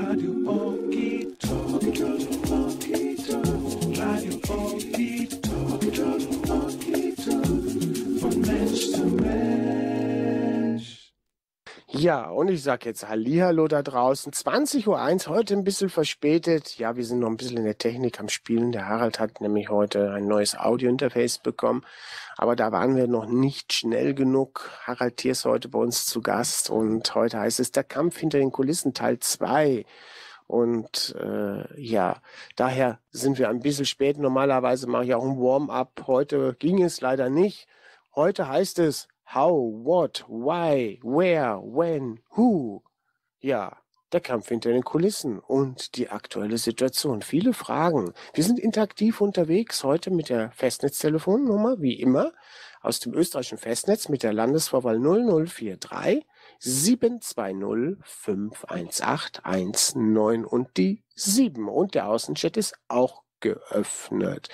Radio Oki Talk. Radio Ja, und ich sag jetzt Hallihallo da draußen. 20.01 Uhr, heute ein bisschen verspätet. Ja, wir sind noch ein bisschen in der Technik am Spielen. Der Harald hat nämlich heute ein neues Audio-Interface bekommen. Aber da waren wir noch nicht schnell genug. Harald Thier ist heute bei uns zu Gast und heute heißt es der Kampf hinter den Kulissen Teil 2. Und äh, ja, daher sind wir ein bisschen spät. Normalerweise mache ich auch ein Warm-up. Heute ging es leider nicht. Heute heißt es How, What, Why, Where, When, Who. Ja, der Kampf hinter den Kulissen und die aktuelle Situation. Viele Fragen. Wir sind interaktiv unterwegs heute mit der Festnetztelefonnummer, wie immer, aus dem österreichischen Festnetz mit der Landesvorwahl 0043 720 518 19 und die 7. Und der Außenchat ist auch geöffnet.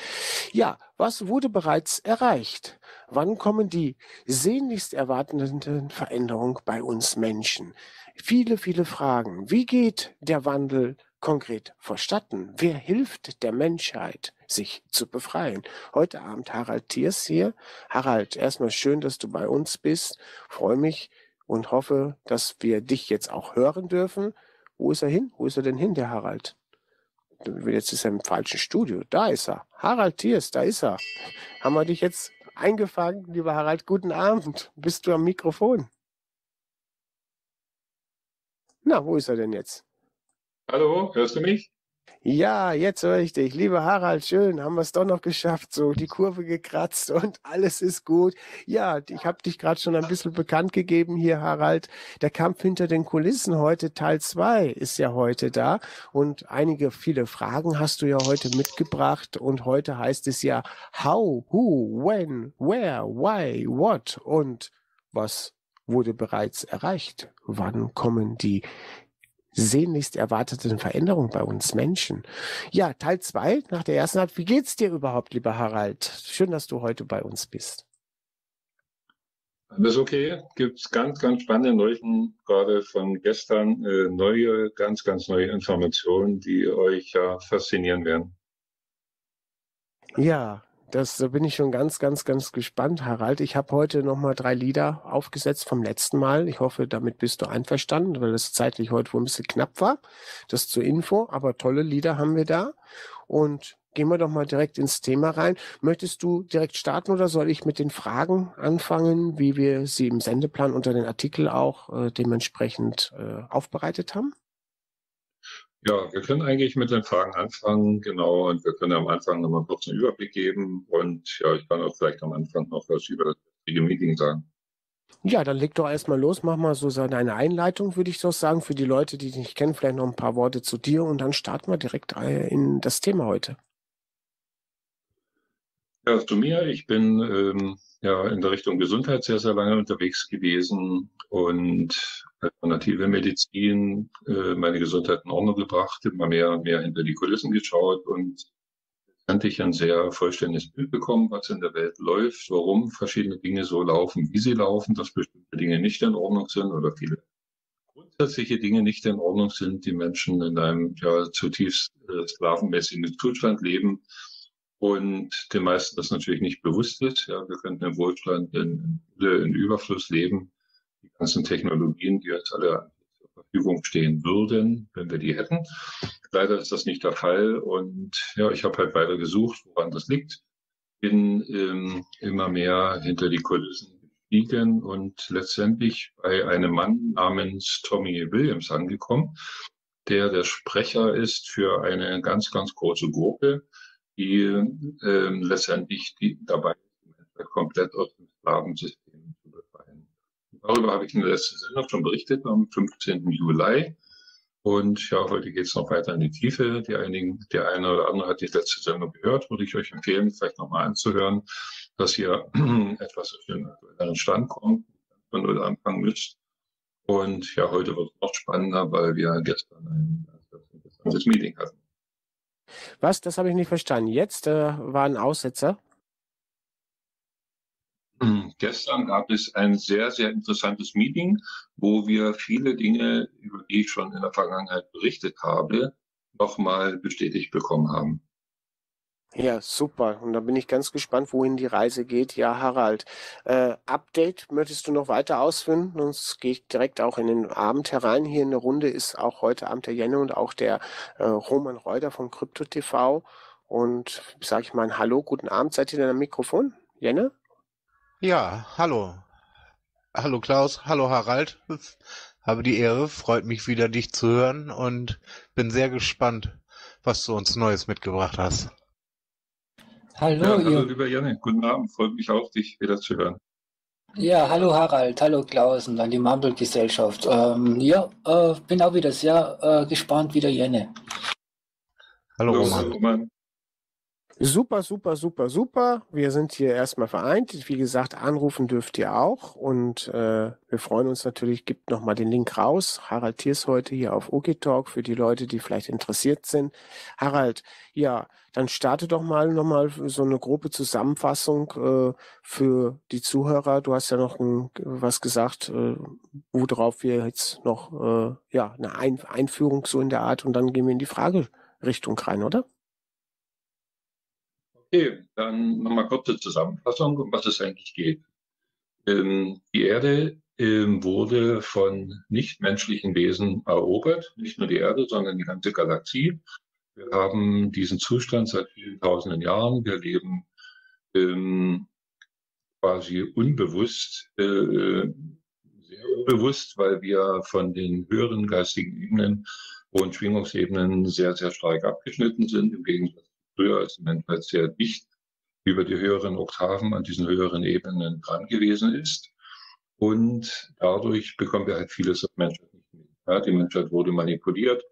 Ja, was wurde bereits erreicht? Wann kommen die sehnlichst erwartenden Veränderungen bei uns Menschen? Viele, viele Fragen. Wie geht der Wandel konkret verstatten? Wer hilft der Menschheit, sich zu befreien? Heute Abend Harald Thiers hier. Harald, erstmal schön, dass du bei uns bist. Freue mich und hoffe, dass wir dich jetzt auch hören dürfen. Wo ist er hin? Wo ist er denn hin, der Harald? Jetzt ist er im falschen Studio. Da ist er. Harald Thiers, da ist er. Haben wir dich jetzt eingefangen, lieber Harald? Guten Abend. Bist du am Mikrofon? Na, wo ist er denn jetzt? Hallo, hörst du mich? Ja, jetzt höre ich dich. Lieber Harald, schön, haben wir es doch noch geschafft. So, die Kurve gekratzt und alles ist gut. Ja, ich habe dich gerade schon ein bisschen bekannt gegeben hier, Harald. Der Kampf hinter den Kulissen heute, Teil 2, ist ja heute da. Und einige, viele Fragen hast du ja heute mitgebracht. Und heute heißt es ja How, Who, When, Where, Why, What und was wurde bereits erreicht? Wann kommen die sehnlichst erwarteten Veränderungen bei uns Menschen? Ja, Teil zwei nach der ersten Halbzeit. Wie geht's dir überhaupt, lieber Harald? Schön, dass du heute bei uns bist. Alles okay. Gibt's ganz, ganz spannende Neuigkeiten gerade von gestern. Äh, neue, ganz, ganz neue Informationen, die euch ja faszinieren werden. Ja, das da bin ich schon ganz, ganz, ganz gespannt, Harald. Ich habe heute nochmal drei Lieder aufgesetzt vom letzten Mal. Ich hoffe, damit bist du einverstanden, weil es zeitlich heute wohl ein bisschen knapp war. Das zur Info, aber tolle Lieder haben wir da. Und gehen wir doch mal direkt ins Thema rein. Möchtest du direkt starten oder soll ich mit den Fragen anfangen, wie wir sie im Sendeplan unter den Artikel auch äh, dementsprechend äh, aufbereitet haben? Ja, wir können eigentlich mit den Fragen anfangen, genau, und wir können am Anfang nochmal kurz einen Überblick geben und ja, ich kann auch vielleicht am Anfang noch was über das Meeting sagen. Ja, dann leg doch erstmal los, mach mal so deine Einleitung, würde ich so sagen, für die Leute, die dich nicht kennen, vielleicht noch ein paar Worte zu dir und dann starten wir direkt in das Thema heute. Ja, zu mir. Ich bin ähm, ja in der Richtung Gesundheit sehr, sehr lange unterwegs gewesen und alternative Medizin äh, meine Gesundheit in Ordnung gebracht, immer mehr und mehr hinter die Kulissen geschaut und letztendlich ein sehr vollständiges Bild bekommen, was in der Welt läuft, warum verschiedene Dinge so laufen, wie sie laufen, dass bestimmte Dinge nicht in Ordnung sind oder viele grundsätzliche Dinge nicht in Ordnung sind, die Menschen in einem ja zutiefst äh, sklavenmäßigen Zustand leben und den meisten das natürlich nicht bewusst ist. Ja, wir könnten im Wohlstand in, in Überfluss leben. Die ganzen Technologien, die uns alle zur Verfügung stehen würden, wenn wir die hätten. Leider ist das nicht der Fall. Und ja, ich habe halt weiter gesucht, woran das liegt. Bin ähm, immer mehr hinter die Kulissen gestiegen und letztendlich bei einem Mann namens Tommy Williams angekommen, der der Sprecher ist für eine ganz, ganz große Gruppe, die ähm, letztendlich die dabei komplett aus dem Sklavensystem. Darüber habe ich in der letzten Sendung schon berichtet, am 15. Juli. Und ja, heute geht es noch weiter in die Tiefe. Die einigen, der eine oder andere hat die letzte Sendung gehört, würde ich euch empfehlen, vielleicht nochmal anzuhören, dass ihr etwas auf den aktuellen Stand kommt, von null anfangen müsst. Und ja, heute wird es noch spannender, weil wir gestern ein interessantes Meeting hatten. Was? Das habe ich nicht verstanden. Jetzt äh, war ein Aussetzer. Gestern gab es ein sehr, sehr interessantes Meeting, wo wir viele Dinge, über die ich schon in der Vergangenheit berichtet habe, nochmal bestätigt bekommen haben. Ja, super. Und da bin ich ganz gespannt, wohin die Reise geht. Ja, Harald, äh, Update möchtest du noch weiter ausführen? Sonst gehe ich direkt auch in den Abend herein. Hier in der Runde ist auch heute Abend der Jenne und auch der äh, Roman Reuter von Krypto TV. Und sage ich mal ein Hallo, guten Abend. Seid ihr denn am Mikrofon? Jenne? Ja, hallo. Hallo Klaus, hallo Harald. Habe die Ehre, freut mich wieder, dich zu hören und bin sehr gespannt, was du uns Neues mitgebracht hast. Hallo, Ja, hallo, ihr. lieber Janne, guten Abend, freut mich auch, dich wieder zu hören. Ja, hallo Harald, hallo Klaus und an die Mumble-Gesellschaft. Ähm, ja, äh, bin auch wieder sehr äh, gespannt wie der Jenne. Hallo Hallo, Roman. Roman. Super, super, super, super. Wir sind hier erstmal vereint. Wie gesagt, anrufen dürft ihr auch. Und äh, wir freuen uns natürlich, gibt nochmal den Link raus. Harald Thiers heute hier auf OK Talk für die Leute, die vielleicht interessiert sind. Harald, ja, dann starte doch mal nochmal so eine grobe Zusammenfassung äh, für die Zuhörer. Du hast ja noch ein, was gesagt, äh, worauf wir jetzt noch, äh, ja, eine ein Einführung so in der Art und dann gehen wir in die Fragerichtung rein, oder? Okay, dann nochmal kurze Zusammenfassung, um was es eigentlich geht. Ähm, die Erde ähm, wurde von nichtmenschlichen Wesen erobert, nicht nur die Erde, sondern die ganze Galaxie. Wir haben diesen Zustand seit vielen tausenden Jahren. Wir leben ähm, quasi unbewusst, äh, sehr unbewusst, weil wir von den höheren geistigen Ebenen, hohen Schwingungsebenen sehr, sehr stark abgeschnitten sind, im Gegensatz früher, als die Menschheit sehr dicht über die höheren Oktaven an diesen höheren Ebenen dran gewesen ist. Und dadurch bekommen wir halt vieles als Menschheit nicht mit. Ja, die Menschheit wurde manipuliert.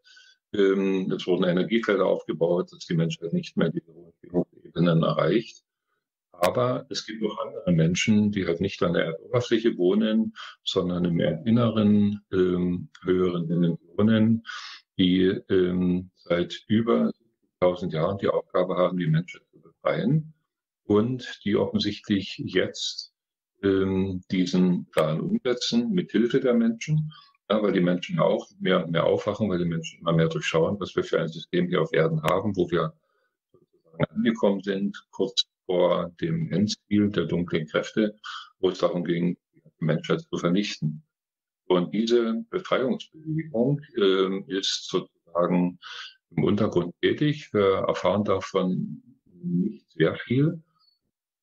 Ähm, es wurden Energiefelder aufgebaut, dass die Menschheit nicht mehr diese hohen Schwingungsebenen erreicht. Aber es gibt auch andere Menschen, die halt nicht an der Erdoberfläche wohnen, sondern im Erdinneren, ähm, höheren Dimensionen, die ähm, seit über 1000 Jahren die Aufgabe haben, die Menschheit zu befreien und die offensichtlich jetzt ähm, diesen Plan umsetzen mit Hilfe der Menschen, ja, weil die Menschen auch mehr und mehr aufwachen, weil die Menschen immer mehr durchschauen, was wir für ein System hier auf Erden haben, wo wir angekommen sind, kurz vor dem Endziel der dunklen Kräfte, wo es darum ging, die Menschheit zu vernichten. Und diese Befreiungsbewegung ähm, ist sozusagen im Untergrund tätig. Wir erfahren davon nicht sehr viel,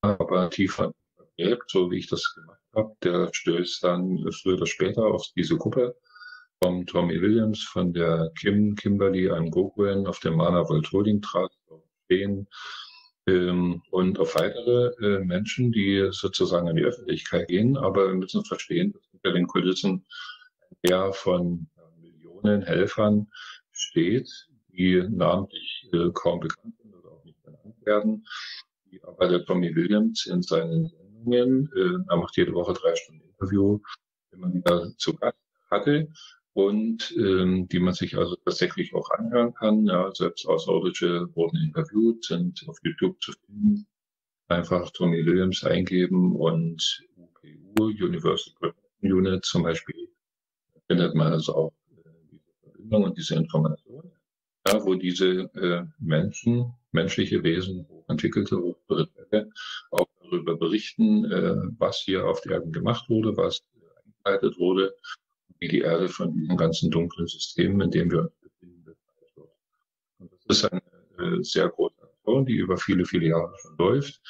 aber tiefer gräbt, so wie ich das gemacht habe, der stößt dann früher oder später auf diese Gruppe vom Tommy Williams, von der Kim Kimberly Angoguen auf dem Mana Volt Holding Trust stehen ähm, und auf weitere äh, Menschen, die sozusagen in die Öffentlichkeit gehen. Aber wir müssen verstehen, dass hinter den Kulissen ein Heer von Millionen Helfern steht, die namentlich äh, kaum bekannt sind oder auch nicht benannt werden. Die aber der Tommy Williams in seinen Sendungen, äh, er macht jede Woche drei Stunden Interview, immer wieder zu Gast hatte und ähm, die man sich also tatsächlich auch anhören kann. Ja, selbst Außerirdische wurden interviewt, sind auf YouTube zu finden. Einfach Tommy Williams eingeben und UPU, Universal Protection Unit zum Beispiel, findet man also auch äh, diese Verbindung und diese Information, ja, wo diese äh, Menschen, menschliche Wesen, hochentwickelte, hochspirituelle, auch darüber berichten, äh, was hier auf der Erde gemacht wurde, was äh, eingeleitet wurde, wie die Erde von diesem ganzen dunklen System, in dem wir uns befinden, befreit wird. Und das ist eine äh, sehr große Aktion, die über viele, viele Jahre schon läuft,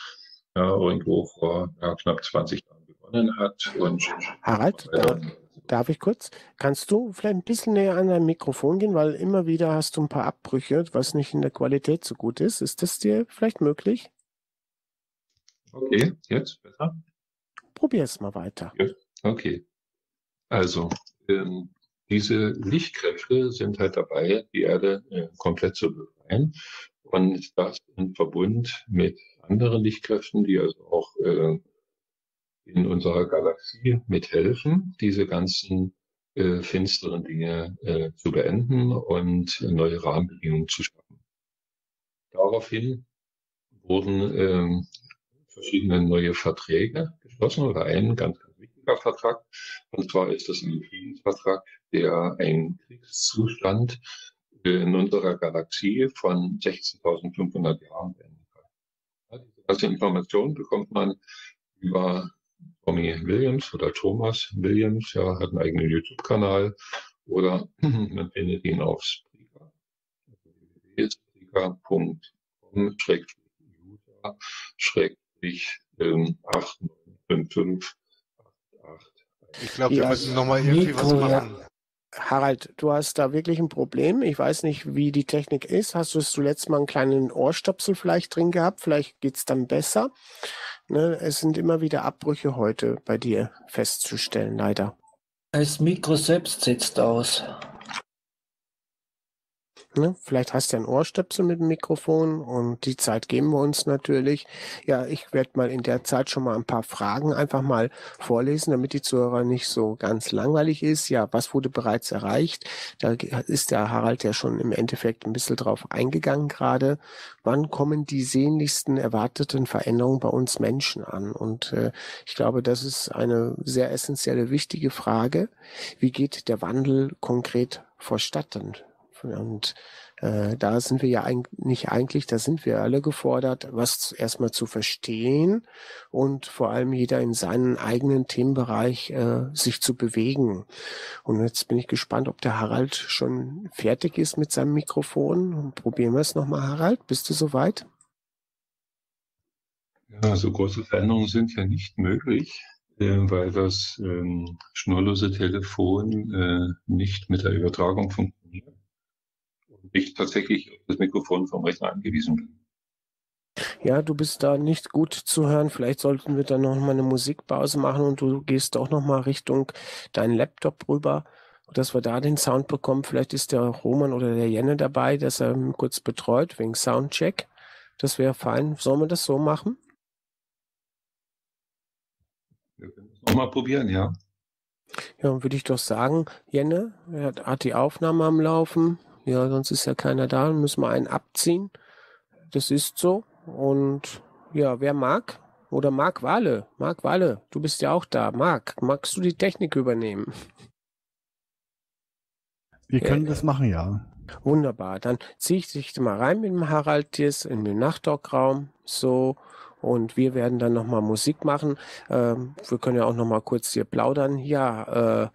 ja, irgendwo vor ja, knapp 20 Jahren begonnen hat. Und Harald, da, darf ich kurz? Kannst du vielleicht ein bisschen näher an dein Mikrofon gehen, weil immer wieder hast du ein paar Abbrüche, was nicht in der Qualität so gut ist. Ist das dir vielleicht möglich? okay, jetzt besser? Probier es mal weiter. Okay. Also, ähm, diese Lichtkräfte sind halt dabei, die Erde äh, komplett zu befreien. Und das im Verbund mit anderen Lichtkräften, die also auch äh, in unserer Galaxie mithelfen, diese ganzen äh, finsteren Dinge äh, zu beenden und neue Rahmenbedingungen zu schaffen. Daraufhin wurden ähm, verschiedene neue Verträge geschlossen oder ein ganz, ganz wichtiger Vertrag. Und zwar ist das ein Friedensvertrag, der einen Kriegszustand in unserer Galaxie von 16.500 Jahren beenden kann. Ja, diese ganze Information bekommt man über Tommy Williams oder Thomas Williams, ja, hat einen eigenen YouTube-Kanal oder man findet ihn auf Spreaker, spreaker.com-user schrägstrich 8955 Ich glaube, wir Ja, müssen nochmal irgendwie was Mikro, ja. machen. Harald, du hast da wirklich ein Problem. Ich weiß nicht, wie die Technik ist. Hast du es zuletzt mal einen kleinen Ohrstöpsel vielleicht drin gehabt? Vielleicht geht's dann besser. Ne, es sind immer wieder Abbrüche heute bei dir festzustellen, leider. Das Mikro selbst setzt aus. Ne? Vielleicht hast du ein Ohrstöpsel mit dem Mikrofon und die Zeit geben wir uns natürlich. Ja, ich werde mal in der Zeit schon mal ein paar Fragen einfach mal vorlesen, damit die Zuhörer nicht so ganz langweilig ist. Ja, was wurde bereits erreicht? Da ist der Harald ja schon im Endeffekt ein bisschen drauf eingegangen gerade. Wann kommen die sehnlichsten erwarteten Veränderungen bei uns Menschen an? Und äh, ich glaube, das ist eine sehr essentielle, wichtige Frage. Wie geht der Wandel konkret vorstatten? Und äh, da sind wir ja eigentlich nicht eigentlich, da sind wir alle gefordert, was erstmal zu verstehen und vor allem jeder in seinen eigenen Themenbereich äh, sich zu bewegen. Und jetzt bin ich gespannt, ob der Harald schon fertig ist mit seinem Mikrofon. Probieren wir es nochmal, Harald. Bist du soweit? Ja, so große Veränderungen sind ja nicht möglich, äh, weil das ähm, schnurlose Telefon äh, nicht mit der Übertragung und ich tatsächlich auf das Mikrofon vom Rechner angewiesen bin. Ja, du bist da nicht gut zu hören. Vielleicht sollten wir dann noch mal eine Musikpause machen und du gehst auch noch mal Richtung deinen Laptop rüber, dass wir da den Sound bekommen. Vielleicht ist der Roman oder der Jenne dabei, dass er kurz betreut wegen Soundcheck. Das wäre fein. Sollen wir das so machen? Wir können das nochmal probieren, ja. Ja, dann würde ich doch sagen, Jenne, er hat die Aufnahme am Laufen. Ja, sonst ist ja keiner da. Dann müssen wir einen abziehen. Das ist so. Und ja, wer mag? Oder Marc Walle. Marc Walle, du bist ja auch da. Marc, magst du die Technik übernehmen? Wir können ja. das machen, ja. Wunderbar. Dann ziehe ich dich mal rein mit dem Harald Tiers in den Nachttalkraum. So. Und wir werden dann nochmal Musik machen. Ähm, wir können ja auch nochmal kurz hier plaudern. Ja, äh,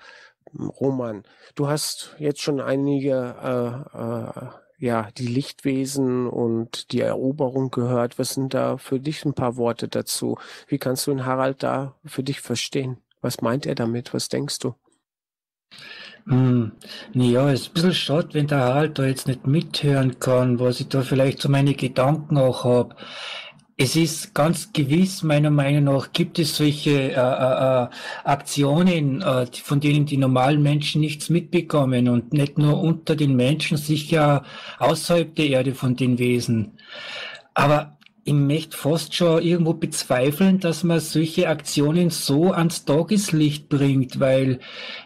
Roman, du hast jetzt schon einige, äh, äh, ja, die Lichtwesen und die Eroberung gehört. Was sind da für dich ein paar Worte dazu? Wie kannst du den Harald da für dich verstehen? Was meint er damit? Was denkst du? Hm, ja, ist ein bisschen schade, wenn der Harald da jetzt nicht mithören kann, was ich da vielleicht so meine Gedanken auch habe. Es ist ganz gewiss, meiner Meinung nach, gibt es solche äh, äh, äh, Aktionen, äh, von denen die normalen Menschen nichts mitbekommen und nicht nur unter den Menschen, sicher außerhalb der Erde von den Wesen. Aber ich möchte fast schon irgendwo bezweifeln, dass man solche Aktionen so ans Tageslicht bringt, weil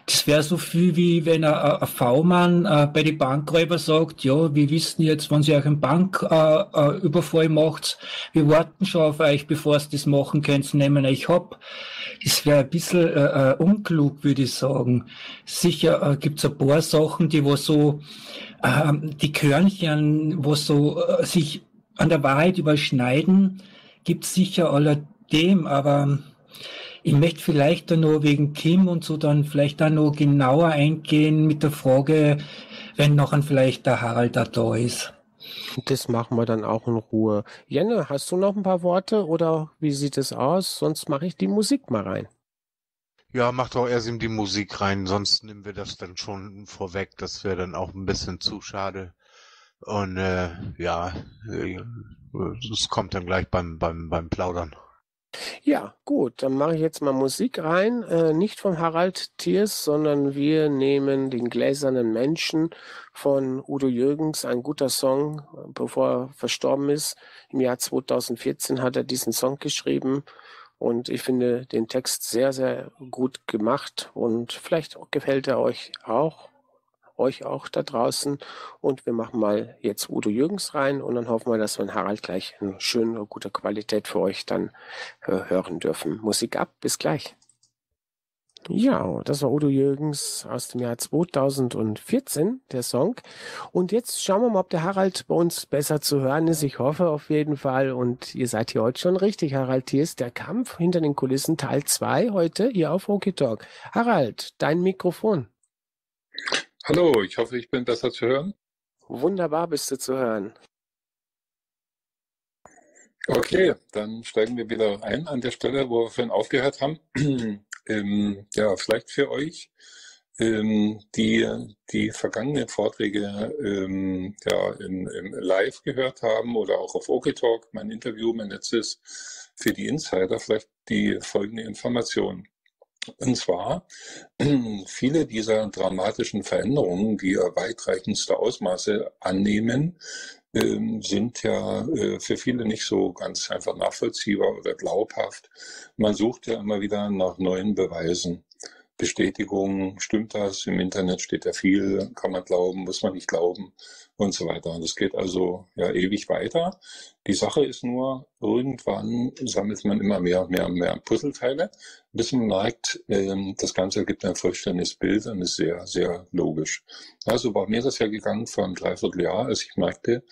das wäre so viel wie wenn ein, ein V-Mann äh, bei den Bankräuber sagt, ja, wir wissen jetzt, wenn Sie euch einen Banküberfall äh, äh, macht, wir warten schon auf euch, bevor Sie das machen könnt, nehmen euch ab. Das wäre ein bisschen äh, äh, unklug, würde ich sagen. Sicher äh, gibt es ein paar Sachen, die wo so, ähm, die Körnchen, wo so äh, sich an der Wahrheit überschneiden, gibt es sicher alledem, aber ich möchte vielleicht dann noch wegen Kim und so dann vielleicht dann noch genauer eingehen mit der Frage, wenn noch ein vielleicht der Harald da da ist. Das machen wir dann auch in Ruhe. Jenne, hast du noch ein paar Worte oder wie sieht es aus? Sonst mache ich die Musik mal rein. Ja, mach doch erst ihm die Musik rein, sonst nehmen wir das dann schon vorweg. Das wäre dann auch ein bisschen zu schade. Und äh, ja, äh, es kommt dann gleich beim, beim, beim Plaudern. Ja, gut, dann mache ich jetzt mal Musik rein. Äh, nicht von Harald Thiers, sondern wir nehmen den gläsernen Menschen von Udo Jürgens, ein guter Song, äh, bevor er verstorben ist. Im Jahr 2014 hat er diesen Song geschrieben und ich finde den Text sehr, sehr gut gemacht und vielleicht gefällt er euch auch. Euch auch da draußen. Und wir machen mal jetzt Udo Jürgens rein und dann hoffen wir, dass wir Harald gleich in schöner, guter Qualität für euch dann äh, hören dürfen. Musik ab, bis gleich. Ja, das war Udo Jürgens aus dem Jahr 2014, der Song. Und jetzt schauen wir mal, ob der Harald bei uns besser zu hören ist. Ich hoffe auf jeden Fall. Und ihr seid hier heute schon richtig, Harald. Hier ist der Kampf hinter den Kulissen Teil 2 heute hier auf Hockey Talk. Harald, dein Mikrofon. Hallo, ich hoffe, ich bin besser zu hören. Wunderbar bist du zu hören. Okay, dann steigen wir wieder ein an der Stelle, wo wir vorhin aufgehört haben. ähm, ja, vielleicht für euch, ähm, die die vergangenen Vorträge ähm, ja, in, in live gehört haben oder auch auf OKTalk, mein Interview, mein letztes für die Insider, vielleicht die folgende Information. Und zwar, viele dieser dramatischen Veränderungen, die ja weitreichendste Ausmaße annehmen, ähm, sind ja äh, für viele nicht so ganz einfach nachvollziehbar oder glaubhaft. Man sucht ja immer wieder nach neuen Beweisen. Bestätigungen, stimmt das? Im Internet steht ja viel, kann man glauben, muss man nicht glauben und so weiter. Das geht also ja ewig weiter. Die Sache ist nur, irgendwann sammelt man immer mehr und mehr und mehr Puzzleteile, bis man merkt, ähm, das Ganze ergibt ein vollständiges Bild und ist sehr, sehr logisch. Also war mir das ja gegangen vor einem Dreivierteljahr, als ich merkte,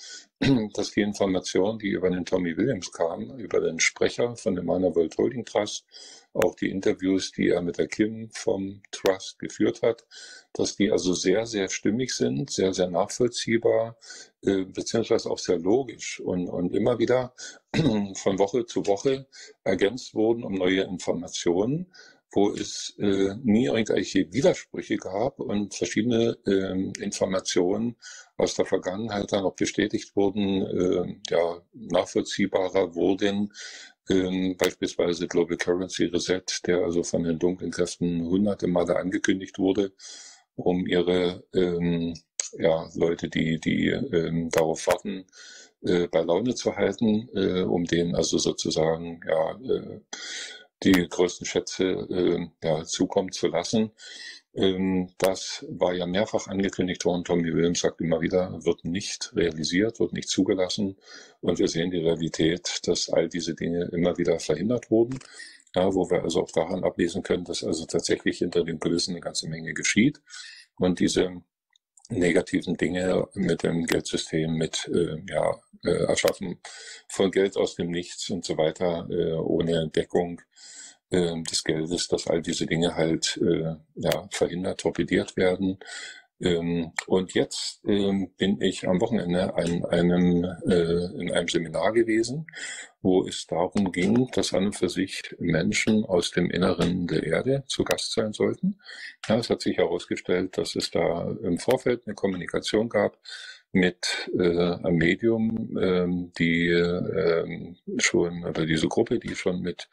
dass die Informationen, die über den Tommy Williams kamen, über den Sprecher von dem Mana World Holding Trust, auch die Interviews, die er mit der Kim vom Trust geführt hat, dass die also sehr, sehr stimmig sind, sehr, sehr nachvollziehbar, äh, beziehungsweise auch sehr logisch und, und immer wieder von Woche zu Woche ergänzt wurden um neue Informationen, wo es äh, nie irgendwelche Widersprüche gab und verschiedene äh, Informationen aus der Vergangenheit dann auch bestätigt wurden, äh, ja, nachvollziehbarer wurden, ähm, beispielsweise Global Currency Reset, der also von den dunklen Kräften hunderte Male angekündigt wurde, um ihre ähm, ja, Leute, die, die ähm, darauf warten, äh, bei Laune zu halten, äh, um denen also sozusagen ja, äh, die größten Schätze äh, ja, zukommen zu lassen. Ähm, das war ja mehrfach angekündigt worden. Tommy Williams sagt immer wieder, wird nicht realisiert, wird nicht zugelassen. Und wir sehen die Realität, dass all diese Dinge immer wieder verhindert wurden. Ja, wo wir also auch daran ablesen können, dass also tatsächlich hinter den Kulissen eine ganze Menge geschieht. Und diese negativen Dinge mit dem Geldsystem, mit äh, ja, äh, Erschaffen von Geld aus dem Nichts und so weiter, äh, ohne Deckung äh, des Geldes, dass all diese Dinge halt äh, ja, verhindert, torpediert werden. Ähm, und jetzt ähm, bin ich am Wochenende an einem, äh, in einem Seminar gewesen, wo es darum ging, dass an und für sich Menschen aus dem Inneren der Erde zu Gast sein sollten. Ja, es hat sich herausgestellt, dass es da im Vorfeld eine Kommunikation gab mit äh, einem Medium, ähm, die ähm, schon, oder diese Gruppe, die schon mit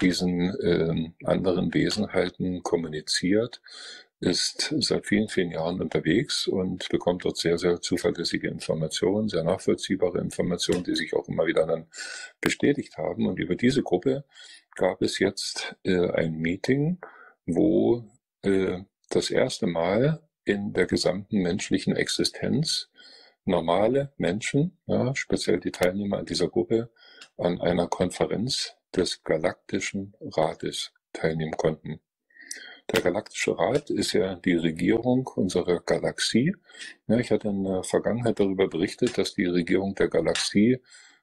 diesen ähm, anderen Wesenheiten kommuniziert, ist seit vielen, vielen Jahren unterwegs und bekommt dort sehr, sehr zuverlässige Informationen, sehr nachvollziehbare Informationen, die sich auch immer wieder dann bestätigt haben. Und über diese Gruppe gab es jetzt äh, ein Meeting, wo äh, das erste Mal in der gesamten menschlichen Existenz normale Menschen, ja, speziell die Teilnehmer dieser Gruppe, an einer Konferenz des Galaktischen Rates teilnehmen konnten. Der Galaktische Rat ist ja die Regierung unserer Galaxie. Ja, ich hatte in der Vergangenheit darüber berichtet, dass die Regierung der Galaxie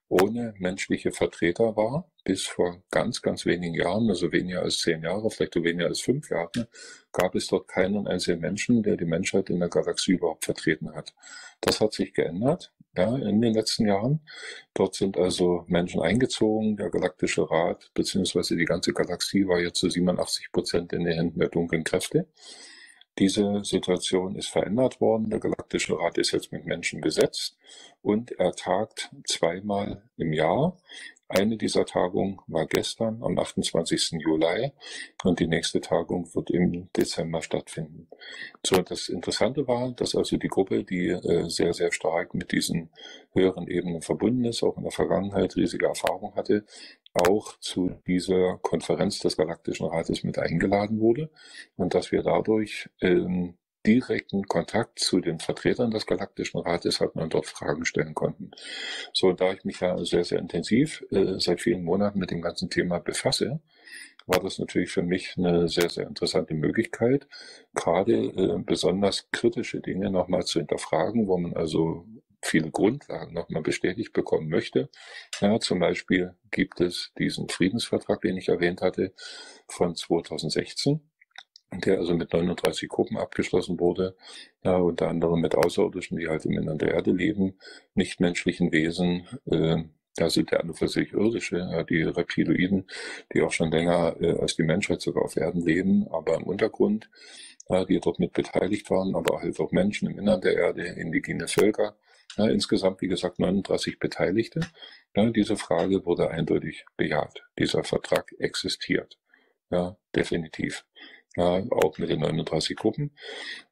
ohne menschliche Vertreter war, bis vor ganz, ganz wenigen Jahren, also weniger als zehn Jahre, vielleicht weniger als fünf Jahre, gab es dort keinen einzigen Menschen, der die Menschheit in der Galaxie überhaupt vertreten hat. Das hat sich geändert ja, in den letzten Jahren. Dort sind also Menschen eingezogen, der Galaktische Rat, beziehungsweise die ganze Galaxie war jetzt zu 87 Prozent in den Händen der dunklen Kräfte. Diese Situation ist verändert worden. Der Galaktische Rat ist jetzt mit Menschen besetzt und er tagt zweimal im Jahr. Eine dieser Tagungen war gestern am 28. Juli und die nächste Tagung wird im Dezember stattfinden. So, das Interessante war, dass also die Gruppe, die äh, sehr, sehr stark mit diesen höheren Ebenen verbunden ist, auch in der Vergangenheit riesige Erfahrung hatte, auch zu dieser Konferenz des Galaktischen Rates mit eingeladen wurde und dass wir dadurch ähm, direkten Kontakt zu den Vertretern des Galaktischen Rates hatten und dort Fragen stellen konnten. So, da ich mich ja sehr, sehr intensiv äh, seit vielen Monaten mit dem ganzen Thema befasse, war das natürlich für mich eine sehr, sehr interessante Möglichkeit, gerade äh, besonders kritische Dinge nochmal zu hinterfragen, wo man also viele Grundlagen nochmal bestätigt bekommen möchte. Ja, zum Beispiel gibt es diesen Friedensvertrag, den ich erwähnt hatte, von 2016 der also mit 39 Gruppen abgeschlossen wurde, ja, unter anderem mit Außerirdischen, die halt im Innern der Erde leben, nichtmenschlichen Wesen, äh, also der an und für sich irdische, ja, die Reptiloiden, die auch schon länger äh, als die Menschheit sogar auf Erden leben, aber im Untergrund, ja, die dort mit beteiligt waren, aber halt auch Menschen im Innern der Erde, indigene Völker, ja, insgesamt, wie gesagt, 39 Beteiligte. Ja, diese Frage wurde eindeutig bejaht. Dieser Vertrag existiert. Ja, definitiv ja, auch mit den 39 Gruppen.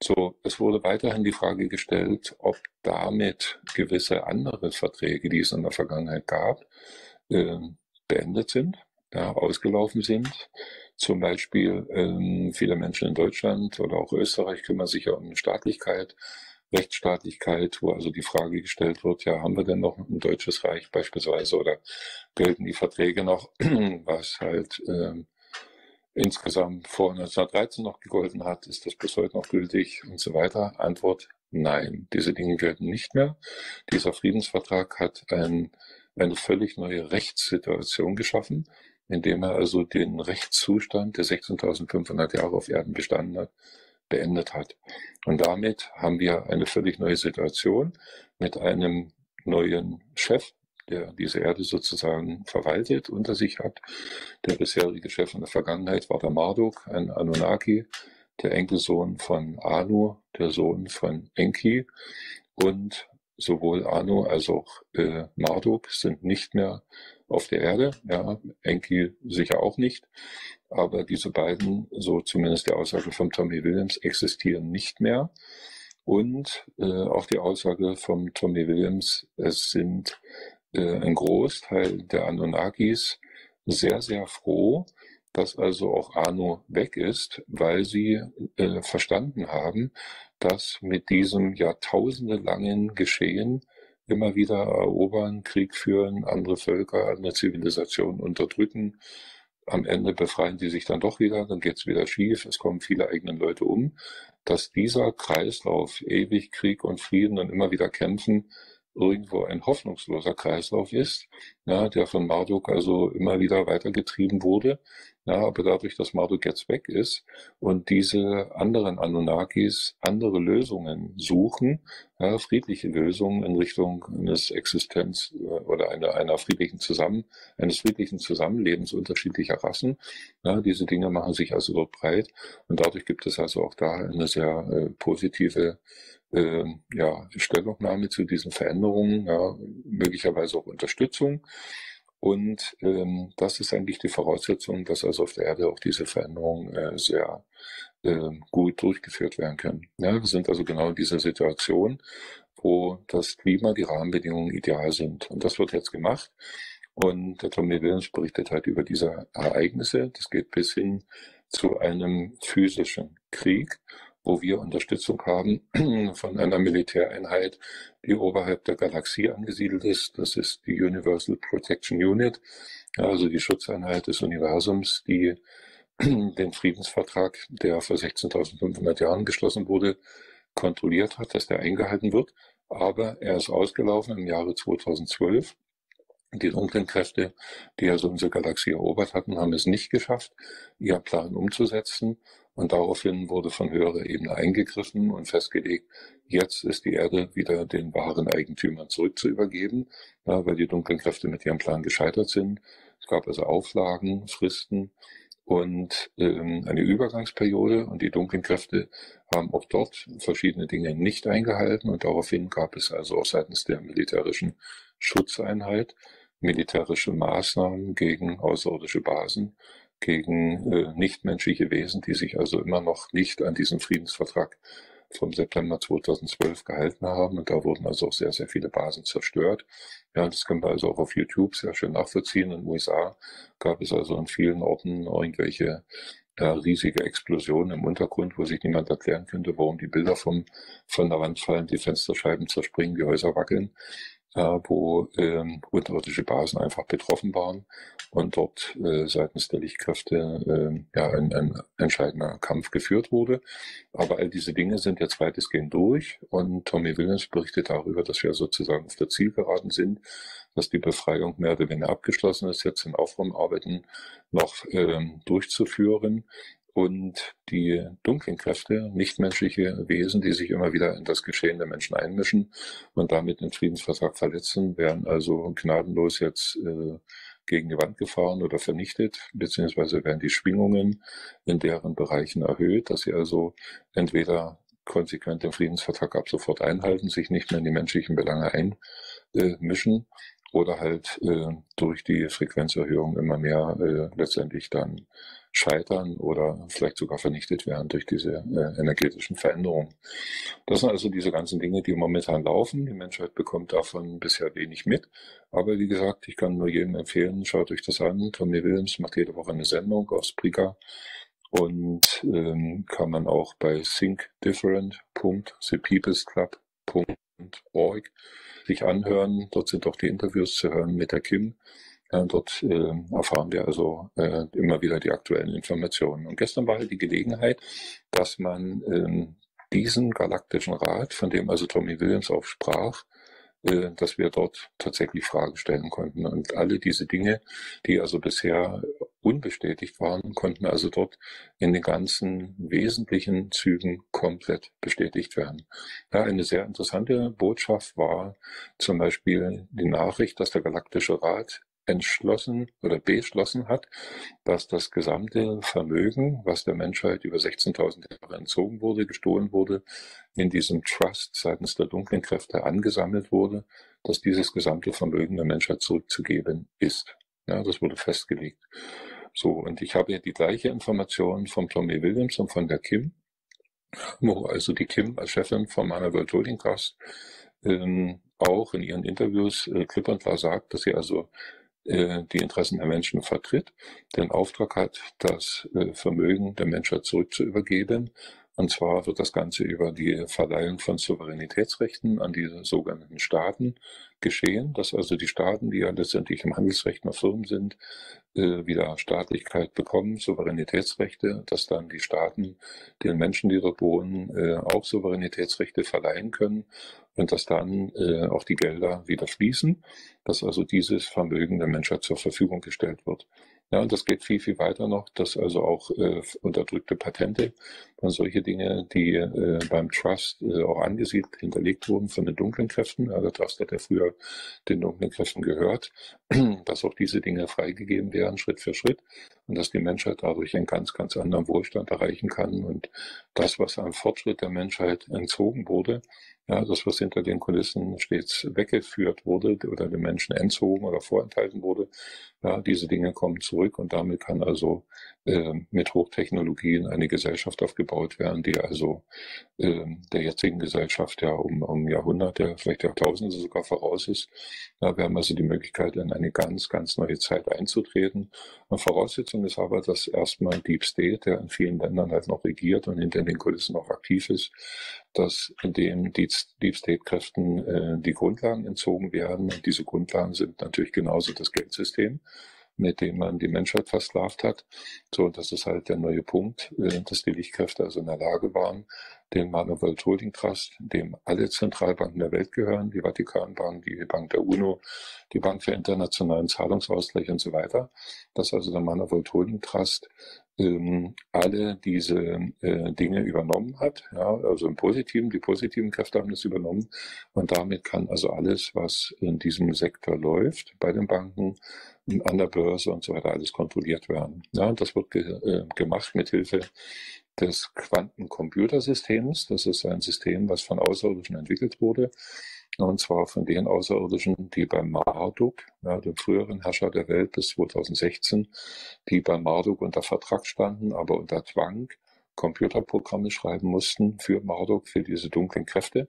So, es wurde weiterhin die Frage gestellt, ob damit gewisse andere Verträge, die es in der Vergangenheit gab, äh, beendet sind, ja, ausgelaufen sind. Zum Beispiel ähm, viele Menschen in Deutschland oder auch Österreich kümmern sich ja um Staatlichkeit, Rechtsstaatlichkeit, wo also die Frage gestellt wird, ja, haben wir denn noch ein deutsches Reich beispielsweise oder gelten die Verträge noch, was halt ähm, insgesamt vor 1913 noch gegolten hat, ist das bis heute noch gültig und so weiter? Antwort nein, diese Dinge gelten nicht mehr. Dieser Friedensvertrag hat ein, eine völlig neue Rechtssituation geschaffen, indem er also den Rechtszustand, der 16.500 Jahre auf Erden bestanden hat, beendet hat. Und damit haben wir eine völlig neue Situation mit einem neuen Chef der diese Erde sozusagen verwaltet, unter sich hat. Der bisherige Chef in der Vergangenheit war der Marduk, ein Anunnaki, der Enkelsohn von Anu, der Sohn von Enki. Und sowohl Anu als auch äh, Marduk sind nicht mehr auf der Erde. Ja, Enki sicher auch nicht. Aber diese beiden, so zumindest die Aussage von Tommy Williams, existieren nicht mehr. Und äh, auch die Aussage von Tommy Williams, es sind äh, ein Großteil der Anunnakis sehr, sehr froh, dass also auch Anu weg ist, weil sie äh, verstanden haben, dass mit diesem jahrtausendelangen Geschehen immer wieder erobern, Krieg führen, andere Völker, andere Zivilisationen unterdrücken, am Ende befreien die sich dann doch wieder, dann geht's wieder schief, es kommen viele eigene Leute um, dass dieser Kreislauf ewig Krieg und Frieden und immer wieder kämpfen irgendwo ein hoffnungsloser Kreislauf ist, ja, der von Marduk also immer wieder weitergetrieben wurde. Ja, aber dadurch, dass Marduk jetzt weg ist und diese anderen Anunnakis andere Lösungen suchen, ja, friedliche Lösungen in Richtung eines Existenz äh, oder einer, einer friedlichen Zusammen, eines friedlichen Zusammenlebens unterschiedlicher Rassen. Ja, diese Dinge machen sich also dort breit und dadurch gibt es also auch da eine sehr äh, positive äh, ja, Stellungnahme zu diesen Veränderungen, ja, möglicherweise auch Unterstützung. Und ähm, das ist eigentlich die Voraussetzung, dass also auf der Erde auch diese Veränderungen äh, sehr äh, gut durchgeführt werden können. Ja, wir sind also genau in dieser Situation, wo das Klima, die Rahmenbedingungen ideal sind. Und das wird jetzt gemacht. Und der Tommy Williams berichtet halt über diese Ereignisse. Das geht bis hin zu einem physischen Krieg wo wir Unterstützung haben von einer Militäreinheit, die oberhalb der Galaxie angesiedelt ist. Das ist die Universal Protection Unit, also die Schutzeinheit des Universums, die den Friedensvertrag, der vor 16.500 Jahren geschlossen wurde, kontrolliert hat, dass der eingehalten wird. Aber er ist ausgelaufen im Jahre 2012. Die dunklen Kräfte, die also unsere Galaxie erobert hatten, haben es nicht geschafft, ihren Plan umzusetzen. Und daraufhin wurde von höherer Ebene eingegriffen und festgelegt, jetzt ist die Erde wieder den wahren Eigentümern zurückzuübergeben, ja, weil die dunklen Kräfte mit ihrem Plan gescheitert sind. Es gab also Auflagen, Fristen und ähm, eine Übergangsperiode. Und die dunklen Kräfte haben auch dort verschiedene Dinge nicht eingehalten. Und daraufhin gab es also auch seitens der militärischen Schutzeinheit militärische Maßnahmen gegen außerirdische Basen gegen äh, nichtmenschliche Wesen, die sich also immer noch nicht an diesen Friedensvertrag vom September 2012 gehalten haben. Und da wurden also auch sehr, sehr viele Basen zerstört. Ja, das können wir also auch auf YouTube sehr schön nachvollziehen. In den USA gab es also an vielen Orten irgendwelche äh, riesige Explosion im Untergrund, wo sich niemand erklären könnte, warum die Bilder vom, von der Wand fallen, die Fensterscheiben zerspringen, die Häuser wackeln äh, wo ähm, unterirdische Basen einfach betroffen waren und dort äh, seitens der Lichtkräfte äh, ja, ein, ein entscheidender Kampf geführt wurde. Aber all diese Dinge sind jetzt weitestgehend durch und Tommy Williams berichtet darüber, dass wir sozusagen auf der Zielgeraden sind, dass die Befreiung mehr oder weniger abgeschlossen ist, jetzt in Aufräumarbeiten noch ähm, durchzuführen und die dunklen Kräfte, nichtmenschliche Wesen, die sich immer wieder in das Geschehen der Menschen einmischen und damit den Friedensvertrag verletzen, werden also gnadenlos jetzt äh, gegen die Wand gefahren oder vernichtet, beziehungsweise werden die Schwingungen in deren Bereichen erhöht, dass sie also entweder konsequent den Friedensvertrag ab sofort einhalten, sich nicht mehr in die menschlichen Belange einmischen oder halt äh, durch die Frequenzerhöhung immer mehr äh, letztendlich dann scheitern oder vielleicht sogar vernichtet werden durch diese äh, energetischen Veränderungen. Das sind also diese ganzen Dinge, die momentan laufen. Die Menschheit bekommt davon bisher wenig mit. Aber wie gesagt, ich kann nur jedem empfehlen, schaut euch das an. Tommy Williams macht jede Woche eine Sendung aus Spreaker und ähm, kann man auch bei thinkdifferent.thepeoplesclub.org sich anhören. Dort sind auch die Interviews zu hören mit der Kim dort äh, erfahren wir also äh, immer wieder die aktuellen Informationen. Und gestern war halt die Gelegenheit, dass man ähm, diesen galaktischen Rat, von dem also Tommy Williams auch sprach, äh, dass wir dort tatsächlich Fragen stellen konnten. Und alle diese Dinge, die also bisher unbestätigt waren, konnten also dort in den ganzen wesentlichen Zügen komplett bestätigt werden. Ja, eine sehr interessante Botschaft war zum Beispiel die Nachricht, dass der Galaktische Rat entschlossen oder beschlossen hat, dass das gesamte Vermögen, was der Menschheit über 16.000 Jahre entzogen wurde, gestohlen wurde, in diesem Trust seitens der dunklen Kräfte angesammelt wurde, dass dieses gesamte Vermögen der Menschheit zurückzugeben ist. Ja, das wurde festgelegt. So, und ich habe die gleiche Information vom Tommy Williams und von der Kim, wo also die Kim als Chefin vom Mana World Holding Trust ähm, auch in ihren Interviews äh, klipp und klar sagt, dass sie also äh, die Interessen der Menschen vertritt, den Auftrag hat, das äh, Vermögen der Menschheit zurückzuübergeben. Und zwar wird das Ganze über die Verleihung von Souveränitätsrechten an diese sogenannten Staaten geschehen, dass also die Staaten, die ja letztendlich im Handelsrecht noch Firmen sind, äh, wieder Staatlichkeit bekommen, Souveränitätsrechte, dass dann die Staaten den Menschen, die dort wohnen, auch Souveränitätsrechte verleihen können und dass dann auch die Gelder wieder fließen dass also dieses Vermögen der Menschheit zur Verfügung gestellt wird. Ja, und das geht viel, viel weiter noch, dass also auch äh, unterdrückte Patente und solche Dinge, die äh, beim Trust äh, auch angesiedelt, hinterlegt wurden von den dunklen Kräften, der Trust hat ja früher den dunklen Kräften gehört, dass auch diese Dinge freigegeben werden, Schritt für Schritt, und dass die Menschheit dadurch einen ganz, ganz anderen Wohlstand erreichen kann. Und das, was am Fortschritt der Menschheit entzogen wurde, ja, das, was hinter den Kulissen stets weggeführt wurde oder den Menschen entzogen oder vorenthalten wurde, ja, diese Dinge kommen zurück. Und damit kann also mit Hochtechnologien eine Gesellschaft aufgebaut werden, die also äh, der jetzigen Gesellschaft ja um, um Jahrhunderte, vielleicht Jahrtausende sogar voraus ist. Ja, wir haben also die Möglichkeit, in eine ganz, ganz neue Zeit einzutreten. Und Voraussetzung ist aber, dass erstmal Deep State, der in vielen Ländern halt noch regiert und hinter den Kulissen noch aktiv ist, dass dem Deep State-Kräften äh, die Grundlagen entzogen werden. Und diese Grundlagen sind natürlich genauso das Geldsystem mit dem man die Menschheit versklavt hat. So, das ist halt der neue Punkt, äh, dass die Lichtkräfte also in der Lage waren, den Mana World Holding Trust, dem alle Zentralbanken der Welt gehören, die Vatikanbank, die Bank der UNO, die Bank für internationalen Zahlungsausgleich und so weiter, dass also der Mana World Holding Trust ähm, alle diese äh, Dinge übernommen hat, ja, also im Positiven, die positiven Kräfte haben das übernommen und damit kann also alles, was in diesem Sektor läuft, bei den Banken, an der Börse und so weiter alles kontrolliert werden. Ja, und das wird ge äh, gemacht mit Hilfe des Quantencomputersystems. Das ist ein System, was von Außerirdischen entwickelt wurde. Und zwar von den Außerirdischen, die bei Marduk, ja, dem früheren Herrscher der Welt bis 2016, die bei Marduk unter Vertrag standen, aber unter Zwang Computerprogramme schreiben mussten für Marduk, für diese dunklen Kräfte.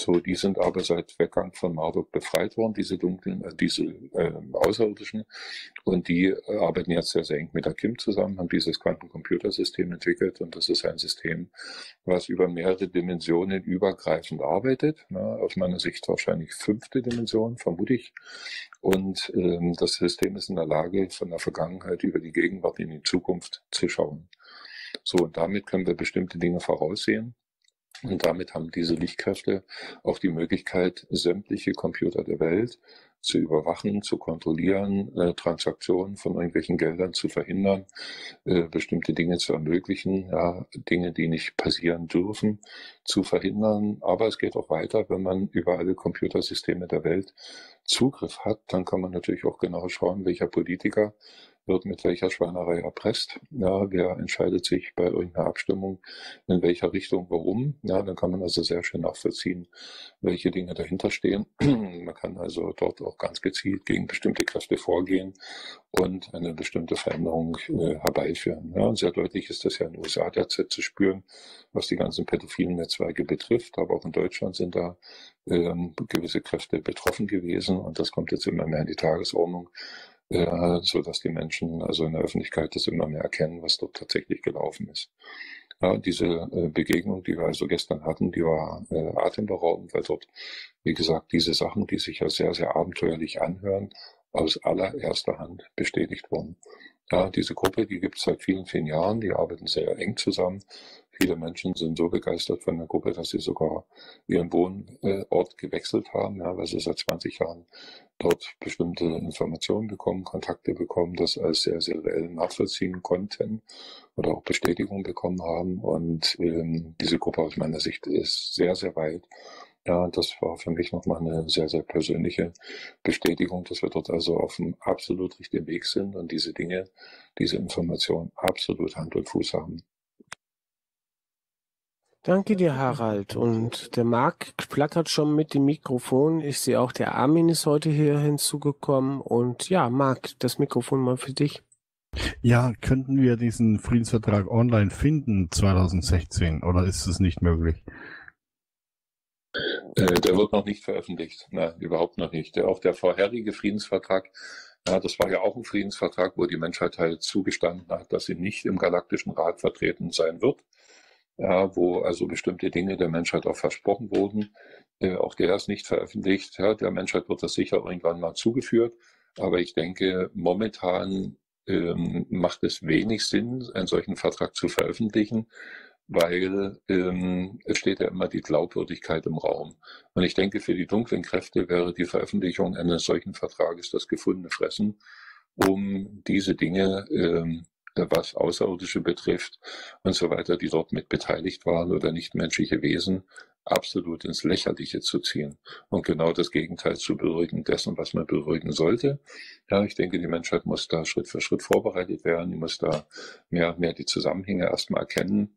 So, die sind aber seit Weggang von Marduk befreit worden, diese dunklen, äh, diese äh, Außerirdischen. Und die äh, arbeiten jetzt sehr, sehr eng mit der Kim zusammen, haben dieses Quantencomputersystem entwickelt. Und das ist ein System, was über mehrere Dimensionen übergreifend arbeitet. Na, aus meiner Sicht wahrscheinlich fünfte Dimension, vermute ich. Und ähm, das System ist in der Lage, von der Vergangenheit über die Gegenwart in die Zukunft zu schauen. So, und damit können wir bestimmte Dinge voraussehen. Und damit haben diese Lichtkräfte auch die Möglichkeit, sämtliche Computer der Welt zu überwachen, zu kontrollieren, äh, Transaktionen von irgendwelchen Geldern zu verhindern, äh, bestimmte Dinge zu ermöglichen, ja, Dinge, die nicht passieren dürfen, zu verhindern. Aber es geht auch weiter, wenn man über alle Computersysteme der Welt Zugriff hat, dann kann man natürlich auch genau schauen, welcher Politiker wird mit welcher Schweinerei erpresst. Ja, wer entscheidet sich bei irgendeiner Abstimmung in welcher Richtung, warum. Ja, dann kann man also sehr schön nachvollziehen, welche Dinge dahinter stehen. man kann also dort auch ganz gezielt gegen bestimmte Kräfte vorgehen und eine bestimmte Veränderung äh, herbeiführen. Ja, und sehr deutlich ist das ja in den USA derzeit zu spüren, was die ganzen pädophilen Netzwerke betrifft. Aber auch in Deutschland sind da ähm, gewisse Kräfte betroffen gewesen und das kommt jetzt immer mehr in die Tagesordnung äh, so dass die Menschen also in der Öffentlichkeit das immer mehr erkennen, was dort tatsächlich gelaufen ist. Ja, diese äh, Begegnung, die wir also gestern hatten, die war äh, atemberaubend, weil dort, wie gesagt, diese Sachen, die sich ja sehr, sehr abenteuerlich anhören, aus allererster Hand bestätigt wurden. Ja, diese Gruppe, die gibt es seit vielen, vielen Jahren, die arbeiten sehr eng zusammen. Viele Menschen sind so begeistert von der Gruppe, dass sie sogar ihren Wohnort gewechselt haben, ja, weil sie seit 20 Jahren dort bestimmte Informationen bekommen, Kontakte bekommen, das als sehr, sehr reell nachvollziehen konnten oder auch Bestätigung bekommen haben. Und ähm, diese Gruppe aus meiner Sicht ist sehr, sehr weit. Ja, das war für mich nochmal eine sehr, sehr persönliche Bestätigung, dass wir dort also auf einem absolut richtigen Weg sind und diese Dinge, diese Informationen absolut Hand und Fuß haben. Danke dir, Harald. Und der Marc flackert schon mit dem Mikrofon. Ich sehe auch, der Armin ist heute hier hinzugekommen. Und ja, Marc, das Mikrofon mal für dich. Ja, könnten wir diesen Friedensvertrag online finden 2016 oder ist es nicht möglich? Äh, der wird noch nicht veröffentlicht. Nein, überhaupt noch nicht. Der, auch der vorherige Friedensvertrag, ja, das war ja auch ein Friedensvertrag, wo die Menschheit halt zugestanden hat, dass sie nicht im Galaktischen Rat vertreten sein wird ja, wo also bestimmte Dinge der Menschheit auch versprochen wurden. Äh, auch der ist nicht veröffentlicht. Ja, der Menschheit wird das sicher irgendwann mal zugeführt. Aber ich denke, momentan ähm, macht es wenig Sinn, einen solchen Vertrag zu veröffentlichen, weil ähm, es steht ja immer die Glaubwürdigkeit im Raum. Und ich denke, für die dunklen Kräfte wäre die Veröffentlichung eines solchen Vertrages das gefundene Fressen, um diese Dinge ähm, was Außerirdische betrifft und so weiter, die dort mit beteiligt waren oder nichtmenschliche Wesen, absolut ins Lächerliche zu ziehen und genau das Gegenteil zu beruhigen dessen, was man beruhigen sollte. Ja, ich denke, die Menschheit muss da Schritt für Schritt vorbereitet werden, die muss da mehr und mehr die Zusammenhänge erstmal erkennen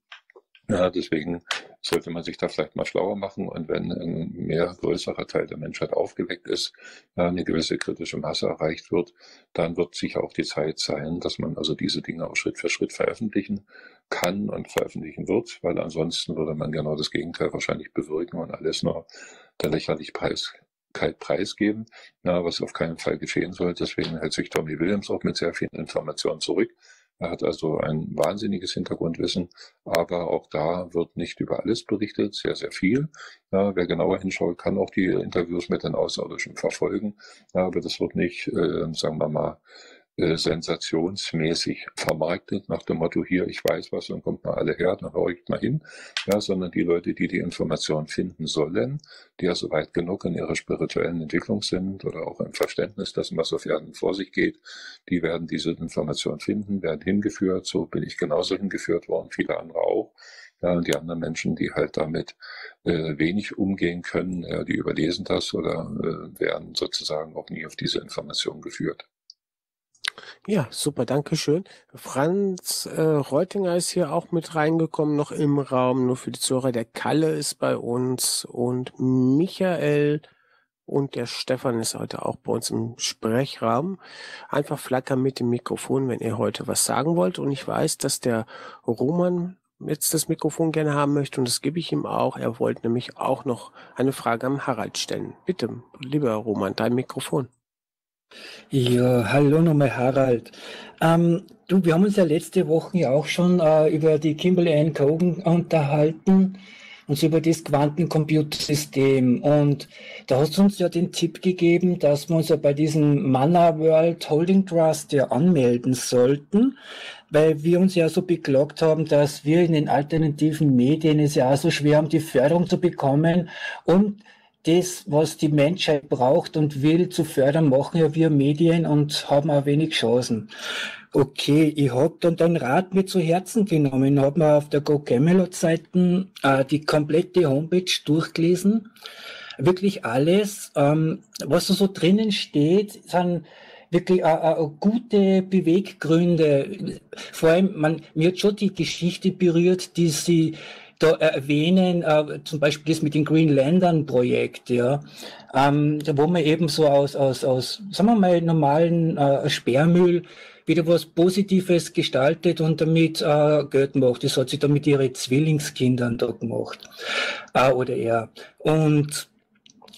ja, deswegen sollte man sich da vielleicht mal schlauer machen und wenn ein mehr größerer Teil der Menschheit aufgeweckt ist, eine gewisse kritische Masse erreicht wird, dann wird sicher auch die Zeit sein, dass man also diese Dinge auch Schritt für Schritt veröffentlichen kann und veröffentlichen wird, weil ansonsten würde man genau das Gegenteil wahrscheinlich bewirken und alles nur der Lächerlichkeit preisgeben, was auf keinen Fall geschehen soll. Deswegen hält sich Tommy Williams auch mit sehr vielen Informationen zurück. Er hat also ein wahnsinniges Hintergrundwissen, aber auch da wird nicht über alles berichtet, sehr, sehr viel. Ja, wer genauer hinschaut, kann auch die Interviews mit den Außerirdischen verfolgen, ja, aber das wird nicht, äh, sagen wir mal, sensationsmäßig vermarktet, nach dem Motto, hier, ich weiß was und kommt mal alle her, dann horcht mal hin, ja, sondern die Leute, die die Information finden sollen, die ja so weit genug in ihrer spirituellen Entwicklung sind oder auch im Verständnis dessen, was auf Erden vor sich geht, die werden diese Information finden, werden hingeführt, so bin ich genauso hingeführt worden, viele andere auch. Ja, und die anderen Menschen, die halt damit äh, wenig umgehen können, ja, die überlesen das oder äh, werden sozusagen auch nie auf diese Information geführt. Ja, super, danke schön. Franz äh, Reutinger ist hier auch mit reingekommen, noch im Raum, nur für die Zuhörer. Der Kalle ist bei uns und Michael und der Stefan ist heute auch bei uns im Sprechraum. Einfach flackern mit dem Mikrofon, wenn ihr heute was sagen wollt. Und ich weiß, dass der Roman jetzt das Mikrofon gerne haben möchte und das gebe ich ihm auch. Er wollte nämlich auch noch eine Frage am Harald stellen. Bitte, lieber Roman, dein Mikrofon. Ja, hallo nochmal Harald. Ähm, du, wir haben uns ja letzte Woche ja auch schon äh, über die Kimberly Ann Cogan unterhalten und so über das Quantencomputersystem. Und da hast du uns ja den Tipp gegeben, dass wir uns ja bei diesem Mana World Holding Trust ja anmelden sollten, weil wir uns ja so beklagt haben, dass wir in den alternativen Medien es ja auch so schwer haben, die Förderung zu bekommen und das, was die Menschheit braucht und will, zu fördern, machen ja wir Medien und haben auch wenig Chancen. Okay, ich hab dann den Rat mir zu Herzen genommen, hab mir auf der Go Camelot Seiten äh, die komplette Homepage durchgelesen. Wirklich alles, ähm, was so drinnen steht, sind wirklich äh, äh, gute Beweggründe. Vor allem, man, mir hat schon die Geschichte berührt, die sie da erwähnen, äh, zum Beispiel das mit dem Green Lantern Projekt, ja, ähm, wo man eben so aus, aus, aus, sagen wir mal, normalen äh, Sperrmüll wieder was Positives gestaltet und damit äh, Geld macht. Das hat sie dann mit ihren Zwillingskindern da gemacht. Äh, oder er. Und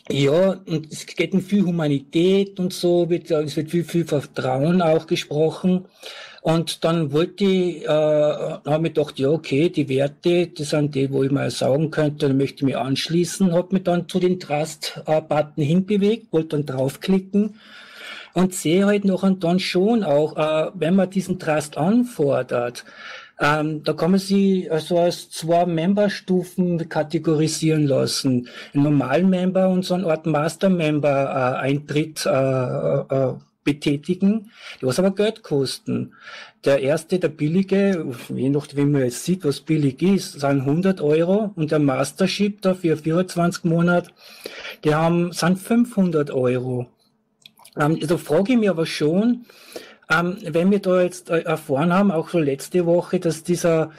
ja, und es geht um viel Humanität und so, wird, es wird viel, viel Vertrauen auch gesprochen. Und dann wollte ich, äh, habe ich gedacht, ja, okay, die Werte, das sind die, wo ich mal sagen könnte, dann möchte ich mich anschließen, habe mich dann zu den Trust-Button hinbewegt, wollte dann draufklicken und sehe halt noch und dann schon auch, äh, wenn man diesen Trust anfordert, ähm, da kann man sie also als zwei Memberstufen kategorisieren lassen. Ein normalen Member und so eine Art Master-Member-Eintritt äh, äh, äh, betätigen, was aber Geld kosten. Der erste, der billige, je nachdem man jetzt sieht, was billig ist, sind 100 Euro und der Mastership da für 24 Monate, die haben, sind 500 Euro. Ähm, da frage ich mich aber schon, ähm, wenn wir da jetzt äh, erfahren haben, auch schon letzte Woche, dass dieser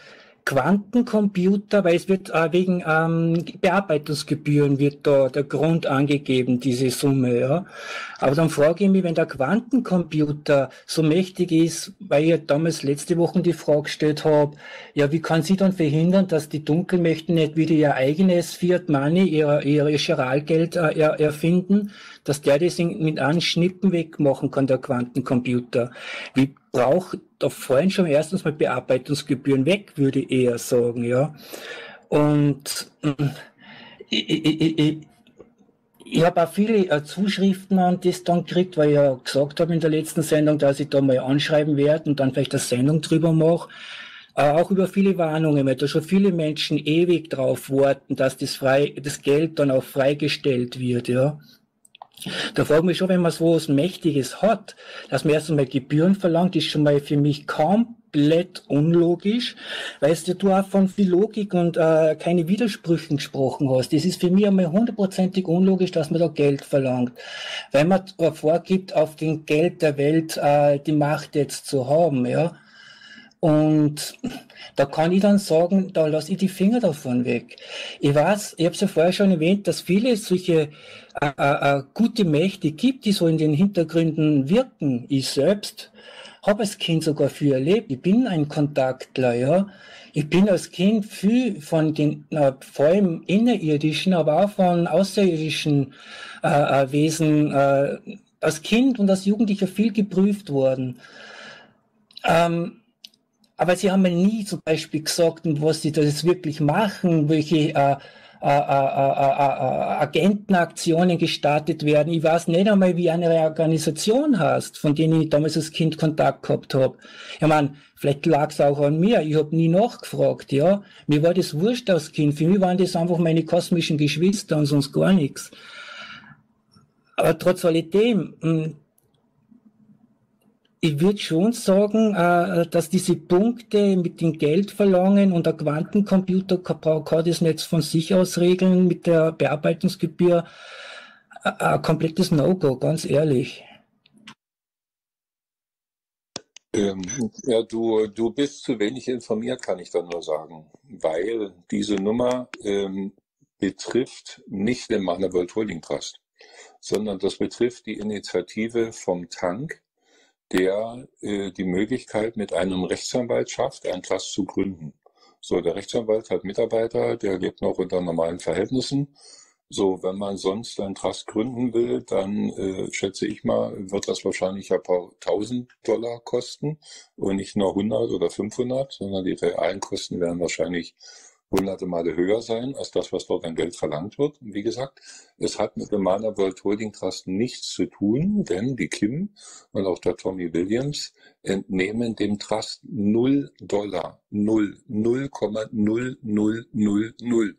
Quantencomputer, weil es wird äh, wegen ähm, Bearbeitungsgebühren wird da der Grund angegeben, diese Summe, ja. Aber dann frage ich mich, wenn der Quantencomputer so mächtig ist, weil ich damals letzte Woche die Frage gestellt habe, ja, wie kann sie dann verhindern, dass die Dunkelmächte nicht wieder ihr eigenes Fiat Money, ihr, ihr Chiralgeld äh, er, erfinden, dass der das mit einem Schnippen wegmachen kann, der Quantencomputer. Wie braucht da vorhin schon erstens mal Bearbeitungsgebühren weg, würde ich eher sagen, ja. Und mm, ich, ich, ich, ich habe auch viele äh, Zuschriften an das dann gekriegt, weil ich ja gesagt habe in der letzten Sendung, dass ich da mal anschreiben werde und dann vielleicht eine Sendung drüber mache. Äh, auch über viele Warnungen, weil da schon viele Menschen ewig drauf warten, dass das, frei, das Geld dann auch freigestellt wird, ja. Da frage ich mich schon, wenn man so was Mächtiges hat, dass man erst einmal Gebühren verlangt, ist schon mal für mich komplett unlogisch, weil du auch von viel Logik und äh, keine Widersprüchen gesprochen hast. Das ist für mich einmal hundertprozentig unlogisch, dass man da Geld verlangt. Weil man vorgibt, auf den Geld der Welt äh, die Macht jetzt zu haben, ja. Und da kann ich dann sagen, da lasse ich die Finger davon weg. Ich weiß, ich habe es ja vorher schon erwähnt, dass viele solche äh, äh, äh, gute Mächte gibt, die so in den Hintergründen wirken. Ich selbst habe als Kind sogar viel erlebt. Ich bin ein Kontaktler, ja. Ich bin als Kind viel von den, äh, vor allem innerirdischen, aber auch von außerirdischen äh, äh Wesen äh, als Kind und als Jugendlicher viel geprüft worden. Ähm, aber sie haben mir nie zum Beispiel gesagt, was sie das wirklich machen, welche äh, äh, äh, Agentenaktionen gestartet werden. Ich weiß nicht einmal, wie eine Organisation heißt, von denen ich damals als Kind Kontakt gehabt habe. Ich meine, vielleicht lag es auch an mir. Ich habe nie nachgefragt, ja. Mir war das wurscht als Kind. Für mich waren das einfach meine kosmischen Geschwister und sonst gar nichts. Aber trotz alledem, hm, ich würde schon sagen, äh, dass diese Punkte mit dem Geldverlangen und der Quantencomputer kann das Netz von sich aus regeln mit der Bearbeitungsgebühr. Ein komplettes No-Go, ganz ehrlich. Ähm, ja, du, du bist zu wenig informiert, kann ich dann nur sagen, weil diese Nummer ähm, betrifft nicht den Mana World Holding Trust, sondern das betrifft die Initiative vom Tank, der äh, die Möglichkeit mit einem Rechtsanwalt schafft, einen Trust zu gründen. So, der Rechtsanwalt hat Mitarbeiter, der lebt noch unter normalen Verhältnissen. So, wenn man sonst einen Trust gründen will, dann äh, schätze ich mal, wird das wahrscheinlich ein paar tausend Dollar kosten und nicht nur 100 oder 500, sondern die realen Kosten werden wahrscheinlich hunderte Male höher sein als das, was dort an Geld verlangt wird. Und wie gesagt, es hat mit dem Mana World Holding Trust nichts zu tun, denn die Kim und auch der Tommy Williams entnehmen dem Trust null Dollar. Null. 0,0000.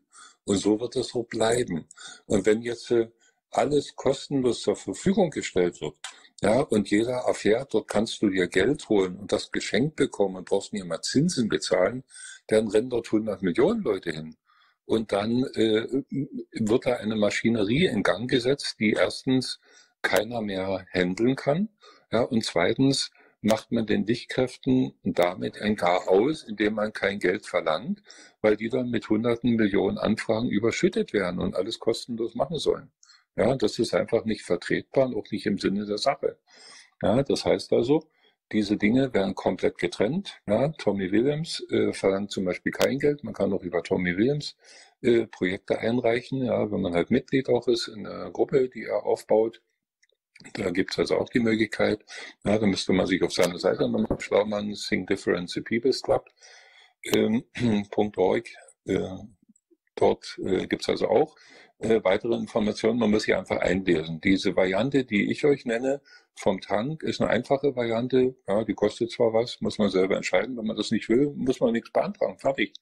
Und so wird es so bleiben. Und wenn jetzt äh, alles kostenlos zur Verfügung gestellt wird, ja, und jeder erfährt, dort kannst du dir Geld holen und das Geschenk bekommen und brauchst nicht immer Zinsen bezahlen, dann rennen dort 100 Millionen Leute hin. Und dann äh, wird da eine Maschinerie in Gang gesetzt, die erstens keiner mehr handeln kann. Ja, und zweitens macht man den Lichtkräften damit ein aus, indem man kein Geld verlangt, weil die dann mit hunderten Millionen Anfragen überschüttet werden und alles kostenlos machen sollen. Ja, das ist einfach nicht vertretbar und auch nicht im Sinne der Sache. Ja, das heißt also, diese Dinge werden komplett getrennt. Ja, Tommy Williams äh, verlangt zum Beispiel kein Geld. Man kann auch über Tommy Williams äh, Projekte einreichen, ja, wenn man halt Mitglied auch ist in einer Gruppe, die er aufbaut. Da gibt's also auch die Möglichkeit. Ja, da müsste man sich auf seine Seite nochmal schlau machen, Sing Difference the People's Club. Ähm, .org. Äh, dort äh, gibt's also auch äh, weitere Informationen. Man muss sie einfach einlesen. Diese Variante, die ich euch nenne, vom Tank, ist eine einfache Variante. Ja, die kostet zwar was, muss man selber entscheiden. Wenn man das nicht will, muss man nichts beantragen. Fertig.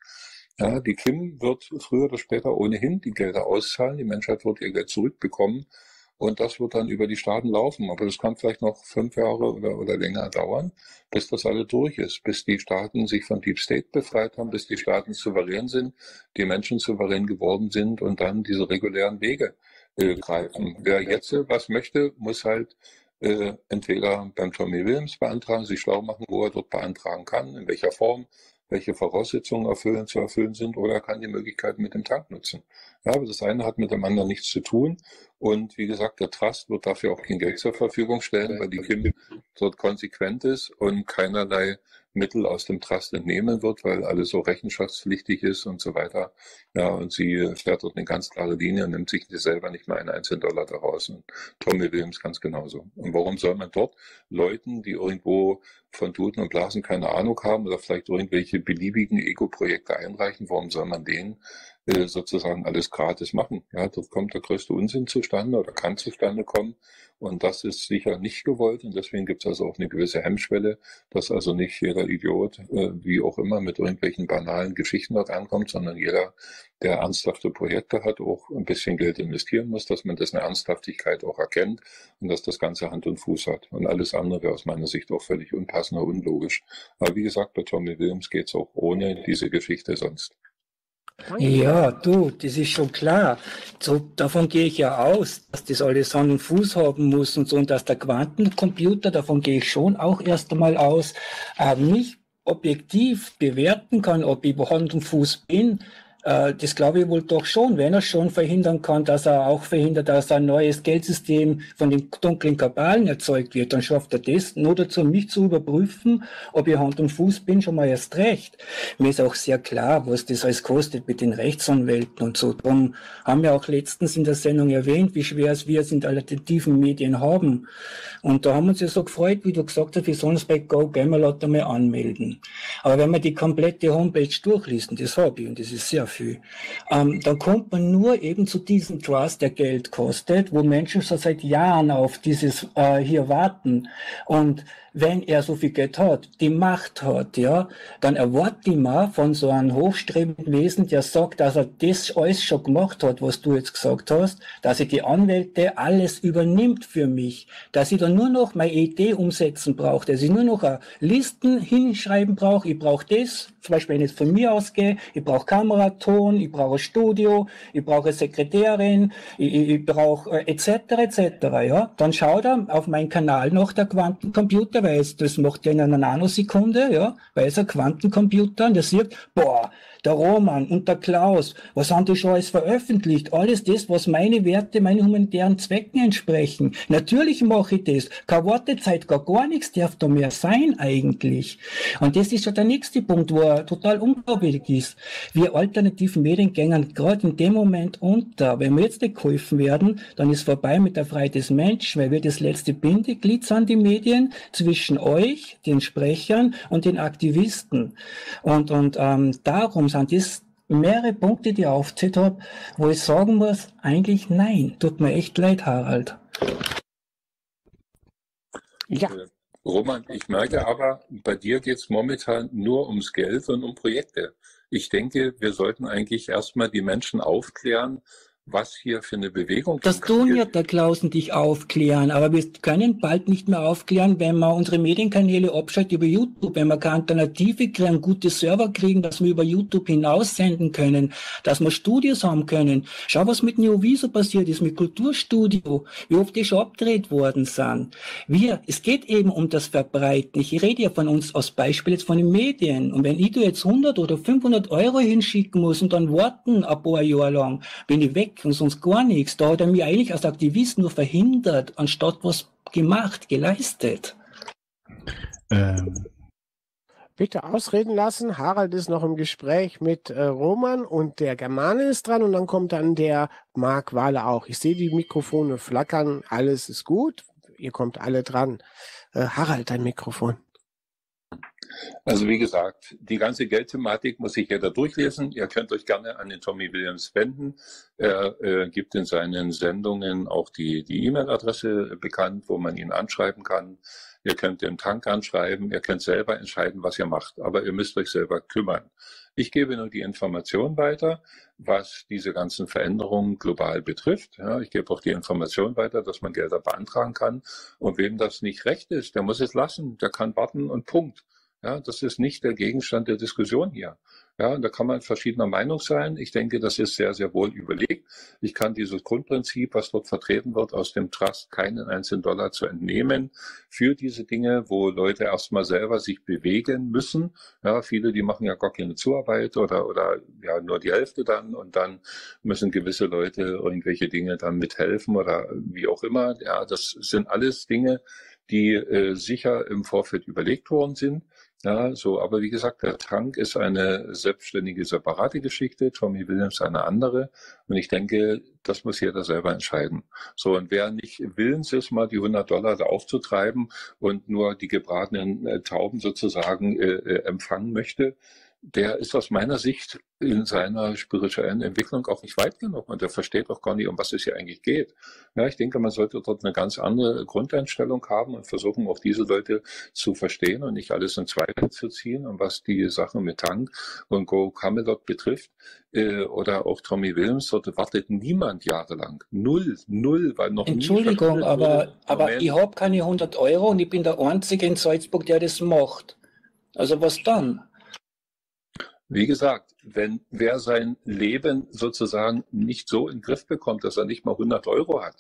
Ja, die Kim wird früher oder später ohnehin die Gelder auszahlen. Die Menschheit wird ihr Geld zurückbekommen. Und das wird dann über die Staaten laufen. Aber das kann vielleicht noch fünf Jahre oder, oder länger dauern, bis das alle durch ist, bis die Staaten sich von Deep State befreit haben, bis die Staaten souverän sind, die Menschen souverän geworden sind und dann diese regulären Wege äh, greifen. Wer jetzt was möchte, muss halt äh, entweder beim Tommy Williams beantragen, sich schlau machen, wo er dort beantragen kann, in welcher Form, welche Voraussetzungen erfüllen, zu erfüllen sind, oder er kann die Möglichkeiten mit dem Tank nutzen. Ja, aber das eine hat mit dem anderen nichts zu tun. Und wie gesagt, der Trust wird dafür auch kein Geld zur Verfügung stellen, weil die Kim dort konsequent ist und keinerlei Mittel aus dem Trust entnehmen wird, weil alles so rechenschaftspflichtig ist und so weiter. Ja, und sie fährt dort eine ganz klare Linie und nimmt sich selber nicht mal einen einzelnen Dollar daraus. Und Tommy Williams ganz genauso. Und warum soll man dort Leuten, die irgendwo von Tuten und Blasen keine Ahnung haben oder vielleicht irgendwelche beliebigen Ego-Projekte einreichen, warum soll man denen äh, sozusagen alles gratis machen. Ja, dort kommt der größte Unsinn zustande oder kann zustande kommen. Und das ist sicher nicht gewollt. Und deswegen gibt es also auch eine gewisse Hemmschwelle, dass also nicht jeder Idiot, äh, wie auch immer, mit irgendwelchen banalen Geschichten dort ankommt, sondern jeder, der ernsthafte Projekte hat, auch ein bisschen Geld investieren muss, dass man dessen Ernsthaftigkeit auch erkennt und dass das Ganze Hand und Fuß hat. Und alles andere wäre aus meiner Sicht auch völlig unpassend und unlogisch. Aber wie gesagt, bei Tommy Williams geht es auch ohne diese Geschichte sonst. Ja, du, das ist schon klar. So, davon gehe ich ja aus, dass das alles Hand und Fuß haben muss und so, und dass der Quantencomputer, davon gehe ich schon auch erst einmal aus, äh, nicht objektiv bewerten kann, ob ich Hand und Fuß bin, das glaube ich wohl doch schon, wenn er schon verhindern kann, dass er auch verhindert, dass ein neues Geldsystem von den dunklen Kabalen erzeugt wird, dann schafft er das nur dazu, mich zu überprüfen, ob ich Hand und Fuß bin, schon mal erst recht. Mir ist auch sehr klar, was das alles kostet mit den Rechtsanwälten und so. Darum haben wir auch letztens in der Sendung erwähnt, wie schwer es wir es in alternativen Medien haben. Und da haben wir uns ja so gefreut, wie du gesagt hast, wir sollen uns bei Go Gamerlot einmal anmelden. Aber wenn man die komplette Homepage durchliest, und das habe ich, und das ist sehr viel, ähm, dann kommt man nur eben zu diesem Trust, der Geld kostet, wo Menschen schon seit Jahren auf dieses äh, hier warten. Und wenn er so viel Geld hat, die Macht hat, ja, dann erwartet mal von so einem hochstrebenden Wesen, der sagt, dass er das alles schon gemacht hat, was du jetzt gesagt hast, dass er die Anwälte alles übernimmt für mich, dass ich dann nur noch meine Idee umsetzen brauche, dass ich nur noch Listen hinschreiben brauche, ich brauche das, zum Beispiel wenn ich von mir ausgehe, ich brauche Kameraton, ich brauche Studio, ich brauche Sekretärin, ich, ich, ich brauche äh, etc. etc. Ja, dann schaut er auf meinen Kanal noch der Quantencomputer, weil es, das macht ja in einer Nanosekunde, ja, weil es ein Quantencomputer und der sieht, boah, der Roman und der Klaus, was haben die schon alles veröffentlicht? Alles das, was meine Werte, meine humanitären Zwecken entsprechen. Natürlich mache ich das. Keine Wartezeit, gar gar nichts darf da mehr sein eigentlich. Und das ist schon der nächste Punkt, wo er total unglaubwürdig ist. Wir alternativen Medien gehen gerade in dem Moment unter. Wenn wir jetzt nicht geholfen werden, dann ist vorbei mit der Freiheit des Menschen, weil wir das letzte Bindeglied sind, die Medien, zwischen euch, den Sprechern und den Aktivisten. Und, und ähm, darum sind das mehrere Punkte, die ich aufgezählt habe, wo ich sagen muss, eigentlich nein. Tut mir echt leid, Harald. Ja, Äh, Roman, ich merke aber, bei dir geht es momentan nur ums Geld und um Projekte. Ich denke, wir sollten eigentlich erstmal die Menschen aufklären, was hier für eine Bewegung Das tun ja der Klaus und ich aufklären, aber wir können bald nicht mehr aufklären, wenn wir unsere Medienkanäle abschalten über YouTube, wenn wir keine Alternative kriegen, gute Server kriegen, dass wir über YouTube hinaussenden können, dass wir Studios haben können. Schau, was mit Neoviso passiert ist, mit Kulturstudio, wie oft die schon abgedreht worden sind. Wir, es geht eben um das Verbreiten. Ich rede ja von uns als Beispiel jetzt von den Medien. Und wenn ich da jetzt 100 oder 500 Euro hinschicken muss und dann warten ein paar Jahre lang, bin ich weg und sonst gar nichts. Da hat er mich eigentlich als Aktivist nur verhindert, anstatt was gemacht, geleistet. Ähm, bitte ausreden lassen. Harald ist noch im Gespräch mit äh, Roman und der Germane ist dran und dann kommt dann der Marc Wale auch. Ich sehe die Mikrofone flackern, alles ist gut. Ihr kommt alle dran. Äh, Harald, dein Mikrofon. Also wie gesagt, die ganze Geldthematik muss sich jeder durchlesen. Ihr könnt euch gerne an den Tommy Williams wenden. Er äh, gibt in seinen Sendungen auch die die E-Mail-Adresse bekannt, wo man ihn anschreiben kann. Ihr könnt den Tank anschreiben. Ihr könnt selber entscheiden, was ihr macht. Aber ihr müsst euch selber kümmern. Ich gebe nur die Information weiter, was diese ganzen Veränderungen global betrifft. Ja, ich gebe auch die Information weiter, dass man Gelder beantragen kann. Und wem das nicht recht ist, der muss es lassen. Der kann warten und Punkt. Ja, das ist nicht der Gegenstand der Diskussion hier. Ja, da kann man verschiedener Meinung sein. Ich denke, das ist sehr, sehr wohl überlegt. Ich kann dieses Grundprinzip, was dort vertreten wird, aus dem Trust keinen einzelnen Dollar zu entnehmen für diese Dinge, wo Leute erstmal selber sich bewegen müssen. Ja, viele, die machen ja gar keine Zuarbeit oder, oder ja, nur die Hälfte dann und dann müssen gewisse Leute irgendwelche Dinge dann mithelfen oder wie auch immer. Ja, das sind alles Dinge, die äh, sicher im Vorfeld überlegt worden sind. Ja, so, aber wie gesagt, der Tank ist eine selbstständige, separate Geschichte, Tommy Williams eine andere. Und ich denke, das muss jeder selber entscheiden. So, und wer nicht willens ist, mal die 100 Dollar da aufzutreiben und nur die gebratenen äh, Tauben sozusagen äh, äh, empfangen möchte, der ist aus meiner Sicht in seiner spirituellen Entwicklung auch nicht weit genug und der versteht auch gar nicht, um was es hier eigentlich geht. Ja, ich denke, man sollte dort eine ganz andere Grundeinstellung haben und versuchen, auch diese Leute zu verstehen und nicht alles in Zweifel zu ziehen. Und was die Sachen mit Tank und Go Camelot betrifft, äh, oder auch Tommy Williams, dort wartet niemand jahrelang. Null, null, weil noch Entschuldigung, aber, aber ich habe keine 100 Euro und ich bin der Einzige in Salzburg, der das macht. Also was dann? Wie gesagt, wenn wer sein Leben sozusagen nicht so in den Griff bekommt, dass er nicht mal 100 Euro hat,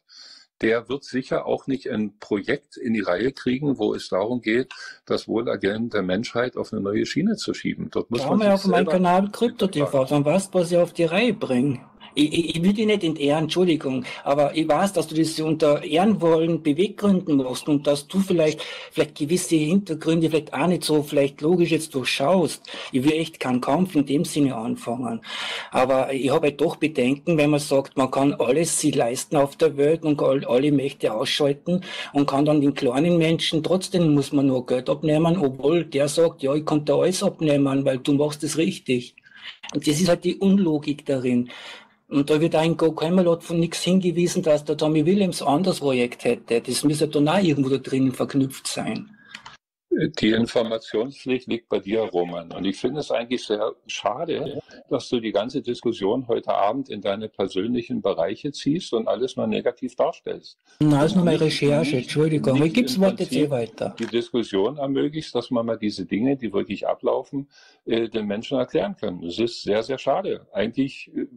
der wird sicher auch nicht ein Projekt in die Reihe kriegen, wo es darum geht, das Wohlergehen der Menschheit auf eine neue Schiene zu schieben. Dort muss Da man haben wir auf meinem Kanal Krypto TV, dann weißt du, was ich auf die Reihe bringe. Ich, ich, ich will dich nicht entehren, Entschuldigung, aber ich weiß, dass du das unter Ehrenwollen Beweggründen machst und dass du vielleicht, vielleicht gewisse Hintergründe vielleicht auch nicht so vielleicht logisch jetzt durchschaust. Ich will echt keinen Kampf in dem Sinne anfangen. Aber ich habe halt doch Bedenken, wenn man sagt, man kann alles sich leisten auf der Welt und all- alle Mächte ausschalten und kann dann den kleinen Menschen, trotzdem muss man nur Geld abnehmen, obwohl der sagt, ja, ich kann dir alles abnehmen, weil du machst es richtig. Und das ist halt die Unlogik darin. Und da wird auch in Go Camelot von nichts hingewiesen, dass der Tommy Williams ein anderes Projekt hätte. Das müsste dann auch irgendwo da drinnen verknüpft sein. Die Informationspflicht liegt bei dir, Roman. Und ich finde es eigentlich sehr schade, dass du die ganze Diskussion heute Abend in deine persönlichen Bereiche ziehst und alles nur negativ darstellst. Na, ist nur meine Recherche, nicht- Entschuldigung. nicht Ich gebe das Wort jetzt eh weiter. Die Diskussion ermöglicht, dass man mal diese Dinge, die wirklich ablaufen, äh, den Menschen erklären können. Das ist sehr, sehr schade. Eigentlich äh,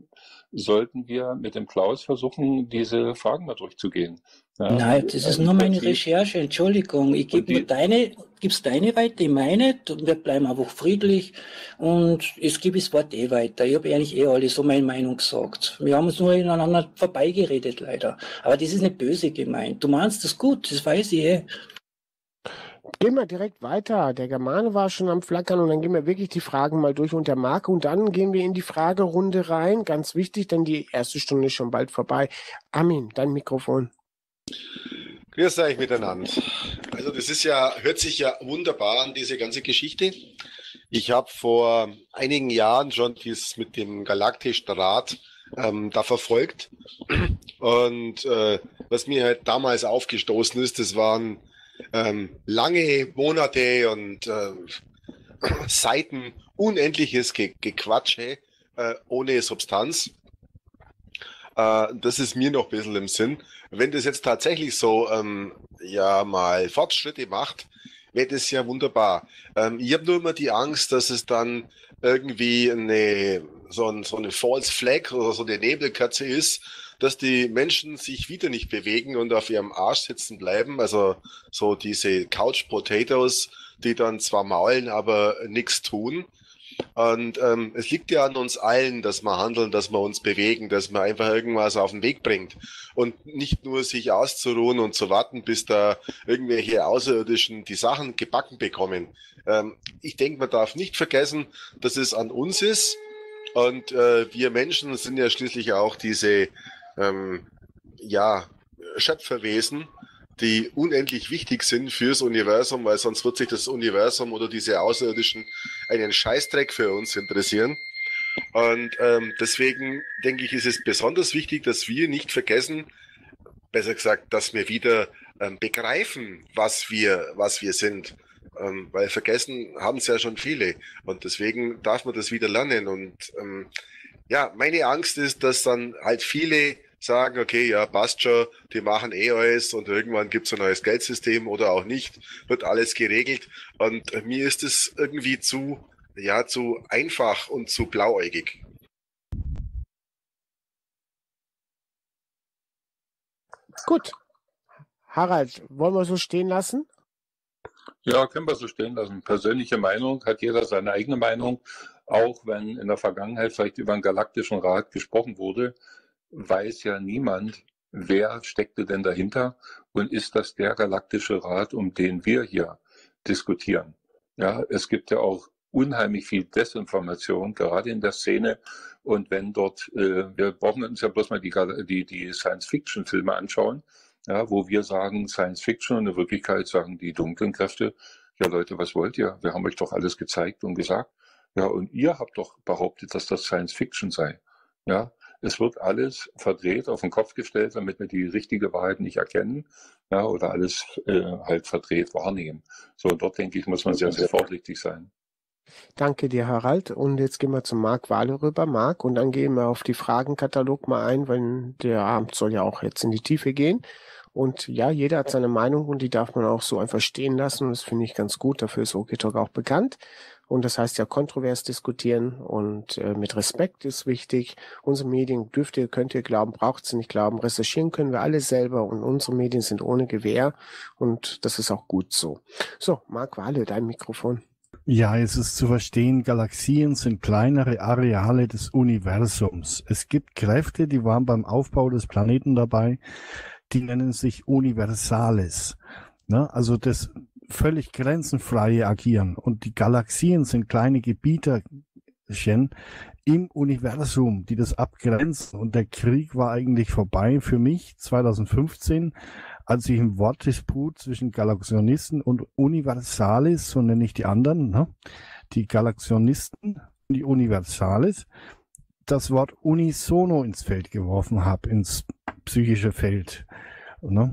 sollten wir mit dem Klaus versuchen, diese Fragen mal durchzugehen. Ja, Nein, das ist also nur meine Recherche, Entschuldigung. Ich gebe nur deine, gibst deine weiter, ich meine, und wir bleiben einfach friedlich und es gebe das Wort eh weiter. Ich habe eigentlich eh alles so meine Meinung gesagt. Wir haben uns nur ineinander vorbeigeredet, leider. Aber das ist nicht böse gemeint. Du meinst das gut, das weiß ich eh. Gehen wir direkt weiter. Der Germane war schon am Flackern und dann gehen wir wirklich die Fragen mal durch und der Marc und dann gehen wir in die Fragerunde rein. Ganz wichtig, denn die erste Stunde ist schon bald vorbei. Armin, dein Mikrofon. Grüß euch miteinander. Also das ist ja, hört sich ja wunderbar an, diese ganze Geschichte. Ich habe vor einigen Jahren schon dies mit dem Galaktischen Rat ähm, da verfolgt. Und äh, was mir halt damals aufgestoßen ist, das waren ähm, lange Monate und äh, Seiten unendliches Ge Gequatsche äh, ohne Substanz. Äh, das ist mir noch ein bisschen im Sinn. Wenn das jetzt tatsächlich so ähm, ja mal Fortschritte macht, wäre das ja wunderbar. Ähm, ich habe nur immer die Angst, dass es dann irgendwie eine so, ein, so eine False Flag oder so eine Nebelkatze ist, dass die Menschen sich wieder nicht bewegen und auf ihrem Arsch sitzen bleiben. Also so diese Couch Potatoes, die dann zwar maulen, aber nichts tun. Und ähm, es liegt ja an uns allen, dass wir handeln, dass wir uns bewegen, dass man einfach irgendwas auf den Weg bringt und nicht nur sich auszuruhen und zu warten, bis da irgendwelche Außerirdischen die Sachen gebacken bekommen. Ähm, ich denke, man darf nicht vergessen, dass es an uns ist und äh, wir Menschen sind ja schließlich auch diese ähm, ja, Schöpferwesen, die unendlich wichtig sind fürs Universum, weil sonst wird sich das Universum oder diese Außerirdischen einen Scheißdreck für uns interessieren. Und ähm, deswegen denke ich, ist es besonders wichtig, dass wir nicht vergessen, besser gesagt, dass wir wieder ähm, begreifen, was wir, was wir sind. Ähm, weil vergessen haben es ja schon viele. Und deswegen darf man das wieder lernen. Und ähm, ja, meine Angst ist, dass dann halt viele sagen, okay, ja, passt schon, die machen eh alles und irgendwann gibt's ein neues Geldsystem oder auch nicht, wird alles geregelt. Und mir ist es irgendwie zu, ja, zu einfach und zu blauäugig. Gut. Harald, wollen wir so stehen lassen? Ja, können wir so stehen lassen. Persönliche Meinung, hat jeder seine eigene Meinung. Auch wenn in der Vergangenheit vielleicht über einen galaktischen Rat gesprochen wurde, weiß ja niemand, wer steckte denn dahinter und ist das der galaktische Rat, um den wir hier diskutieren. Ja, es gibt ja auch unheimlich viel Desinformation, gerade in der Szene. Und wenn dort, äh, wir brauchen uns ja bloß mal die, die, die Science-Fiction-Filme anschauen, ja, wo wir sagen Science-Fiction und in Wirklichkeit sagen die dunklen Kräfte, ja Leute, was wollt ihr? Wir haben euch doch alles gezeigt und gesagt. Ja, und ihr habt doch behauptet, dass das Science-Fiction sei. Ja, es wird alles verdreht, auf den Kopf gestellt, damit wir die richtige Wahrheit nicht erkennen, ja, oder alles äh, halt verdreht wahrnehmen. So, und dort denke ich, muss man sehr, sehr vorsichtig sein. Danke dir, Harald. Und jetzt gehen wir zum Marc Wale rüber. Marc, und dann gehen wir auf die Fragenkatalog mal ein, weil der Abend soll ja auch jetzt in die Tiefe gehen. Und ja, jeder hat seine Meinung und die darf man auch so einfach stehen lassen. Und das finde ich ganz gut. Dafür ist OKTalk auch bekannt. Und das heißt ja kontrovers diskutieren und äh, mit Respekt ist wichtig. Unsere Medien dürft ihr, könnt ihr glauben, braucht sie nicht glauben. Recherchieren können wir alle selber und unsere Medien sind ohne Gewähr und das ist auch gut so. So, Marc Wale, dein Mikrofon. Ja, es ist zu verstehen, Galaxien sind kleinere Areale des Universums. Es gibt Kräfte, die waren beim Aufbau des Planeten dabei, die nennen sich Universales. Ne? Also das völlig grenzenfreie Agieren. Und die Galaxien sind kleine Gebieterchen im Universum, die das abgrenzen. Und der Krieg war eigentlich vorbei für mich 2015, als ich im Wortdisput zwischen Galaxionisten und Universales, so nenne ich die anderen, ne? die Galaxionisten und die Universales, das Wort unisono ins Feld geworfen habe, ins psychische Feld. Ne?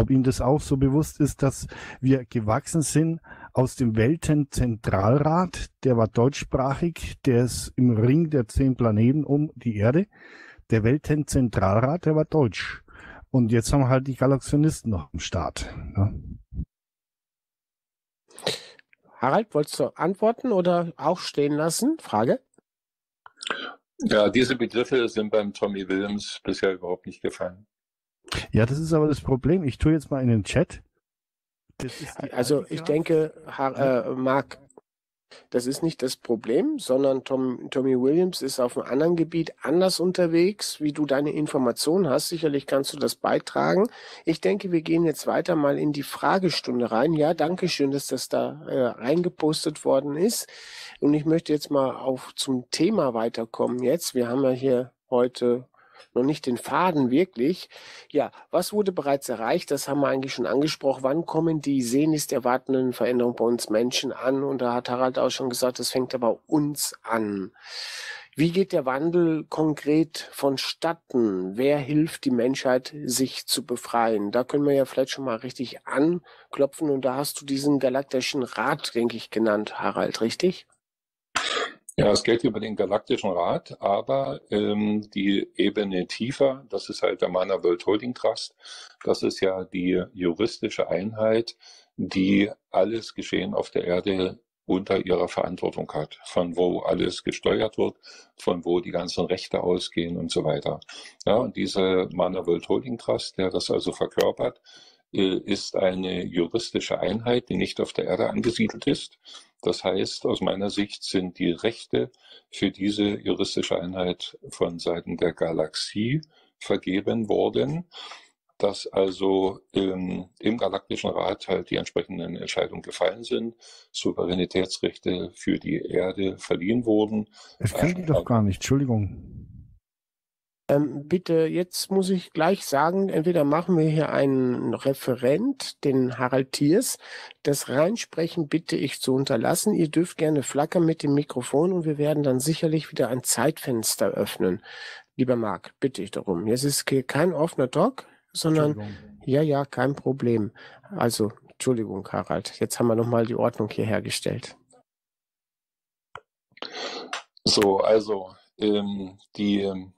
Ob Ihnen das auch so bewusst ist, dass wir gewachsen sind aus dem Weltenzentralrat, der war deutschsprachig, der ist im Ring der zehn Planeten um die Erde. Der Weltenzentralrat, der war deutsch. Und jetzt haben wir halt die Galaxionisten noch am Start. Ne? Harald, wolltest du antworten oder auch stehen lassen? Frage? Ja, diese Begriffe sind beim Tommy Williams bisher überhaupt nicht gefallen. Ja, das ist aber das Problem. Ich tue jetzt mal in den Chat. Das ist die Also ich denke, Ha- äh, Marc, das ist nicht das Problem, sondern Tom, Tommy Williams ist auf einem anderen Gebiet anders unterwegs, wie du deine Informationen hast. Sicherlich kannst du das beitragen. Ich denke, wir gehen jetzt weiter mal in die Fragestunde rein. Ja, danke schön, dass das da äh, reingepostet worden ist. Und ich möchte jetzt mal auf zum Thema weiterkommen jetzt. Wir haben ja hier heute noch nicht den Faden wirklich. Ja, was wurde bereits erreicht? Das haben wir eigentlich schon angesprochen. Wann kommen die sehnlichst erwartenden Veränderungen bei uns Menschen an? Und da hat Harald auch schon gesagt, das fängt aber uns an. Wie geht der Wandel konkret vonstatten? Wer hilft die Menschheit, sich zu befreien? Da können wir ja vielleicht schon mal richtig anklopfen. Und da hast du diesen galaktischen Rat, denke ich, genannt, Harald, richtig? Ja, es geht über den Galaktischen Rat, aber ähm, die Ebene tiefer, das ist halt der Mana World Holding Trust. Das ist ja die juristische Einheit, die alles Geschehen auf der Erde unter ihrer Verantwortung hat, von wo alles gesteuert wird, von wo die ganzen Rechte ausgehen und so weiter. Ja, und diese Mana World Holding Trust, der das also verkörpert, ist eine juristische Einheit, die nicht auf der Erde angesiedelt ist. Das heißt, aus meiner Sicht sind die Rechte für diese juristische Einheit von Seiten der Galaxie vergeben worden, dass also ähm, im Galaktischen Rat halt die entsprechenden Entscheidungen gefallen sind, Souveränitätsrechte für die Erde verliehen wurden. Es kriegen die doch gar nicht, Entschuldigung. Ähm, bitte, jetzt muss ich gleich sagen, entweder machen wir hier einen Referent, den Harald Thiers. Das Reinsprechen bitte ich zu unterlassen. Ihr dürft gerne flackern mit dem Mikrofon und wir werden dann sicherlich wieder ein Zeitfenster öffnen. Lieber Marc, bitte ich darum. Jetzt ist hier kein offener Talk, sondern ja, ja, kein Problem. Also, Entschuldigung, Harald. Jetzt haben wir nochmal die Ordnung hier hergestellt. So, also ähm, die ähm,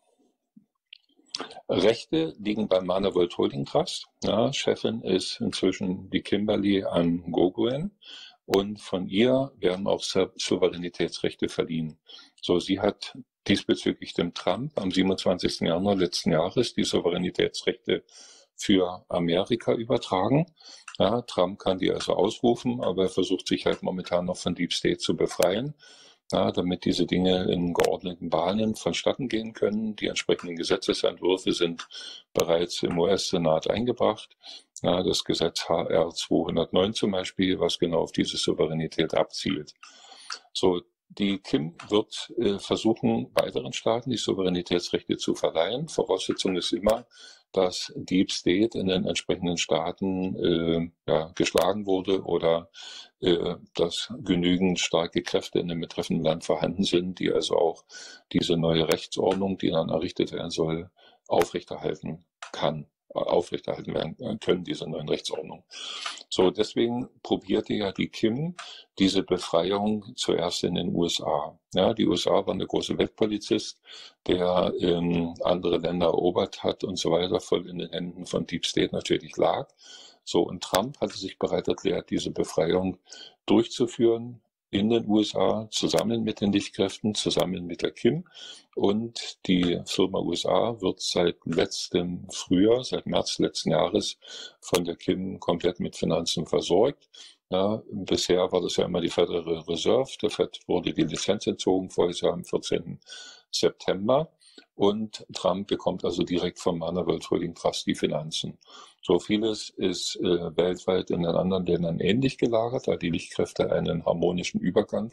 Rechte liegen beim Mana World Holding Trust. Ja, Chefin ist inzwischen die Kimberly an Goguen und von ihr werden auch Sou- Souveränitätsrechte verliehen. So, sie hat diesbezüglich dem Trump am 27. Januar letzten Jahres die Souveränitätsrechte für Amerika übertragen. Ja, Trump kann die also ausrufen, aber er versucht sich halt momentan noch von Deep State zu befreien ja, damit diese Dinge in geordneten Bahnen vonstatten gehen können. Die entsprechenden Gesetzesentwürfe sind bereits im US-Senat eingebracht. Ja, das Gesetz HR 209 zum Beispiel, was genau auf diese Souveränität abzielt. So, die Kim wird äh, versuchen, weiteren Staaten die Souveränitätsrechte zu verleihen. Voraussetzung ist immer, dass Deep State in den entsprechenden Staaten äh, ja, geschlagen wurde oder äh, dass genügend starke Kräfte in dem betreffenden Land vorhanden sind, die also auch diese neue Rechtsordnung, die dann errichtet werden soll, aufrechterhalten kann, aufrechterhalten werden äh, können, diese neuen Rechtsordnung. So, deswegen probierte ja die Kim diese Befreiung zuerst in den USA. Ja, die USA waren der große Weltpolizist, der ähm, andere Länder erobert hat und so weiter, voll in den Händen von Deep State natürlich lag. So, und Trump hatte sich bereit erklärt, diese Befreiung durchzuführen in den USA, zusammen mit den Lichtkräften, zusammen mit der Kim. Und die Firma USA wird seit letztem Frühjahr, seit März letzten Jahres von der Kim komplett mit Finanzen versorgt. Ja, bisher war das ja immer die Federal Reserve. Der Fed wurde die Lizenz entzogen, Jahr am 14. September. Und Trump bekommt also direkt vom Mana World Holding Trust die Finanzen. So vieles ist äh, weltweit in den anderen Ländern ähnlich gelagert, da die Lichtkräfte einen harmonischen Übergang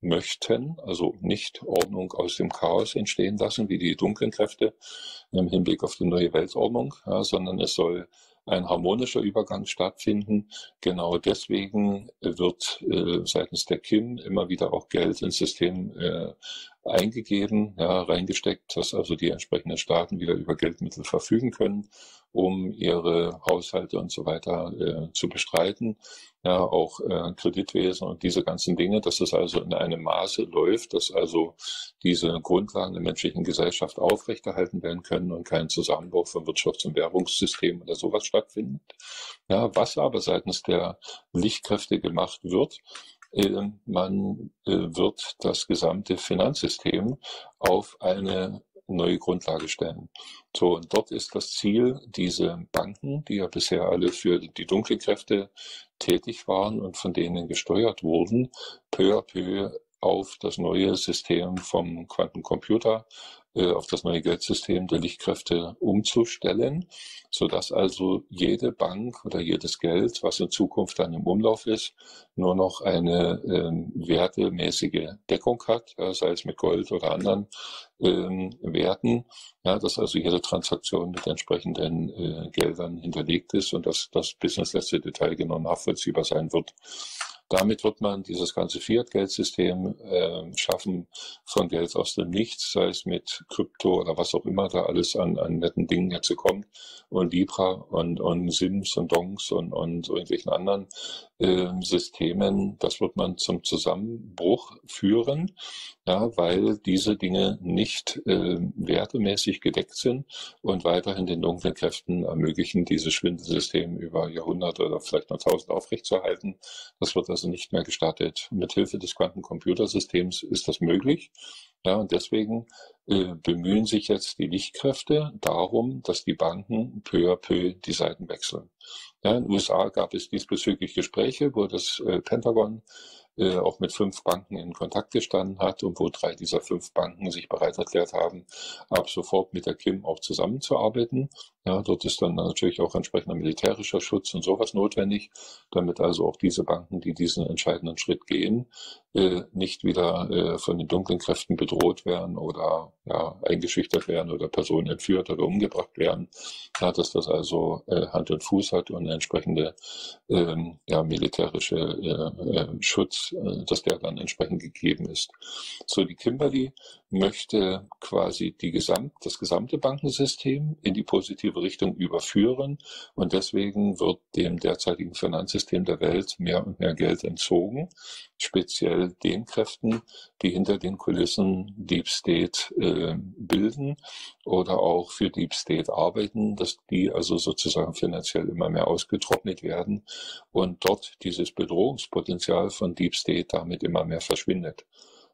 möchten, also nicht Ordnung aus dem Chaos entstehen lassen, wie die dunklen Kräfte im Hinblick auf die neue Weltordnung, ja, sondern es soll ein harmonischer Übergang stattfinden. Genau deswegen wird äh, seitens der Kim immer wieder auch Geld ins System äh, eingegeben, ja, reingesteckt, dass also die entsprechenden Staaten wieder über Geldmittel verfügen können, um ihre Haushalte und so weiter äh, zu bestreiten. Ja, auch äh, Kreditwesen und diese ganzen Dinge, dass es also in einem Maße läuft, dass also diese Grundlagen der menschlichen Gesellschaft aufrechterhalten werden können und kein Zusammenbruch von Wirtschafts- und Währungssystem oder sowas stattfindet. Ja, was aber seitens der Lichtkräfte gemacht wird, äh, man äh, wird das gesamte Finanzsystem auf eine neue Grundlage stellen. So, und dort ist das Ziel, diese Banken, die ja bisher alle für die dunklen Kräfte tätig waren und von denen gesteuert wurden, peu à peu auf das neue System vom Quantencomputer auf das neue Geldsystem der Lichtkräfte umzustellen, so dass also jede Bank oder jedes Geld, was in Zukunft dann im Umlauf ist, nur noch eine ähm, wertemäßige Deckung hat, ja, sei es mit Gold oder anderen ähm, Werten, ja, dass also jede Transaktion mit entsprechenden äh, Geldern hinterlegt ist und dass das bis ins letzte Detail genau nachvollziehbar sein wird. Damit wird man dieses ganze Fiat-Geldsystem äh, schaffen von Geld aus dem Nichts, sei es mit Krypto oder was auch immer da alles an, an netten Dingen jetzt kommt und Libra und, und Sims und Dongs und, und irgendwelchen anderen äh, Systemen. Das wird man zum Zusammenbruch führen, ja, weil diese Dinge nicht äh, wertemäßig gedeckt sind und weiterhin den dunklen Kräften ermöglichen, dieses Schwindelsystem über Jahrhunderte oder vielleicht noch tausend aufrechtzuerhalten. Das wird also nicht mehr gestattet. Mithilfe des Quantencomputersystems ist das möglich. Ja, und deswegen äh, bemühen sich jetzt die Lichtkräfte darum, dass die Banken peu à peu die Seiten wechseln. Ja, in den USA gab es diesbezüglich Gespräche, wo das äh, Pentagon äh, auch mit fünf Banken in Kontakt gestanden hat und wo drei dieser fünf Banken sich bereit erklärt haben, ab sofort mit der Kim auch zusammenzuarbeiten. Ja, dort ist dann natürlich auch entsprechender militärischer Schutz und sowas notwendig, damit also auch diese Banken, die diesen entscheidenden Schritt gehen, äh, nicht wieder äh, von den dunklen Kräften bedroht werden oder ja, eingeschüchtert werden oder Personen entführt oder umgebracht werden. Ja, dass das also äh, Hand und Fuß hat und entsprechende ähm, ja, militärische äh, äh, Schutz, äh, dass der dann entsprechend gegeben ist. So, die Kimberly möchte quasi die Gesamt, das gesamte Bankensystem in die positive Richtung überführen und deswegen wird dem derzeitigen Finanzsystem der Welt mehr und mehr Geld entzogen, speziell den Kräften, die hinter den Kulissen Deep State äh, bilden oder auch für Deep State arbeiten, dass die also sozusagen finanziell immer mehr ausgetrocknet werden und dort dieses Bedrohungspotenzial von Deep State damit immer mehr verschwindet.